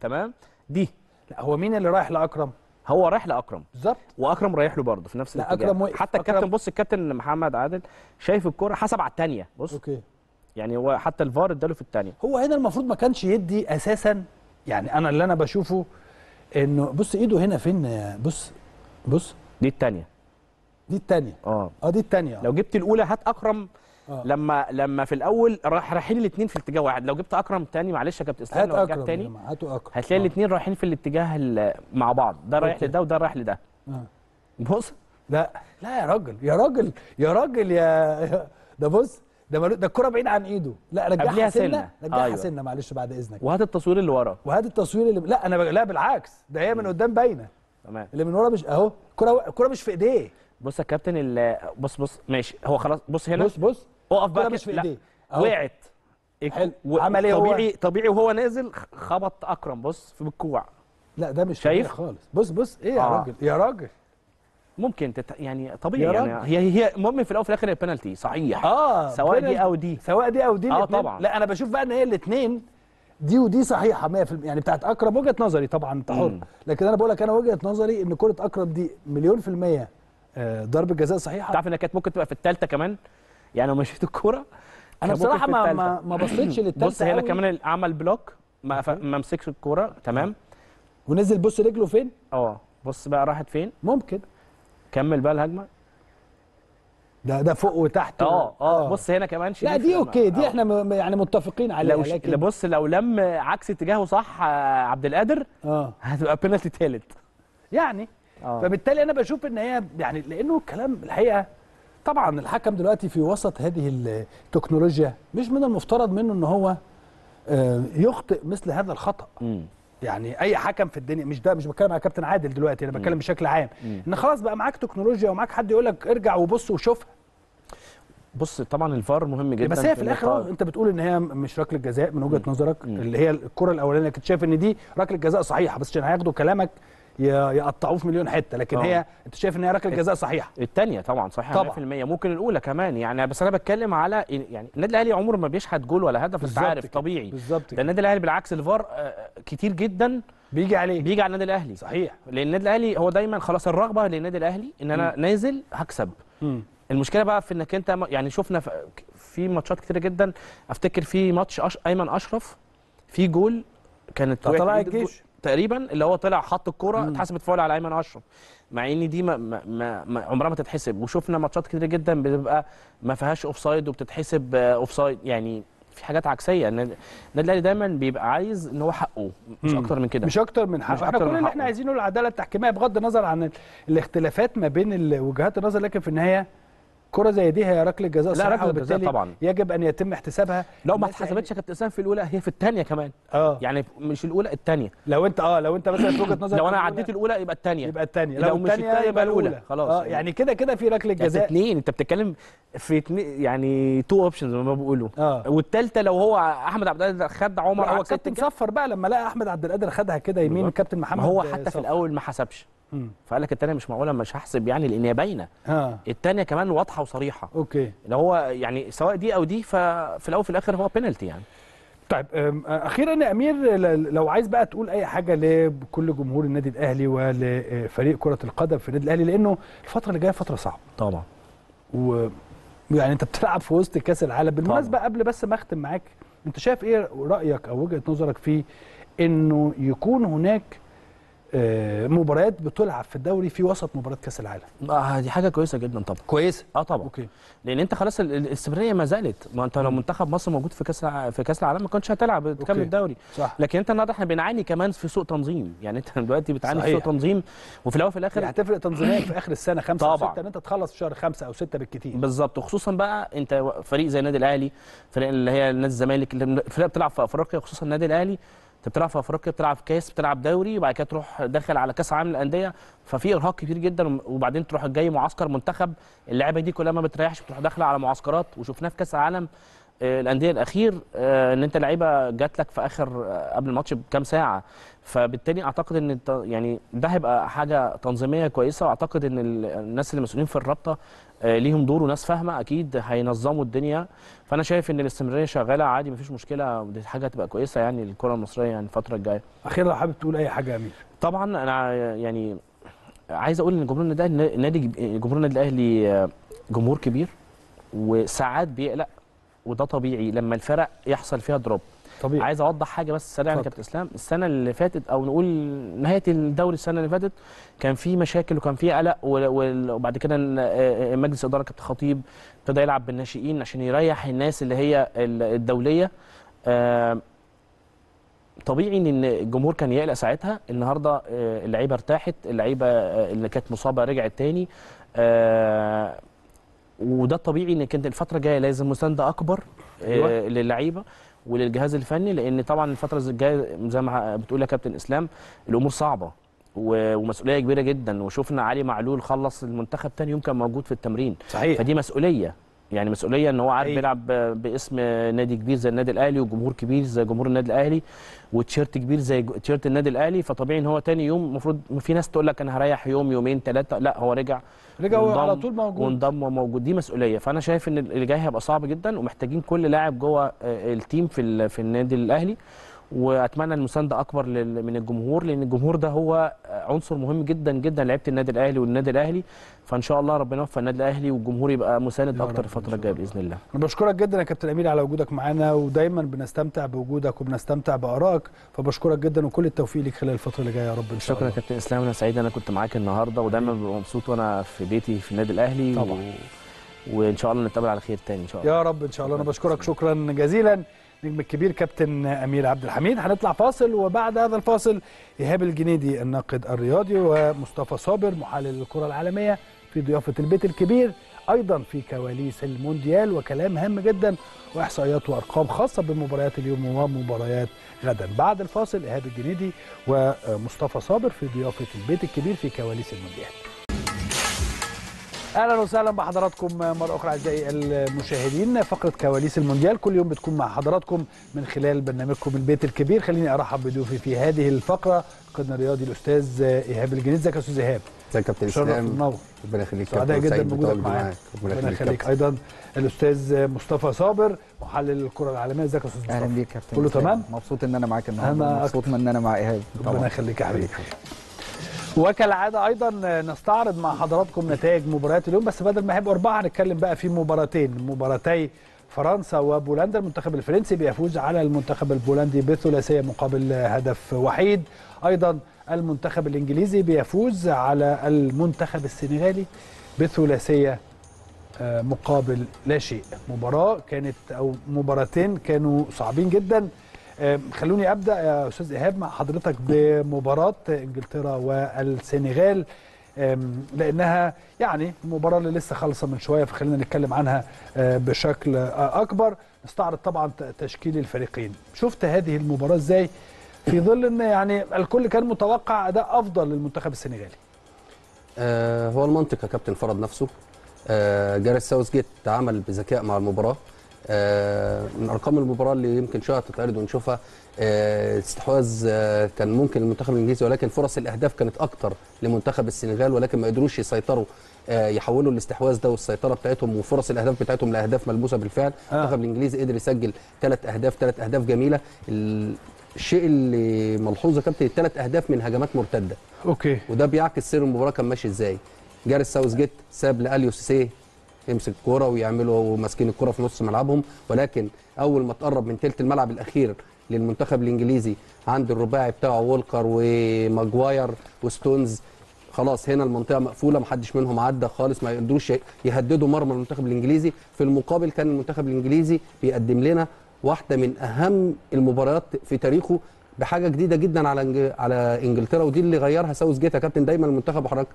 C: تمام؟ دي.
A: لا هو مين اللي رايح لأكرم؟
C: هو رايح لأكرم.
A: بالظبط.
C: وأكرم رايح له برضه في نفس
A: لا،
C: الاتجاه.
A: أكرم وقف.
C: حتى
A: أكرم-
C: الكابتن بص الكابتن محمد عادل شايف الكورة حسب على الثانية بص.
A: okay.
C: يعني هو حتى الفار اداله في الثانية
A: هو هنا المفروض ما كانش يدي أساسا. يعني أنا اللي أنا بشوفه انه بص ايده هنا فين بص بص.
C: دي الثانية
A: دي الثانية
C: آه.
A: آه دي الثانية
C: لو جبت الأولى هات أكرم.
A: آه.
C: لما لما في الأول راح رايحين الاثنين في اتجاه واحد. لو جبت أكرم تاني معلش يا كابتن
A: إسلام
C: لو رجعت تاني
A: جماعة هاتوا أكرم.
C: هتلاقي
A: آه.
C: الاثنين رايحين في الاتجاه ال- مع بعض. ده رايح. لده وده رايح لده.
A: آه.
C: بص.
A: لا لا يا راجل يا راجل يا راجل يا ده بص. ده ملو... ده الكرة بعيد عن إيده. لا رجعها سنة
C: سنة.
A: رجعها
C: أيوة.
A: سنة معلش بعد إذنك.
C: وهات التصوير اللي ورا.
A: وهات التصوير اللي لا أنا ب... لا بالعكس. ده هي من قدام باينة.
C: تمام.
A: اللي من ورا مش أهو الكره الكره مش في إيديه.
C: بص يا كابتن ال- بص بص ماشي. هو خلاص بص هنا.
A: بص بص.
C: اقف بقى
A: مش. في إيديه.
C: وقعت.
A: حلو.
C: و-
A: عمل إيه هو؟
C: طبيعي طبيعي وهو نازل خبط أكرم. بص في بالكوع
A: لا ده مش
C: شايف؟
A: طبيعي خالص. بص بص. إيه يا
C: آه.
A: راجل؟ يا راجل.
C: ممكن تت... يعني طبيعي. يعني هي هي المهم في الأول وفي الآخر هي بنالتي صحيح
A: آه
C: سواء دي. أو دي
A: سواء دي أو دي
C: آه
A: الاتنين.
C: طبعا.
A: لا أنا بشوف بقى إن هي الاثنين دي ودي صحيحة 100% يعني بتاعت اكرم وجهة نظري طبعا أنت حر. لكن أنا بقول لك أنا وجهة نظري إن كرة اكرم دي مليون في المية آه، ضربة جزاء صحيحة
C: تعرف إنها كانت ممكن تبقى في الثالثه كمان يعني لو مشيت الكورة
A: أنا
C: بصراحة
A: ما. ما, ما بصيتش للتالتة
C: بص هنا. كمان عمل block ما. ما مسكش الكورة تمام
A: ونزل بص رجله فين
C: آه بص بقى راحت فين
A: ممكن
C: كمل بقى الهجمة
A: ده ده فوق وتحت
C: آه آه بص هنا كمان
A: لا دي okay دي
C: آه.
A: إحنا م- يعني متفقين عليها
C: لو.
A: لكن
C: بص لو لم عكس اتجاهه صح آه، عبد القادر
A: آه
C: هتبقى بينالتي ثالث
A: يعني
C: آه
A: فبالتالي أنا بشوف إن هي يعني لأنه الكلام الحقيقة طبعا الحكم دلوقتي في وسط هذه التكنولوجيا مش من المفترض منه إن هو آه، يخطئ مثل هذا الخطأ
C: مم.
A: يعني أي حكم في الدنيا مش ده مش بتكلم على كابتن عادل دلوقتي أنا بتكلم بشكل عام. إن خلاص بقى معاك تكنولوجيا ومعاك حد يقول لك ارجع وبص وشوفها
C: بص طبعا الفار مهم جدا
A: بس هي في الآخر أنت بتقول إن هي مش ركلة جزاء من وجهة
C: مم.
A: نظرك
C: مم.
A: اللي هي الكرة الأولانية كنت شايف إن دي ركلة جزاء صحيحة بس عشان هياخدوا كلامك يقطعوه في مليون حتة لكن
C: آه.
A: هي أنت شايف إن هي ركلة جزاء صحيحة
C: الثانية طبعا صحيح
A: طبعاً.
C: 100% ممكن الأولى كمان يعني بس أنا بتكلم على يعني النادي الأهلي عمره ما بيشحت جول ولا هدف
A: أنت
C: عارف. طبيعي
A: بالظبط
C: ده. النادي الأهلي بالعكس الفار آه، كتير جدا
A: بيجي عليه
C: بيجي على النادي الأهلي
A: صحيح
C: لأن النادي الأهلي هو دايما خلاص الرغبة للنادي الأهلي إن أنا نازل هكسب
A: مم.
C: المشكلة بقى في إنك أنت م- يعني شفنا في- ماتشات كتيرة جدا أفتكر في ماتش أش... أيمن أشرف في جول كانت ال goal-
A: الجيش.
C: تقريبا اللي هو طلع حط
A: الكورة.
C: اتحسبت فاول على أيمن أشرف مع إن دي ما ما ما عمرها ما تتحسب وشفنا ماتشات كتير جدا بتبقى ما فيهاش offside وبتتحسب offside يعني في حاجات عكسية النادي النادي الأهلي دايما بيبقى عايز إن هو حقه مش. أكتر من كده
A: مش أكتر من حقه
C: إحنا
A: كل اللي. إحنا عايزينه العدالة التحكيمية بغض النظر عن ال- الاختلافات ما بين وجهات النظر لكن في النهاية كرة زي دي هي ركلة جزاء
C: لا، ركلة جزاء طبعا.
A: يجب أن يتم احتسابها
C: لو ما اتحسبتش يا كابتن إسلام في الأولى هي في الثانية كمان
A: آه
C: يعني مش الأولى الثانية
A: لو أنت آه لو أنت مثلا في وجهة نظرك
C: لو
A: أنا
C: عديت الأولى يبقى الثانية
A: يبقى الثانية
C: لو
A: لو
C: مش الثانية
A: يبقى.
C: الأولى خلاص.
A: آه يعني كده كده في ركلة
C: يعني
A: جزاء
C: اثنين أنت بتتكلم في اتنين يعني two options زي ما بيقولوا
A: آه
C: والثالثه لو هو أحمد عبد القادر خد عمر
A: هو كابتن صفر بقى لما لقى أحمد عبد القادر خدها كده يمين. الكابتن محمد
C: هو
A: آه،
C: حتى في. الأول ما حسبش. فقال لك الثانية مش معقولة مش هحسب يعني لأن هي
A: باينة.
C: الثانية كمان واضحة وصريحة.
A: okay.
C: اللي هو يعني سواء دي أو دي ففي الأول وفي الآخر هو بينالتي يعني.
A: طيب أخيرا يا أمير لو عايز بقى تقول أي حاجة لكل جمهور النادي الأهلي ولفريق كرة القدم في النادي الأهلي لأنه الفترة اللي جاية فترة صعبة.
C: طبعا.
A: و يعني أنت بتلعب في وسط كأس العالم. بالمناسبة قبل بس ما أختم معاك أنت شايف إيه رأيك أو وجهة نظرك في إنه يكون هناك مباريات بتلعب في الدوري في وسط مباراه كأس العالم.
C: آه دي حاجة كويسة جدا طبعا.
A: كويسة.
C: آه طبعا.
A: أوكي.
C: لأن أنت خلاص ال- ال- الاستمراريه ما زالت. ما أنت لو. منتخب مصر موجود في كأس في كأس العالم ما كنتش هتلعب تكمل
A: أوكي.
C: الدوري.
A: صح.
C: لكن أنت النهارده إحنا بنعاني كمان في سوء تنظيم. يعني أنت دلوقتي بتعاني في
A: صحيح.
C: سوء تنظيم وفي الأول وفي
A: يعني
C: الآخر
A: هتفرق تنظيميا في آخر السنة خمسة أو
C: طبعاً.
A: ستة إن أنت تخلص في شهر خمسة أو ستة بالكتير.
C: بالظبط. وخصوصا بقى أنت فريق زي النادي الأهلي فريق اللي هي نادي الزمالك اللي فريق بتلعب في أفريقيا خصوصا النادي الأهلي. انت بتلعب في أفريقيا بتلعب كاس بتلعب دوري وبعد كده تروح داخل على كأس عالم الانديه ففي إرهاق كبير جدا وبعدين تروح جاي معسكر منتخب. اللعيبه دي كلها ما بتريحش بتروح داخلة على معسكرات. وشفناه في كأس العالم آه، الأندية الأخير آه، إن أنت لعيبة جات لك في آخر آه، قبل الماتش بكام ساعة. فبالتالي أعتقد إن يعني ده هيبقى حاجة تنظيمية كويسة. وأعتقد إن ال- الناس اللي مسؤولين في الرابطة ليهم دور وناس فاهمة أكيد هينظموا الدنيا. فأنا شايف إن الاستمرارية شغالة عادي مفيش مشكلة ودي حاجة هتبقى كويسة يعني للكرة المصرية يعني الفترة الجاية.
A: أخيرا لو حابب تقول أي حاجة يا أمير.
C: طبعا أنا يعني عايز أقول إن جمهور النادي النادي جمهور النادي الأهلي آه، جمهور كبير وساعات بيقلق. وده طبيعي لما الفرق يحصل فيها دروب.
A: طبيعي.
C: عايز أوضح حاجة بس سريعا يا. كابتن إسلام. السنة اللي فاتت أو نقول نهاية الدوري السنة اللي فاتت كان في مشاكل وكان في قلق وبعد كده ال- آه، مجلس الاداره كابتن خطيب ابتدى يلعب بالناشئين عشان يريح الناس اللي هي ال- الدولية. آه، طبيعي إن الجمهور كان يقلق ساعتها. النهارده آه، اللعيبة ارتاحت. اللعيبة آه، اللي كانت مصابة رجعت تاني. آه، وده الطبيعي إن كانت الفترة الجاية لازم مسانده أكبر
A: أيوة.
C: آه، للعيبة وللجهاز الفني لأن طبعا الفترة الجاية زي ما بتقول يا كابتن إسلام الأمور صعبة ومسؤولية كبيرة جدا وشفنا علي معلول خلص المنتخب تاني يوم كان موجود في التمرين.
A: صحيح.
C: فدي مسؤولية. يعني مسؤولية إن هو عارف
A: أيوة.
C: بيلعب باسم نادي كبير زي النادي الأهلي وجمهور كبير زي جمهور النادي الأهلي وتيشيرت كبير زي تيشيرت النادي الأهلي. فطبيعي إن هو تاني يوم المفروض في ناس تقول لك أنا هريح يوم يومين ثلاثة لا هو رجع
A: رجع على طول موجود.
C: وانضم وموجود. دي مسؤولية. فأنا شايف إن اللي جاي هيبقى صعب جدا ومحتاجين كل لاعب جوه آه، التيم في في النادي الأهلي. واتمنى المسانده أكبر من الجمهور لأن الجمهور ده هو عنصر مهم جدا جدا لعيبة النادي الأهلي والنادي الأهلي. فإن شاء الله ربنا يوفق النادي الأهلي والجمهور يبقى مساند
A: أكتر الفترة
C: الجاية
A: الله.
C: بإذن الله.
A: أنا بشكرك جدا يا كابتن أمير على وجودك معانا ودايما بنستمتع بوجودك وبنستمتع بآرائك فبشكرك جدا وكل التوفيق ليك خلال الفترة اللي جاية يا رب إن شاء
C: شكرا يا
A: الله.
C: كابتن إسلام أنا سعيد أنا كنت معاك النهارده ودايما ببقى مبسوط وأنا في بيتي في النادي الأهلي.
A: طبعا.
C: و... وإن شاء الله نتقابل على خير تاني إن شاء الله.
A: يا رب إن شاء الله. أنا بشكرك شكرا جزيلا. نجم الكبير كابتن أمير عبد الحميد. هنطلع فاصل وبعد هذا الفاصل إيهاب الجنيدي الناقد الرياضي ومصطفى صابر محلل الكرة العالمية في ضيافة البيت الكبير أيضا في كواليس المونديال وكلام هام جدا وإحصائيات وأرقام خاصة بمباريات اليوم ومباريات غدا. بعد الفاصل إيهاب الجنيدي ومصطفى صابر في ضيافة البيت الكبير في كواليس المونديال. أهلا وسهلا بحضراتكم مرة أخرى أعزائي المشاهدين. فقرة كواليس المونديال كل يوم بتكون مع حضراتكم من خلال برنامجكم البيت الكبير. خليني أرحب بضيوفي في هذه الفقرة قدنا الرياضي الأستاذ إيهاب الجنيد. ازيك يا أستاذ إيهاب؟
D: إزيك يا كابتن إسلام؟
A: منور
D: ربنا يخليك
A: سعداء جدا بوجودك معانا.
D: معاك.
A: ربنا يخليك أيضا الأستاذ مصطفى صابر محلل الكرة العالمية. ازيك يا أستاذ
E: أهلا
A: مصطفى
E: بيك يا كابتن
A: كله. تمام؟
E: مبسوط إن أنا معاك النهارده. مبسوط إن أنا مع إيهاب.
A: ربنا يخليك يا حبيبي. وكالعادة أيضا نستعرض مع حضراتكم نتائج مباريات اليوم بس بدل ما هيبقوا أربعة هنتكلم بقى في مباراتين مباراتي فرنسا وبولندا المنتخب الفرنسي بيفوز على المنتخب البولندي بثلاثية مقابل هدف وحيد. أيضا المنتخب الإنجليزي بيفوز على المنتخب السنغالي بثلاثية آه، مقابل لا شيء. مباراة كانت أو مباراتين كانوا صعبين جدا. خلوني أبدأ يا أستاذ إيهاب مع حضرتك بمباراة إنجلترا والسنغال آم، لأنها يعني المباراة اللي لسه خالصة من شوية فخلينا نتكلم عنها بشكل أكبر. نستعرض طبعا تشكيل الفريقين. شفت هذه المباراة إزاي؟ في ظل أن يعني الكل كان متوقع أداء أفضل للمنتخب السنغالي.
D: آه هو المنطق يا كابتن فرض نفسه. آه جاريث ساوث جيت تعامل بذكاء مع المباراة. من أرقام المباراة اللي يمكن شوية تتعرض ونشوفها آه استحواذ آه كان ممكن المنتخب الإنجليزي ولكن فرص الأهداف كانت أكتر لمنتخب السنغال ولكن ما قدروش يسيطروا آه يحولوا الاستحواذ ده والسيطرة بتاعتهم وفرص الأهداف بتاعتهم لأهداف ملموسة بالفعل.
A: آه.
D: المنتخب الإنجليزي قدر يسجل ثلاث أهداف ثلاث أهداف جميلة. ال- الشيء اللي ملحوظ يا كابتن الثلاث أهداف من هجمات مرتدة.
A: أوكي.
D: وده بيعكس سير المباراة كان ماشي إزاي. جاريث ساوث جيت ساب لأليو سيسي يمسك الكورة ويعملوا ماسكين الكورة في نص ملعبهم. ولكن أول ما تقرب من ثلث الملعب الأخير للمنتخب الإنجليزي عند الرباعي بتاعه وولكر وماجواير وستونز خلاص هنا المنطقة مقفولة محدش منهم عدى خالص ما يقدروش يهددوا مرمى المنتخب الإنجليزي. في المقابل كان المنتخب الإنجليزي بيقدم لنا واحدة من أهم المباريات في تاريخه بحاجة جديدة جدا على على إنجلترا ودي اللي غيرها ساوث جيت يا كابتن دايما المنتخب حضرتك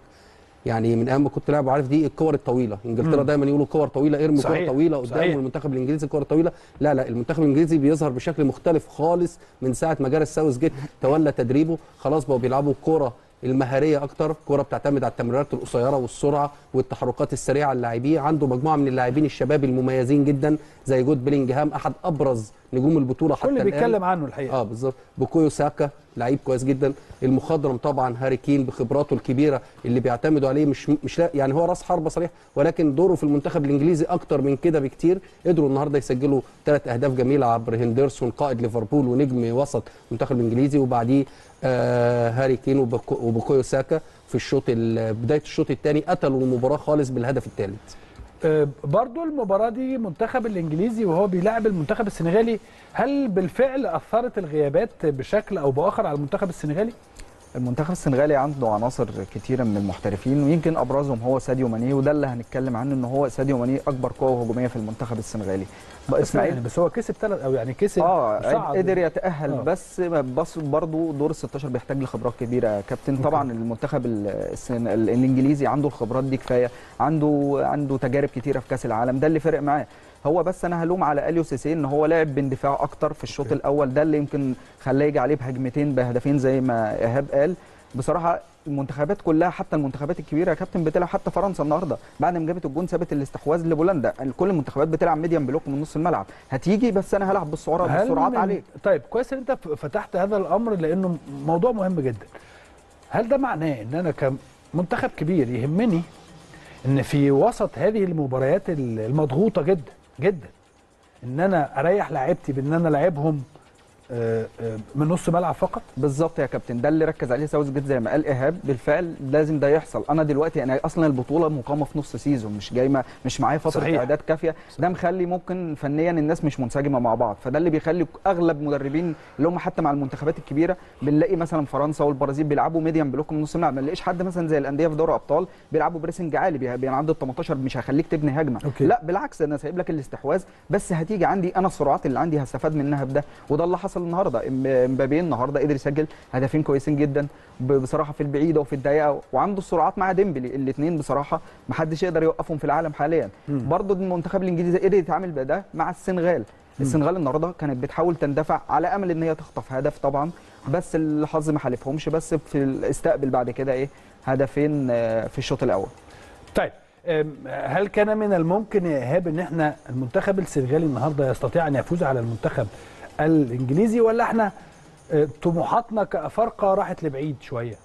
D: يعني من أيام ما كنت لاعب عارف دي الكور الطويلة.
A: إنجلترا.
D: دايما يقولوا كور طويلة ارمي كور
A: صحيح،
D: طويله قدام
A: صحيح.
D: والمنتخب الإنجليزي كور طويلة. لا لا المنتخب الإنجليزي بيظهر بشكل مختلف خالص من ساعة ما جاريث ساوث جيت تولى تدريبه. خلاص بقوا بيلعبوا الكوره المهارية أكتر كورة بتعتمد على التمريرات القصيرة والسرعة والتحركات السريعة اللاعبين. عنده مجموعة من اللاعبين الشباب المميزين جدا زي جود بيلينجهام أحد أبرز نجوم البطولة حتى
A: كل
D: الآن.
A: بيتكلم عنه الحقيقة.
D: آه بالظبط. بوكويو ساكا لعيب كويس جدا. المخضرم طبعا هاري كين بخبراته الكبيرة اللي بيعتمدوا عليه مش مش لا يعني هو راس حربة صريح ولكن دوره في المنتخب الإنجليزي أكتر من كده بكتير. قدروا النهارده يسجلوا ثلاث أهداف جميلة عبر هندرسون قائد ليفربول ونجم وسط المنتخب الانجليزي وبعديه آه هاري كين وبوكو- وبوكويو ساكا في الشوط ال- بداية الشوط الثاني قتلوا المباراة خالص بالهدف الثالث.
A: برضو المباراة دي منتخب الإنجليزي وهو بيلاعب المنتخب السنغالي هل بالفعل أثرت الغيابات بشكل أو بآخر على المنتخب السنغالي؟
E: المنتخب السنغالي عنده عناصر كتيرة من المحترفين ويمكن أبرزهم هو ساديو ماني وده اللي هنتكلم عنه إن هو ساديو ماني أكبر قوة هجومية في المنتخب السنغالي.
A: بس, يعني بس هو كسب ثلاث أو يعني كسب آه.
E: قدر يتأهل
A: آه.
E: بس بس برضه دور ال 16 بيحتاج لخبرات كبيرة. يا كابتن طبعا المنتخب ال- السن- ال- الإنجليزي عنده الخبرات دي كفاية عنده عنده تجارب كتيرة في كأس العالم ده اللي فرق معاه. هو بس أنا هلوم على اليو سيسي إن هو لعب باندفاع أكتر في الشوط. الأول. ده اللي يمكن خلاه يجي عليه بهجمتين بهدفين زي ما إيهاب قال. بصراحة المنتخبات كلها حتى المنتخبات الكبيرة يا كابتن بتلعب حتى فرنسا النهارده. بعد ما جابت الجون سابت الاستحواذ لبولندا. كل المنتخبات بتلعب medium block من نص الملعب. هتيجي بس أنا هلعب بالسرعه بالسرعات عليك.
A: طيب كويس إن أنت فتحت هذا الأمر لأنه موضوع مهم جدا. هل ده معناه إن أنا كمنتخب كبير يهمني إن في وسط هذه المباريات ال- المضغوطة جدا؟ جدا. إن أنا أريح لاعيبتي بإن أنا العبهم من نص ملعب فقط؟
E: بالظبط يا كابتن. ده اللي ركز عليه ساوث جيت زي ما قال إيهاب بالفعل لازم ده يحصل. أنا دلوقتي أنا أصلا البطولة مقامة في نص season مش جاي ما- مش معايا
A: فترة.
E: إعداد كافية. ده مخلي ممكن فنيا الناس مش منسجمة مع بعض. فده اللي بيخلي أغلب مدربين اللي هم حتى مع المنتخبات الكبيرة بنلاقي مثلا فرنسا والبرازيل بيلعبوا medium block من نص الملعب ما نلاقيش حد مثلا زي الأندية في دوري ابطال بيلعبوا pressing عالي بي- بيعدوا ال 18 مش هيخليك تبني هجمة.
A: أوكي.
E: لا بالعكس أنا سايب لك الاستحواذ. بس هتيجي عندي أنا السرعات اللي عندي هستفاد منها بده وده اللي حصل النهارده. إم- إمبابي النهارده قدر يسجل هدفين كويسين جدا بصراحة في البعيده وفي الضيقة وعنده السرعات مع ديمبلي. الاثنين بصراحة ما حدش يقدر يوقفهم في العالم حاليا. برضه المنتخب الإنجليزي قدر يتعامل بده مع السنغال. السنغال النهارده كانت بتحاول تندفع على أمل إن هي تخطف هدف طبعا بس الحظ ما حالفهمش. بس في الاستقبل بعد كده إيه هدفين آه، في الشوط الأول.
A: طيب هل كان من الممكن يا إيهاب إن إحنا المنتخب السنغالي النهارده يستطيع أن يفوز على المنتخب الإنجليزي ولا إحنا آه، طموحاتنا كأفارقة راحت لبعيد شوية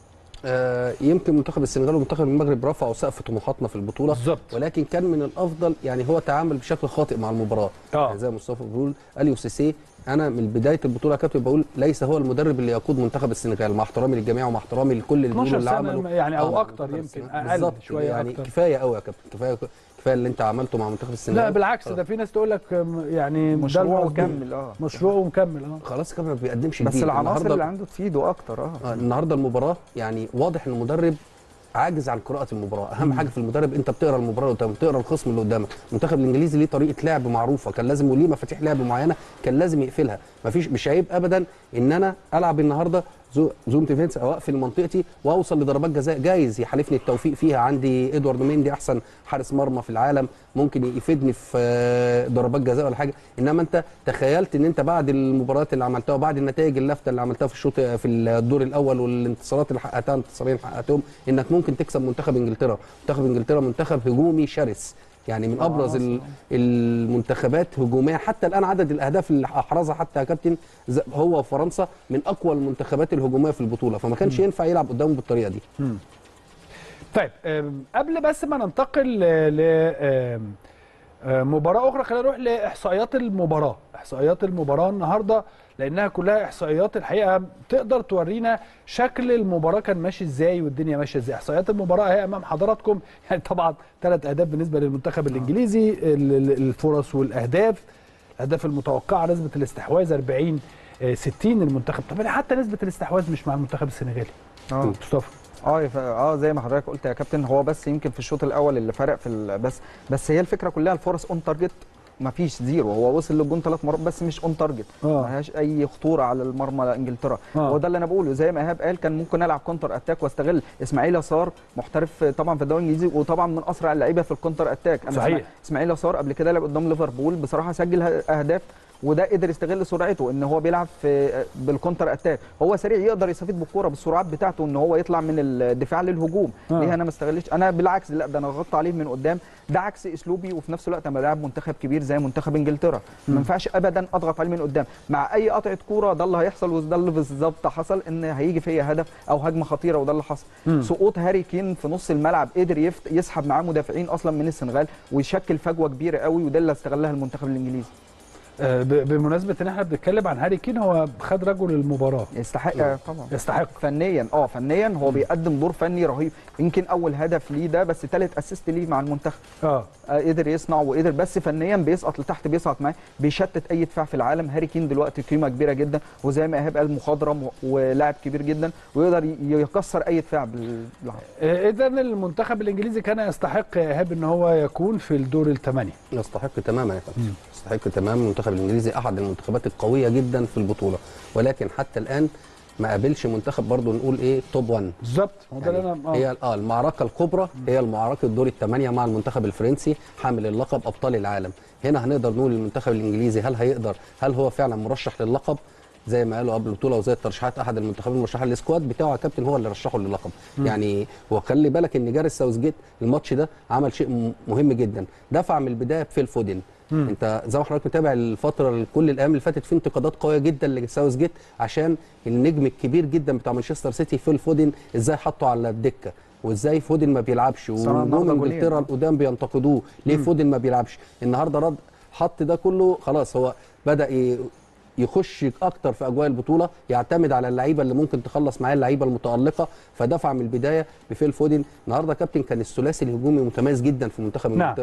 D: آه، يمكن منتخب السنغال ومنتخب المغرب رفعوا سقف طموحاتنا في البطولة
A: بالظبط.
D: ولكن كان من الأفضل يعني هو تعامل بشكل خاطئ مع المباراة
A: آه.
D: يعني زي مصطفى بيقول أليو سيسي أنا من بداية البطولة كابتن بقول ليس هو المدرب اللي يقود منتخب السنغال مع احترامي للجميع ومع احترامي لكل اللي
A: 12
D: اللي
A: سنة
D: عمله
A: يعني أكتر
D: منتخب
A: يمكن،
D: بالظبط
A: شوية
D: يعني
A: أكتر.
D: كفاية قوي يا كابتن كفاية كفاية اللي انت عملته مع منتخب السنغال.
A: لا بالعكس. ده في ناس تقول لك يعني
E: مشروع. وكمل آه.
A: مشروع ومكمل آه.
D: خلاص كده ما بيقدمش
E: بس
D: جديد.
E: العناصر
D: النهاردة-
E: اللي عنده تفيده أكتر آه.
D: آه، النهارده المباراة يعني واضح إن المدرب عاجز عن قراءة المباراة. أهم حاجة في المدرب أنت بتقرأ المباراة اللي قدامك بتقرأ الخصم اللي قدامك. المنتخب الإنجليزي ليه طريقة لعب معروفة. كان لازم وليه مفاتيح لعب معينة كان لازم يقفلها. مفيش مش عيب ابدا إن أنا ألعب النهارده zo- zone defense أو اقفل منطقتي وأوصل لضربات جزاء. جايز يحالفني التوفيق فيها. عندي إدوارد ميندي أحسن حارس مرمى في العالم. ممكن يفيدني في آه، ضربات جزاء ولا حاجة. إنما أنت تخيلت إن أنت بعد المباريات اللي عملتها وبعد النتائج اللافته اللي عملتها في الشوط في الدور الأول والانتصارات اللي حققتها الانتصارين اللي حققتهم إنك ممكن تكسب منتخب إنجلترا. منتخب إنجلترا منتخب هجومي شرس. يعني من أبرز ال- المنتخبات هجوميا حتى الآن عدد الأهداف اللي أحرزها حتى يا كابتن هو وفرنسا من أقوى المنتخبات الهجومية في البطولة. فما كانش ينفع يلعب قدامهم بالطريقة دي.
A: طيب قبل بس ما ننتقل ل أم، مباراة أخرى خلينا نروح لإحصائيات المباراة. إحصائيات المباراة النهاردة لأنها كلها إحصائيات الحقيقة تقدر تورينا شكل المباراة كان ماشي إزاي والدنيا ماشية إزاي. إحصائيات المباراة هي أمام حضراتكم. يعني طبعا ثلاث أهداف بالنسبة للمنتخب الإنجليزي ال- ال- الفرص والأهداف. الأهداف المتوقعة نسبة الاستحواذ 40 آه، 60 المنتخب طب حتى نسبة الاستحواذ مش مع المنتخب السنغالي.
E: آه.
A: مصطفى.
E: آه آه زي ما حضرتك قلت يا كابتن هو بس يمكن في الشوط الأول اللي فرق في ال- بس بس هي الفكرة كلها الفرص on target ما فيش zero هو وصل للجون ثلاث مرات بس مش on target
A: آه.
E: ما فيهاش أي خطورة على المرمى إنجلترا.
A: آه.
E: هو ده اللي أنا بقوله. زي ما إيهاب قال كان ممكن ألعب counter attack وأستغل. إسماعيل يسار محترف طبعا في الدوري الإنجليزي وطبعا من أسرع اللعيبة في ال counter attack
A: أنا
E: صحيح. إسماعيل يسار قبل كده لعب قدام ليفربول. بصراحة سجل أهداف وده قدر يستغل سرعته إن هو بيلعب في بال counter attack هو سريع يقدر يستفيد بالكورة بالسرعات بتاعته إن هو يطلع من الدفاع للهجوم.
A: آه.
E: ليه أنا ما استغلش أنا بالعكس لا ده أنا غطى عليه من قدام. ده عكس أسلوبي وفي نفس الوقت أنا بلاعب منتخب كبير زي منتخب إنجلترا. ما ينفعش ابدا أضغط عليه من قدام. مع أي قطعة كورة ده اللي هيحصل وده اللي بالظبط حصل إن هيجي فيا هدف أو هجمة خطيرة وده اللي حصل. سقوط هاري كين في نص الملعب قدر يفت... يسحب معاه مدافعين أصلا من السنغال ويشكل فجوة كبيرة قوي وده اللي استغلها المنتخب
A: الإنجليزي. بمناسبة إن إحنا بنتكلم عن هاري كين هو خد رجل المباراة.
E: يستحق طبعا.
A: يستحق.
E: فنيا آه فنيا هو بيقدم دور فني رهيب. يمكن أول هدف ليه ده بس ثالث assist ليه مع المنتخب.
A: آه.
E: آه، قدر يصنع وقدر بس فنيا بيسقط لتحت بيسقط معاه بيشتت أي دفاع في العالم. هاري كين دلوقتي قيمة كبيرة جدا وزي ما إيهاب قال مخضرم ولاعب كبير جدا ويقدر يكسر أي دفاع بال- بالعرض.
A: اذا المنتخب الإنجليزي كان يستحق يا إيهاب إن هو يكون في الدور الثمانية.
D: يستحق تماما يا فندم. يستحق تماما المنتخب الإنجليزي أحد المنتخبات القوية جدا في البطولة. ولكن حتى الآن ما قابلش منتخب برضه نقول إيه top 1
A: بالظبط. هو ده اللي
D: يعني
A: أنا آه.
D: هي آه المعركة الكبرى هي المعركة دور الثمانيه مع المنتخب الفرنسي حامل اللقب أبطال العالم. هنا هنقدر نقول المنتخب الإنجليزي هل هيقدر هل هو فعلا مرشح للقب؟ زي ما قالوا قبل البطوله وزي الترشيحات أحد المنتخبين المرشحين ال squad بتاعه كابتن هو اللي رشحه للقب. يعني وخلي بالك إن جاريث ساوثجيت الماتش ده عمل شيء مهم جدا. دفع من البداية بفيل فودن انت زي ما حضرتك متابع الفترة كل الأيام اللي فاتت في انتقادات قوية جدا لساوث جيت عشان النجم الكبير جدا بتاع مانشستر سيتي فيل فودن إزاي حطه على الدكة وازاي فودن ما بيلعبش ونجوم إنجلترا القدام بينتقدوه. ليه فودن ما بيلعبش؟ النهارده رد حط ده كله خلاص هو بدأ ي- يخش أكتر في أجواء البطولة يعتمد على اللعيبة اللي ممكن تخلص معاه اللعيبة المتألقة فدفع من البداية بفيل فودن. النهارده كابتن كان الثلاثي الهجومي متميز جدا في منتخب
A: نعم.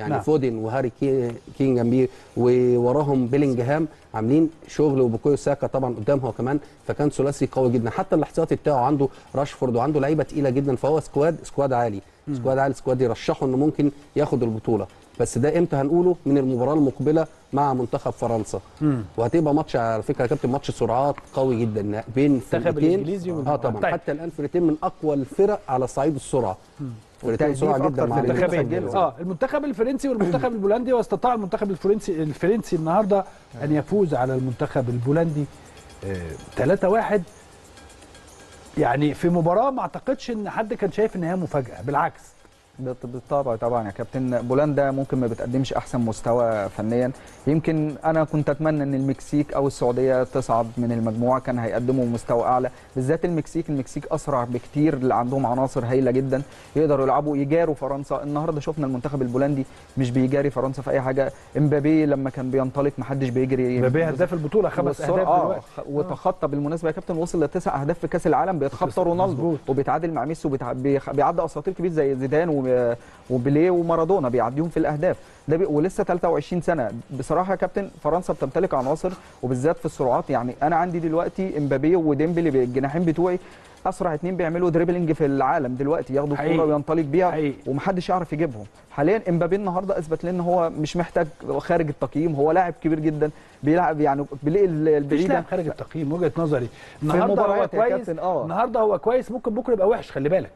D: يعني
A: نعم.
D: فودن وهاري كي- كين جنبيه ووراهم بيلينجهام عاملين شغل وبوكايو ساكا طبعا قدام هو كمان فكان ثلاثي قوي جدا. حتى الاحتياطي بتاعه عنده راشفورد وعنده لعيبة تقيلة جدا فهو squad squad عالي. squad عالي squad يرشحه إنه ممكن ياخد البطولة. بس ده إمتى هنقوله؟ من المباراة المقبلة مع منتخب فرنسا. وهتبقى ماتش على فكرة يا كابتن ماتش سرعات قوي جدا. بين
A: المنتخب وال-
D: آه طبعا.
A: طيب.
D: حتى الآن فرقتين من أقوى الفرق على صعيد السرعة. فرقتين
E: والتهديف
D: سرعه جدا مع
E: فرقتين
D: المنتخب
A: منتخبين
E: سجلوا.
A: آه المنتخب الفرنسي والمنتخب البولندي واستطاع المنتخب الفرنسي الفرنسي النهارده أن يفوز على المنتخب البولندي 3 1 يعني في مباراة ما أعتقدش إن حد كان شايف إن هي مفاجأة بالعكس.
E: بالطبع طبعا يا كابتن. بولندا ممكن ما بتقدمش أحسن مستوى فنيا. يمكن أنا كنت أتمنى إن المكسيك أو السعودية تصعد من المجموعة. كان هيقدموا مستوى أعلى. بالذات المكسيك. المكسيك أسرع بكتير. اللي عندهم عناصر هايلة جدا. يقدروا يلعبوا. يجاروا فرنسا. النهارده شفنا المنتخب البولندي مش بيجاري فرنسا في أي حاجة. إمبابي لما كان بينطلق ما حدش بيجري.
A: مبابي هداف البطولة. خمس أهداف
E: آه،
A: دلوقتي.
E: خ- وتخطى بالمناسبة يا كابتن. وصل لتسع أهداف في كأس العالم. بيتخطى رونالدو. وبيتعادل مع ميسي. وبيعدي أساطير كبير زي زيدان وبيليه ومارادونا بيعديهم في الأهداف. ده بي... ولسه 23 سنة. بصراحة يا كابتن فرنسا بتمتلك عناصر وبالذات في السرعات. يعني أنا عندي دلوقتي إمبابي وديمبلي بالجناحين بتوعي. أسرع اتنين بيعملوا dribbling في العالم دلوقتي ياخدوا. الكوره وينطلق بيها
A: حقيقي.
E: ومحدش يعرف يجيبهم. حاليا إمبابي النهارده أثبت لنا إن هو مش محتاج خارج التقييم. هو لاعب كبير جدا بيلعب يعني بيلاقي البعيدة.
A: لاعب خارج التقييم وجهة نظري. النهارده هو كويس.
E: آه.
A: النهارده هو كويس ممكن بكرة يبقى وحش خلي بالك.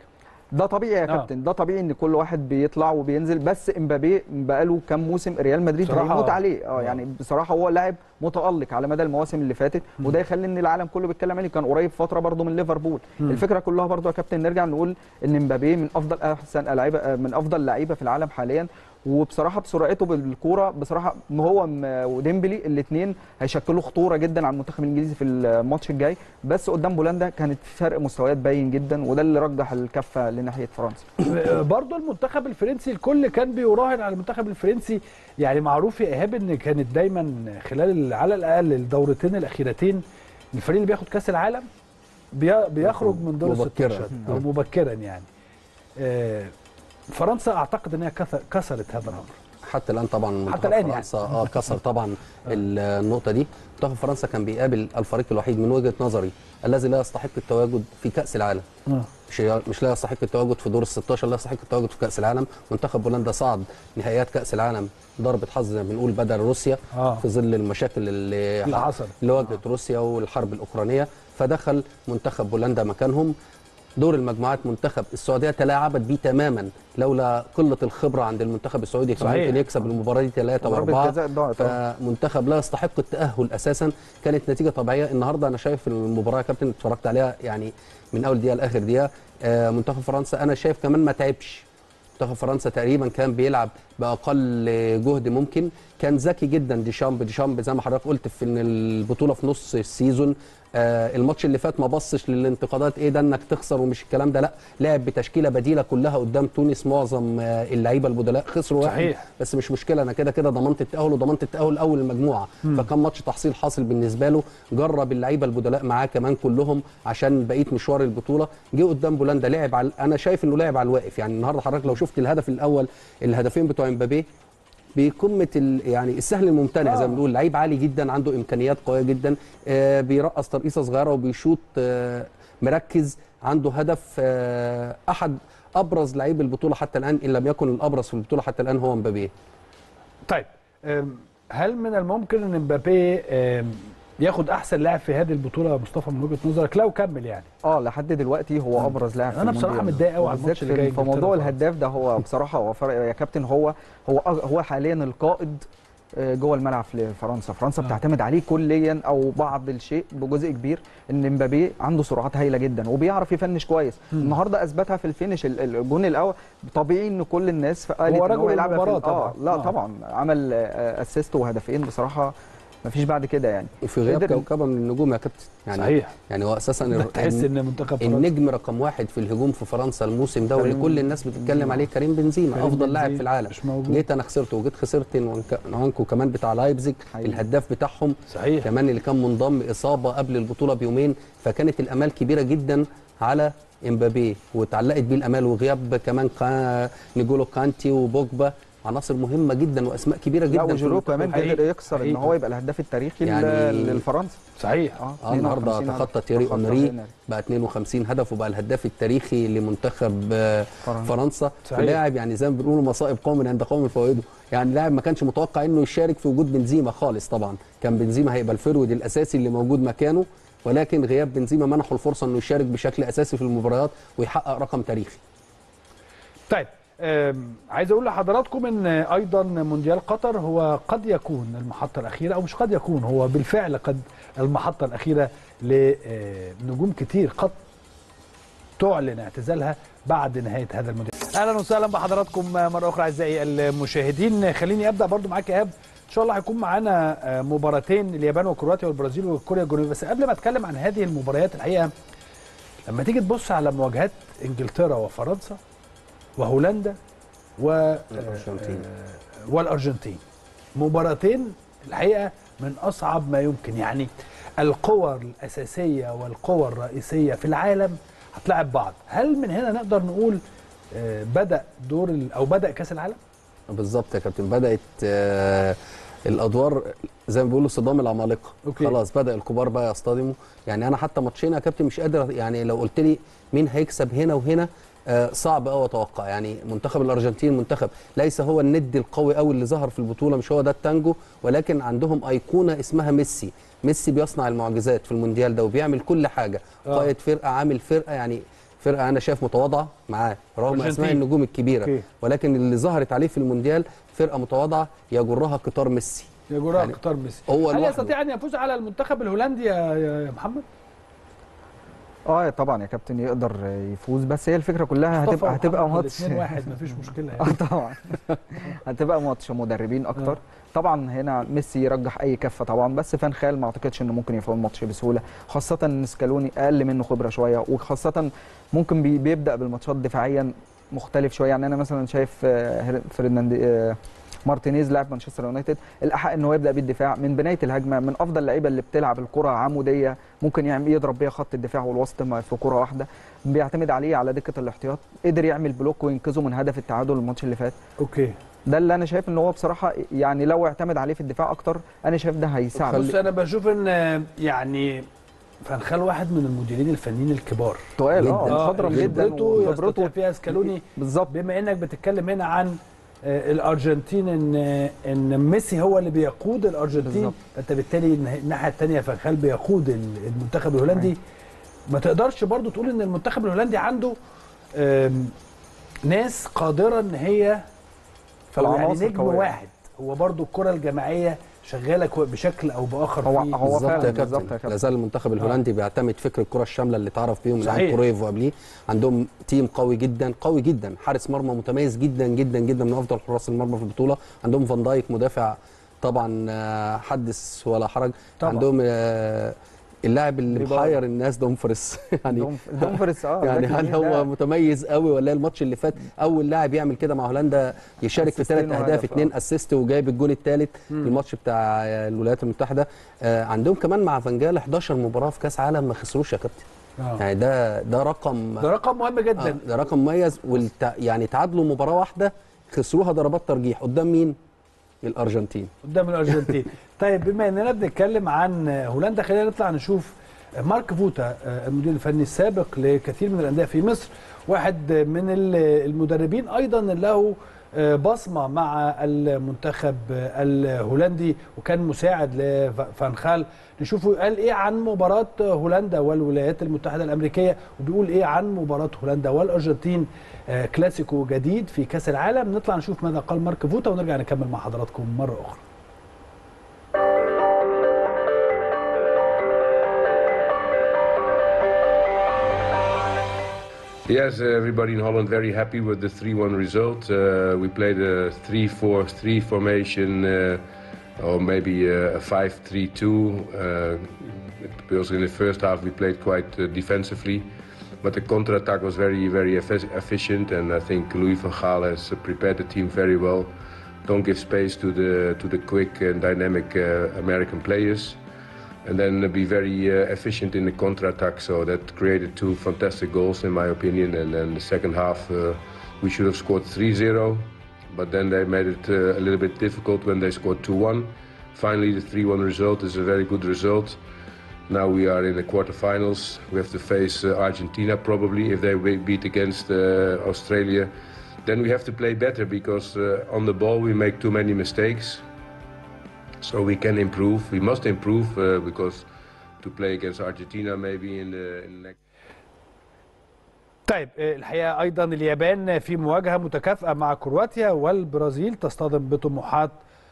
E: ده طبيعي يا
A: آه.
E: كابتن. ده طبيعي إن كل واحد بيطلع وبينزل. بس إمبابي بقاله كام موسم ريال مدريد هيموت
A: آه.
E: عليه. آه يعني بصراحة هو لاعب متألق على مدى المواسم اللي فاتت وده يخلي إن العالم كله بيتكلم عليه. كان قريب فترة برده من ليفربول. الفكرة كلها برده يا كابتن نرجع نقول إن إمبابي من أفضل أحسن لعيبه من أفضل لعيبة في العالم حاليا. وبصراحة بسرعته بالكورة بصراحة هو وديمبلي الاثنين هيشكلوا خطورة جدا على المنتخب الإنجليزي في الماتش الجاي. بس قدام بولندا كانت فرق مستويات باين جدا وده اللي رجح الكفة لناحية فرنسا.
A: برضه المنتخب الفرنسي الكل كان بيراهن على المنتخب الفرنسي. يعني معروف يا إيهاب إن كانت دايما خلال ال- على الأقل الدورتين الأخيرتين الفريق اللي بياخد كأس العالم بي- بيخرج من دور ال
D: مبكراً.
A: 16 أو مبكرا يعني. آه، فرنسا أعتقد ان هي كسر- كسرت هذا الأمر.
D: حتى الآن طبعا منتخب
A: الآن يعني.
D: فرنسا آه كسر طبعا النقطة دي. منتخب فرنسا كان بيقابل الفريق الوحيد من وجهة نظري الذي لا يستحق التواجد في كأس العالم. مش مش لا يستحق التواجد في دور ال 16 لا يستحق التواجد في كأس العالم. منتخب بولندا صعد نهائيات كأس العالم ضربة حظ زي ما بنقول بدل روسيا
A: آه.
D: في ظل المشاكل اللي,
A: حصلت.
D: اللي واجهت روسيا والحرب الأوكرانية. فدخل منتخب بولندا مكانهم. دور المجموعات منتخب السعودية تلاعبت بيه تماما لولا قلة الخبرة عند المنتخب السعودي كان. ممكن يكسب المباراة دي 3
E: وضربة
D: و4
E: جزاء ضاعت، آه.
D: فمنتخب لا يستحق التأهل أساسا. كانت نتيجة طبيعية. النهارده أنا شايف المباراة يا كابتن اتفرجت عليها يعني من أول دقيقة لآخر دقيقة. آه، منتخب فرنسا أنا شايف كمان ما تعبش. منتخب فرنسا تقريبا كان بيلعب بأقل جهد ممكن. كان ذكي جدا ديشامب. ديشامب زي ما حضرتك قلت في إن البطولة في نص ال season آه الماتش اللي فات ما بصش للانتقادات إيه ده إنك تخسر ومش الكلام ده لا لعب بتشكيلة بديلة كلها قدام تونس معظم آه اللعيبة البدلاء خسروا واحد
A: صحيح.
D: بس مش مشكلة أنا كده كده ضمنت التأهل وضمنت التأهل أول المجموعة. فكان ماتش تحصيل حاصل بالنسبة له جرب اللعيبة البدلاء معاه كمان كلهم عشان بقية مشوار البطولة. جه قدام بولندا لعب على أنا شايف إنه لعب على الواقف يعني النهارده حضرتك لو شفت الهدف الأول الهدفين بتوع إمبابي بقمة ال- يعني السهل الممتنع زي ما بنقول. لعيب عالي جدا عنده إمكانيات قوية جدا آه بيرقص ترقيصة صغيرة وبيشوط آه مركز عنده هدف آه أحد أبرز لعيب البطولة حتى الآن إن لم يكن الأبرز في البطولة حتى الآن هو مبابي.
A: طيب هل من الممكن إن مبابي أم، ياخد أحسن لاعب في هذه البطولة يا مصطفى من وجهة نظرك لو كمل يعني
E: آه لحد دلوقتي هو أبرز لاعب
A: بصراحة
E: المونديال.
A: متضايق أوي على الماتش اللي جاي
E: في موضوع. الهداف ده هو بصراحة هو فرق يا كابتن هو هو هو حاليا القائد آه، جوه الملعب لفرنسا فرنسا
A: آه.
E: بتعتمد عليه كليا أو بعض الشيء بجزء كبير إن مبابي عنده سرعات هايلة جدا وبيعرف يفنش كويس
A: مم.
E: النهارده أثبتها في الفينش ال- ال- الجون الأول طبيعي إن كل الناس قالت
A: هو رجل
E: هو يلعبها في
A: المباراة
E: ال-
A: آه.
E: لا
A: آه.
E: طبعا عمل آه، assist وهدفين بصراحة ما فيش بعد كده يعني.
D: في غياب كوكبة من النجوم يا كابتن. يعني
A: صحيح.
D: يعني هو أساسا
A: تحس إن منتخب فرنسا
D: النجم رقم واحد في الهجوم في فرنسا الموسم ده واللي كل الناس بتتكلم عليه كريم بنزيما أفضل لاعب في العالم.
A: مش موجود.
D: جيت أنا خسرته وجيت خسرت نكونك- نكونكو كمان بتاع لايبزيج. الهداف بتاعهم.
A: صحيح.
D: كمان اللي كان منضم إصابة قبل البطولة بيومين فكانت الأمال كبيرة جدا على إمبابي واتعلقت بيه الامال وغياب كمان نجولو كانتي وبوجبا. عناصر مهمة جدا وأسماء كبيرة جدا
E: لا وجيرو. كمان. قدر يكسر
A: إن.
E: هو يبقى الهداف التاريخي
D: يعني-
E: للفرنسا
A: صحيح
E: آه
D: آه النهارده
E: 52
D: تخطى. تيري
E: أونري.
D: بقى 52 هدف وبقى الهداف التاريخي لمنتخب آه،
E: فرنسا.
D: ولاعب يعني زي ما بنقولوا مصائب قوم عند قوم فوائد يعني لاعب ما كانش متوقع إنه يشارك في وجود بنزيما خالص طبعا كان بنزيما هيبقى ال forward الأساسي اللي موجود مكانه ولكن غياب بنزيما منحه الفرصة إنه يشارك بشكل أساسي في المباريات ويحقق رقم تاريخي
A: طيب عايز أقول لحضراتكم إن أيضا مونديال قطر هو قد يكون المحطة الأخيرة أو مش قد يكون هو بالفعل قد المحطة الأخيرة لنجوم كتير قد تعلن اعتزالها بعد نهاية هذا المونديال. أهلا وسهلا بحضراتكم مرة أخرى أعزائي المشاهدين. خليني أبدأ برضو معاك إيهاب. إن شاء الله هيكون معانا آه، مباراتين اليابان وكرواتيا والبرازيل وكوريا الجنوبية. بس قبل ما أتكلم عن هذه المباريات الحقيقة لما تيجي تبص على مواجهات إنجلترا وفرنسا وهولندا و
D: الأرجنتين.
A: آه، والأرجنتين. مباراتين الحقيقة من أصعب ما يمكن. يعني القوى الأساسية والقوى الرئيسية في العالم هتلاعب بعض. هل من هنا نقدر نقول آه، بدأ دور أو بدأ كأس العالم؟
D: بالظبط يا كابتن. بدأت آه، الأدوار زي ما بيقولوا صدام
A: العمالقة.
D: خلاص بدأ الكبار بقى يصطدموا. يعني أنا حتى ماتشين يا كابتن مش قادر يعني لو قلت لي مين هيكسب هنا وهنا صعب قوي أتوقع يعني منتخب الأرجنتين منتخب ليس هو الند القوي قوي اللي ظهر في البطولة مش هو ده التانجو ولكن عندهم أيقونة اسمها ميسي ميسي بيصنع المعجزات في المونديال ده وبيعمل كل حاجة
A: آه.
D: قائد فرقة عامل فرقة يعني فرقة أنا شايف متواضعة معاه رغم. أسماء النجوم الكبيرة
A: okay.
D: ولكن اللي ظهرت عليه في المونديال فرقة متواضعة يجرها قطار ميسي
A: يا جراح
D: يعني
A: قطار ميسي
D: هو
A: هل. يستطيع أن يفوز على المنتخب الهولندي يا محمد
E: آه طبعا يا كابتن يقدر يفوز بس هي الفكرة كلها هتبقى هتبقى ماتش.
A: واحد مفيش مشكلة
E: آه
A: يعني.
E: طبعا. هتبقى ماتش مدربين
A: آه.
E: أكتر طبعا هنا ميسي يرجح أي كفة طبعا بس فان خال ما أعتقدش إنه ممكن يفوز الماتش بسهولة. خاصة إن سكالوني أقل منه خبرة شوية وخاصة ممكن بي- بيبدأ بالماتشات دفاعيا مختلف شوية. يعني أنا مثلا شايف آه، هير- فرناند آه، مارتينيز لاعب مانشستر يونايتد الأحق ان هو يبدأ بالدفاع من بدايه الهجمة من أفضل اللعيبة اللي بتلعب الكرة عمودية ممكن يعمل يضرب بيها خط الدفاع والوسط ما- في كرة واحدة. بيعتمد عليه على دكة الاحتياط قدر يعمل block وينقذه من هدف التعادل الماتش اللي فات.
A: okay.
E: ده اللي أنا شايف إن هو بصراحة يعني لو اعتمد عليه في الدفاع أكتر أنا شايف ده هيساعده.
A: بص أنا بشوف إن يعني فانخال واحد من المديرين الفنيين الكبار.
E: تقال. آه مخضرم جدا.
A: خبرته فيها سكالوني
E: بالظبط.
A: بما إنك بتتكلم هنا عن الأرجنتين إن إن ميسي هو اللي بيقود الأرجنتين
E: بالظبط.
A: انت بالتالي الناحية الثانية فانخال بيقود ال- المنتخب الهولندي ما تقدرش برضو تقول إن المنتخب الهولندي عنده ناس قادرة إن هي
E: في
A: أو يعني
E: العناصر
A: نجم. واحد هو برضو الكرة الجماعية شغاله بشكل أو بآخر
E: هو-
A: في
E: هو
D: بالظبط
E: فعلا
D: يا
E: بالظبط يا
D: كابتن
E: كابتن.
D: لا زال المنتخب الهولندي بيعتمد فكر الكرة الشاملة اللي اتعرف بيهم. أيام كرويف وقبليه عندهم team قوي جدا قوي جدا حارس مرمى متميز جدا جدا جدا من أفضل حراس المرمى في البطولة عندهم فان دايك مدافع طبعا آه، حدث ولا حرج
A: طبعا.
D: عندهم آه، اللاعب اللي. محير الناس دومفريس. يعني
E: دومف- دومفريس آه
D: يعني هل هو متميز قوي ولا الماتش اللي فات؟ أول لاعب يعمل كده مع هولندا يشارك في ثلاث
E: أهداف
D: اثنين
E: آه.
D: assist وجايب الجون الثالث الماتش بتاع الولايات المتحدة. آه عندهم كمان مع فان خال 11 مباراة في كأس عالم ما خسروش يا كابتن.
A: آه.
D: يعني ده ده رقم
A: ده رقم مهم
D: آه
A: جدا
D: ده رقم مميز. والت... يعني تعادلوا مباراة واحدة خسروها ضربات ترجيح. قدام مين؟ الارجنتين
A: قدام الأرجنتين. طيب بما إننا بنتكلم عن هولندا خلينا نطلع نشوف مارك فوتا المدير الفني السابق لكثير من الأندية في مصر واحد من المدربين أيضا له بصمة مع المنتخب الهولندي وكان مساعد لفانخال. نشوفه قال إيه عن مباراة هولندا والولايات المتحدة الأمريكية وبيقول إيه عن مباراة هولندا والأرجنتين آه، كلاسيكو جديد في كأس العالم. نطلع نشوف ماذا قال مارك فوتا ونرجع نكمل مع حضراتكم مرة أخرى.
F: Yes, everybody in Holland very happy with the 3-1 result. Uh, we played a 3-4-3 formation, uh, or maybe uh, a 5-3-2. Uh, because in the first half we played quite uh, defensively, but the counter-attack was very, very efficient, and I think Louis van Gaal has uh, prepared the team very well. Don't give space to the to the quick and dynamic uh, American players and then be very uh, efficient in the counter-attack. So that created two fantastic goals, in my opinion. And then the second half, uh, we should have scored 3-0, but then they made it uh, a little bit difficult when they scored 2-1. Finally, the 3-1 result is a very good result. Now we are in the quarterfinals. We have to face uh, Argentina probably if they beat against uh, Australia. Then we have to play better because uh, on the ball we make too many mistakes. So we can improve. We must improve uh, because to play against Argentina maybe in the, in the next.
A: طيب آه، الحقيقة أيضا اليابان في مواجهة متكافئة مع كرواتيا والبرازيل تصطدم بطموحات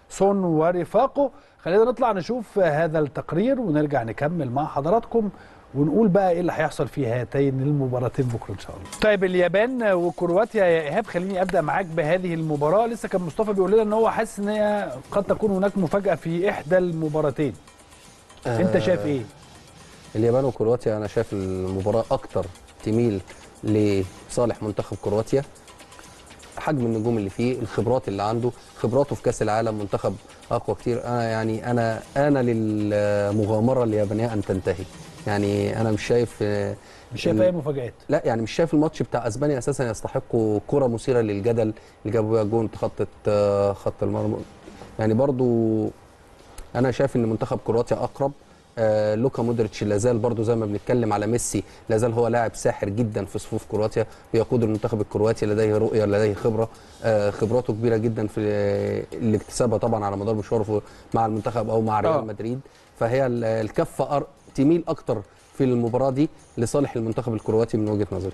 A: سون ورفاقه خلينا نطلع نشوف هذا التقرير ونرجع نكمل مع حضراتكم ونقول بقى إيه اللي هيحصل في هاتين المباراتين بكرة إن شاء الله. طيب اليابان وكرواتيا يا إيهاب خليني أبدأ معاك بهذه المباراة لسه كان مصطفى بيقول لنا إن هو حاسس إن هي قد تكون هناك مفاجأة في إحدى المباراتين. أنت شايف إيه؟
D: اليابان وكرواتيا أنا شايف المباراة أكتر تميل لصالح منتخب كرواتيا حجم النجوم اللي فيه الخبرات اللي عنده خبراته في كأس العالم منتخب أقوى كتير أنا يعني أنا أنا للمغامرة اليابانية أن تنتهي يعني أنا مش شايف آه،
A: مش شايف أي مفاجآت.
D: لا يعني مش شايف الماتش بتاع أسبانيا أساسا يستحقوا كرة مثيرة للجدل اللي جابوا بيها جون تخطت آه، خط المرمى يعني برضو أنا شايف إن منتخب كرواتيا أقرب آه لوكا مودريتش لازال برضو زي ما بنتكلم على ميسي لازال هو لاعب ساحر جدا في صفوف كرواتيا بيقود المنتخب الكرواتي لديه رؤية لديه خبرة آه خبراته كبيرة جدا في آه، اللي اكتسبها طبعا على مدار مشواره مع المنتخب أو مع. ريال مدريد فهي ال- الكفة تميل أكتر في المباراة دي لصالح المنتخب الكرواتي من وجهة نظري.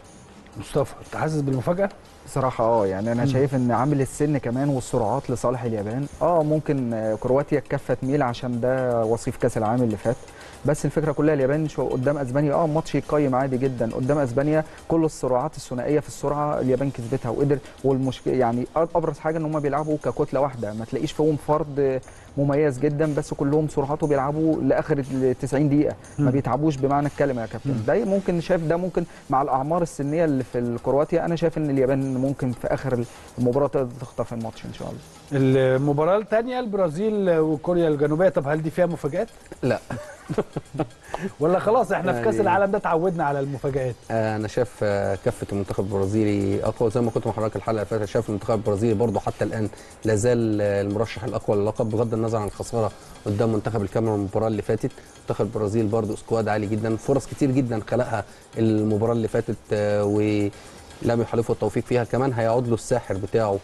A: مصطفى أنت حاسس بالمفاجأة؟
E: بصراحة آه يعني أنا شايف إن عامل السن كمان والسرعات لصالح اليابان آه ممكن كرواتيا الكفة تميل عشان ده وصيف كأس العالم اللي فات. بس الفكرة كلها اليابان شو قدام أسبانيا آه ماتش يقيم عادي جدا. قدام أسبانيا كل الصراعات الثنائية في السرعة اليابان كسبتها وقدر والمشكلة يعني أبرز حاجة إن هم بيلعبوا ككتلة واحدة ما تلاقيش فيهم فرد مميز جدا بس كلهم سرعته بيلعبوا لآخر ال 90 دقيقة. ما بيتعبوش بمعنى الكلمة يا كابتن. ده ممكن شايف ده ممكن مع الأعمار السنية اللي في الكرواتيا أنا شايف إن اليابان ممكن في آخر المباراة تقدر تخطف الماتش إن شاء الله.
A: المباراة الثانية البرازيل وكوريا الجنوبية. طب هل دي فيها مفاجآت؟
D: لا.
A: ولا خلاص إحنا في كأس
D: يعني-
A: العالم ده اتعودنا على المفاجآت.
D: آه، أنا شايف آه، كفة المنتخب البرازيلي أقوى. زي ما كنت مع حضرتك الحلقة اللي فاتت شايف المنتخب البرازيلي برضه حتى الآن لا زال آه، المرشح الأقوى للقب بغض النظر عن الخسارة قدام منتخب الكاميرون المباراة اللي فاتت. منتخب البرازيل برضه سكواد عالي جدا فرص كتير جدا خلقها المباراة اللي فاتت ولم يحالفه التوفيق فيها. كمان هيعود له الساحر بتاعه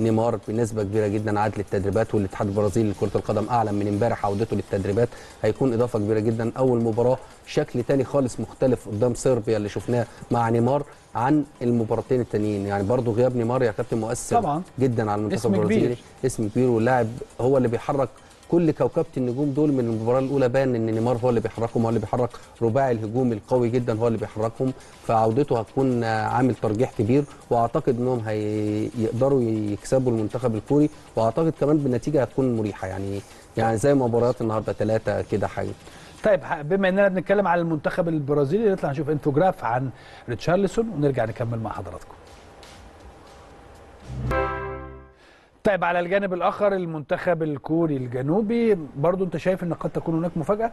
D: نيمار بنسبة كبيرة جدا عاد للتدريبات والاتحاد البرازيلي لكرة القدم أعلن من امبارح عودته للتدريبات هيكون إضافة كبيرة جدا أول مباراة شكل تاني خالص مختلف قدام صربيا اللي شفناه مع نيمار عن المباراتين التانيين يعني برضو غياب نيمار يا كابتن مؤثر
A: طبعاً.
D: جدا على المنتخب. البرازيلي اسم كبير واللاعب هو اللي بيحرك كل كوكبة النجوم دول من المباراة الأولى بان إن نيمار هو اللي بيحركهم هو اللي بيحرك رباعي الهجوم القوي جدا هو اللي بيحركهم. فعودته هتكون عامل ترجيح كبير وأعتقد إنهم هيقدروا يكسبوا المنتخب الكوري وأعتقد كمان بالنتيجة هتكون مريحة. يعني يعني زي مباريات النهارده ثلاثة كده حاجة
A: طيب بما إننا بنتكلم على المنتخب البرازيلي نطلع نشوف انفوجراف عن ريتشارلسون ونرجع نكمل مع حضراتكم. طيب على الجانب الآخر المنتخب الكوري الجنوبي. برضو أنت شايف إن قد تكون هناك مفاجأة؟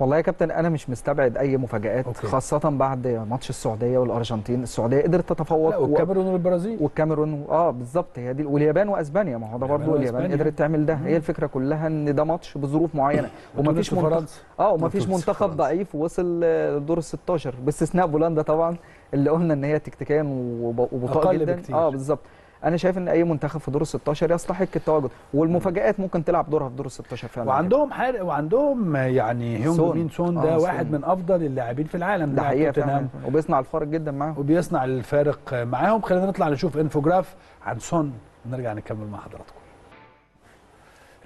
E: والله يا كابتن أنا مش مستبعد أي مفاجآت
A: okay.
E: خاصة بعد ماتش السعودية والأرجنتين. السعودية قدرت تتفوق
A: والكاميرون والبرازيل.
E: والكاميرون آه بالظبط. هي دي واليابان وأسبانيا. ما هو ده برضه اليابان. قدرت تعمل ده. هي الفكرة كلها إن ده ماتش بظروف معينة. ومفيش منتخب. آه ومفيش منتخب. ضعيف وصل آه، دور ال 16 باستثناء بولندا طبعا اللي قلنا إن هي تكتيكيا وب- وبطاء
A: أقل
E: جدا.
A: بكتير.
E: آه بالظبط. أنا شايف ان اي منتخب في دور ال 16 يستحق التواجد والمفاجآت ممكن تلعب دورها في دور ال 16 فعلا.
A: وعندهم حارق وعندهم يعني هيونج. مين سون ده
E: آه،
A: واحد
E: سون.
A: من أفضل اللاعبين في العالم
E: ده حقيقة فعلا. وبيصنع الفارق جدا معاهم.
A: وبيصنع الفارق معاهم. خلينا نطلع نشوف انفوجراف عن سون. ونرجع نكمل مع حضراتكم.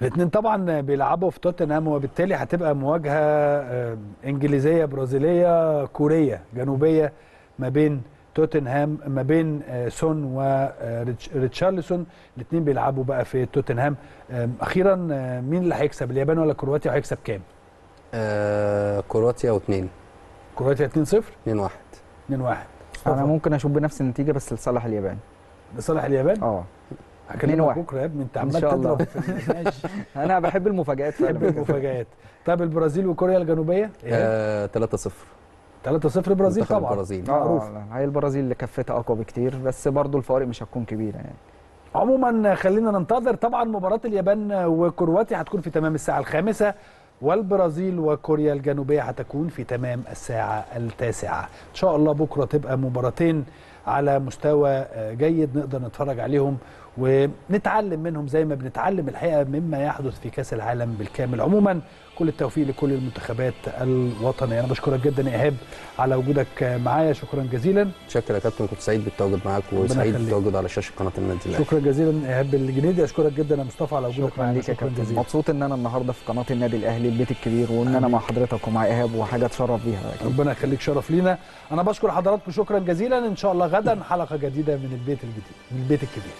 A: الاثنين طبعا بيلعبوا في توتنهام وبالتالي هتبقى مواجهة آه، إنجليزية برازيلية كورية جنوبية ما بين توتنهام ما بين آه، سون وريتشارلسون الاثنين بيلعبوا بقى في توتنهام. أخيرا آه، مين اللي هيكسب اليابان ولا كرواتيا؟ هيكسب كام؟
D: آه كرواتيا واثنين
A: كرواتيا 2-0
D: 2 1
A: 2-1
E: أنا ممكن أشوف بنفس النتيجة بس لصالح اليابان.
A: لصالح اليابان؟
E: آه.
A: هكلمك
E: 2-1.
A: بكرة يا ابني
E: أنت
A: عمال
E: شاء الله.
A: تضرب.
E: أنا بحب المفاجآت
A: بحب
E: فعلا
A: المفاجآت. طيب البرازيل وكوريا الجنوبية؟
D: آه 3 0
A: 3-0 البرازيل
D: منتخب
A: طبعا.
D: البرازيل.
A: معروف.
E: آه. لا، هي البرازيل اللي كفتها أقوى بكتير بس برضو الفوارق مش هتكون كبيرة يعني.
A: عموما خلينا ننتظر طبعا مباراة اليابان وكرواتيا هتكون في تمام الساعة الخامسة والبرازيل وكوريا الجنوبية هتكون في تمام الساعة التاسعة. إن شاء الله بكرة تبقى مباراتين على مستوى آه، جيد نقدر نتفرج عليهم ونتعلم منهم زي ما بنتعلم الحقيقة مما يحدث في كأس العالم بالكامل. عموما كل التوفيق لكل المنتخبات الوطنية. أنا بشكرك جدا يا إيهاب على وجودك معايا. شكرا جزيلا.
D: شكرا يا كابتن. كنت سعيد بالتواجد معاك وسعيد. بالتواجد على شاشة قناة النادي الأهلي.
A: شكرا جزيلا إيهاب الجنيدي. أشكرك جدا يا مصطفى على وجودك
E: شكرا
A: معانا.
E: ليك يا كابتن.
A: جزيلا.
E: مبسوط إن أنا النهارده في قناة النادي الأهلي البيت الكبير وإن أنا مع حضرتك ومع إيهاب وحاجة اتشرف بيها.
A: ربنا يخليك شرف لينا. أنا بشكر حضراتكم. شكرا جزيلا. إن شاء الله غدا حلقة جديدة من البيت الجديد من البيت الكبير.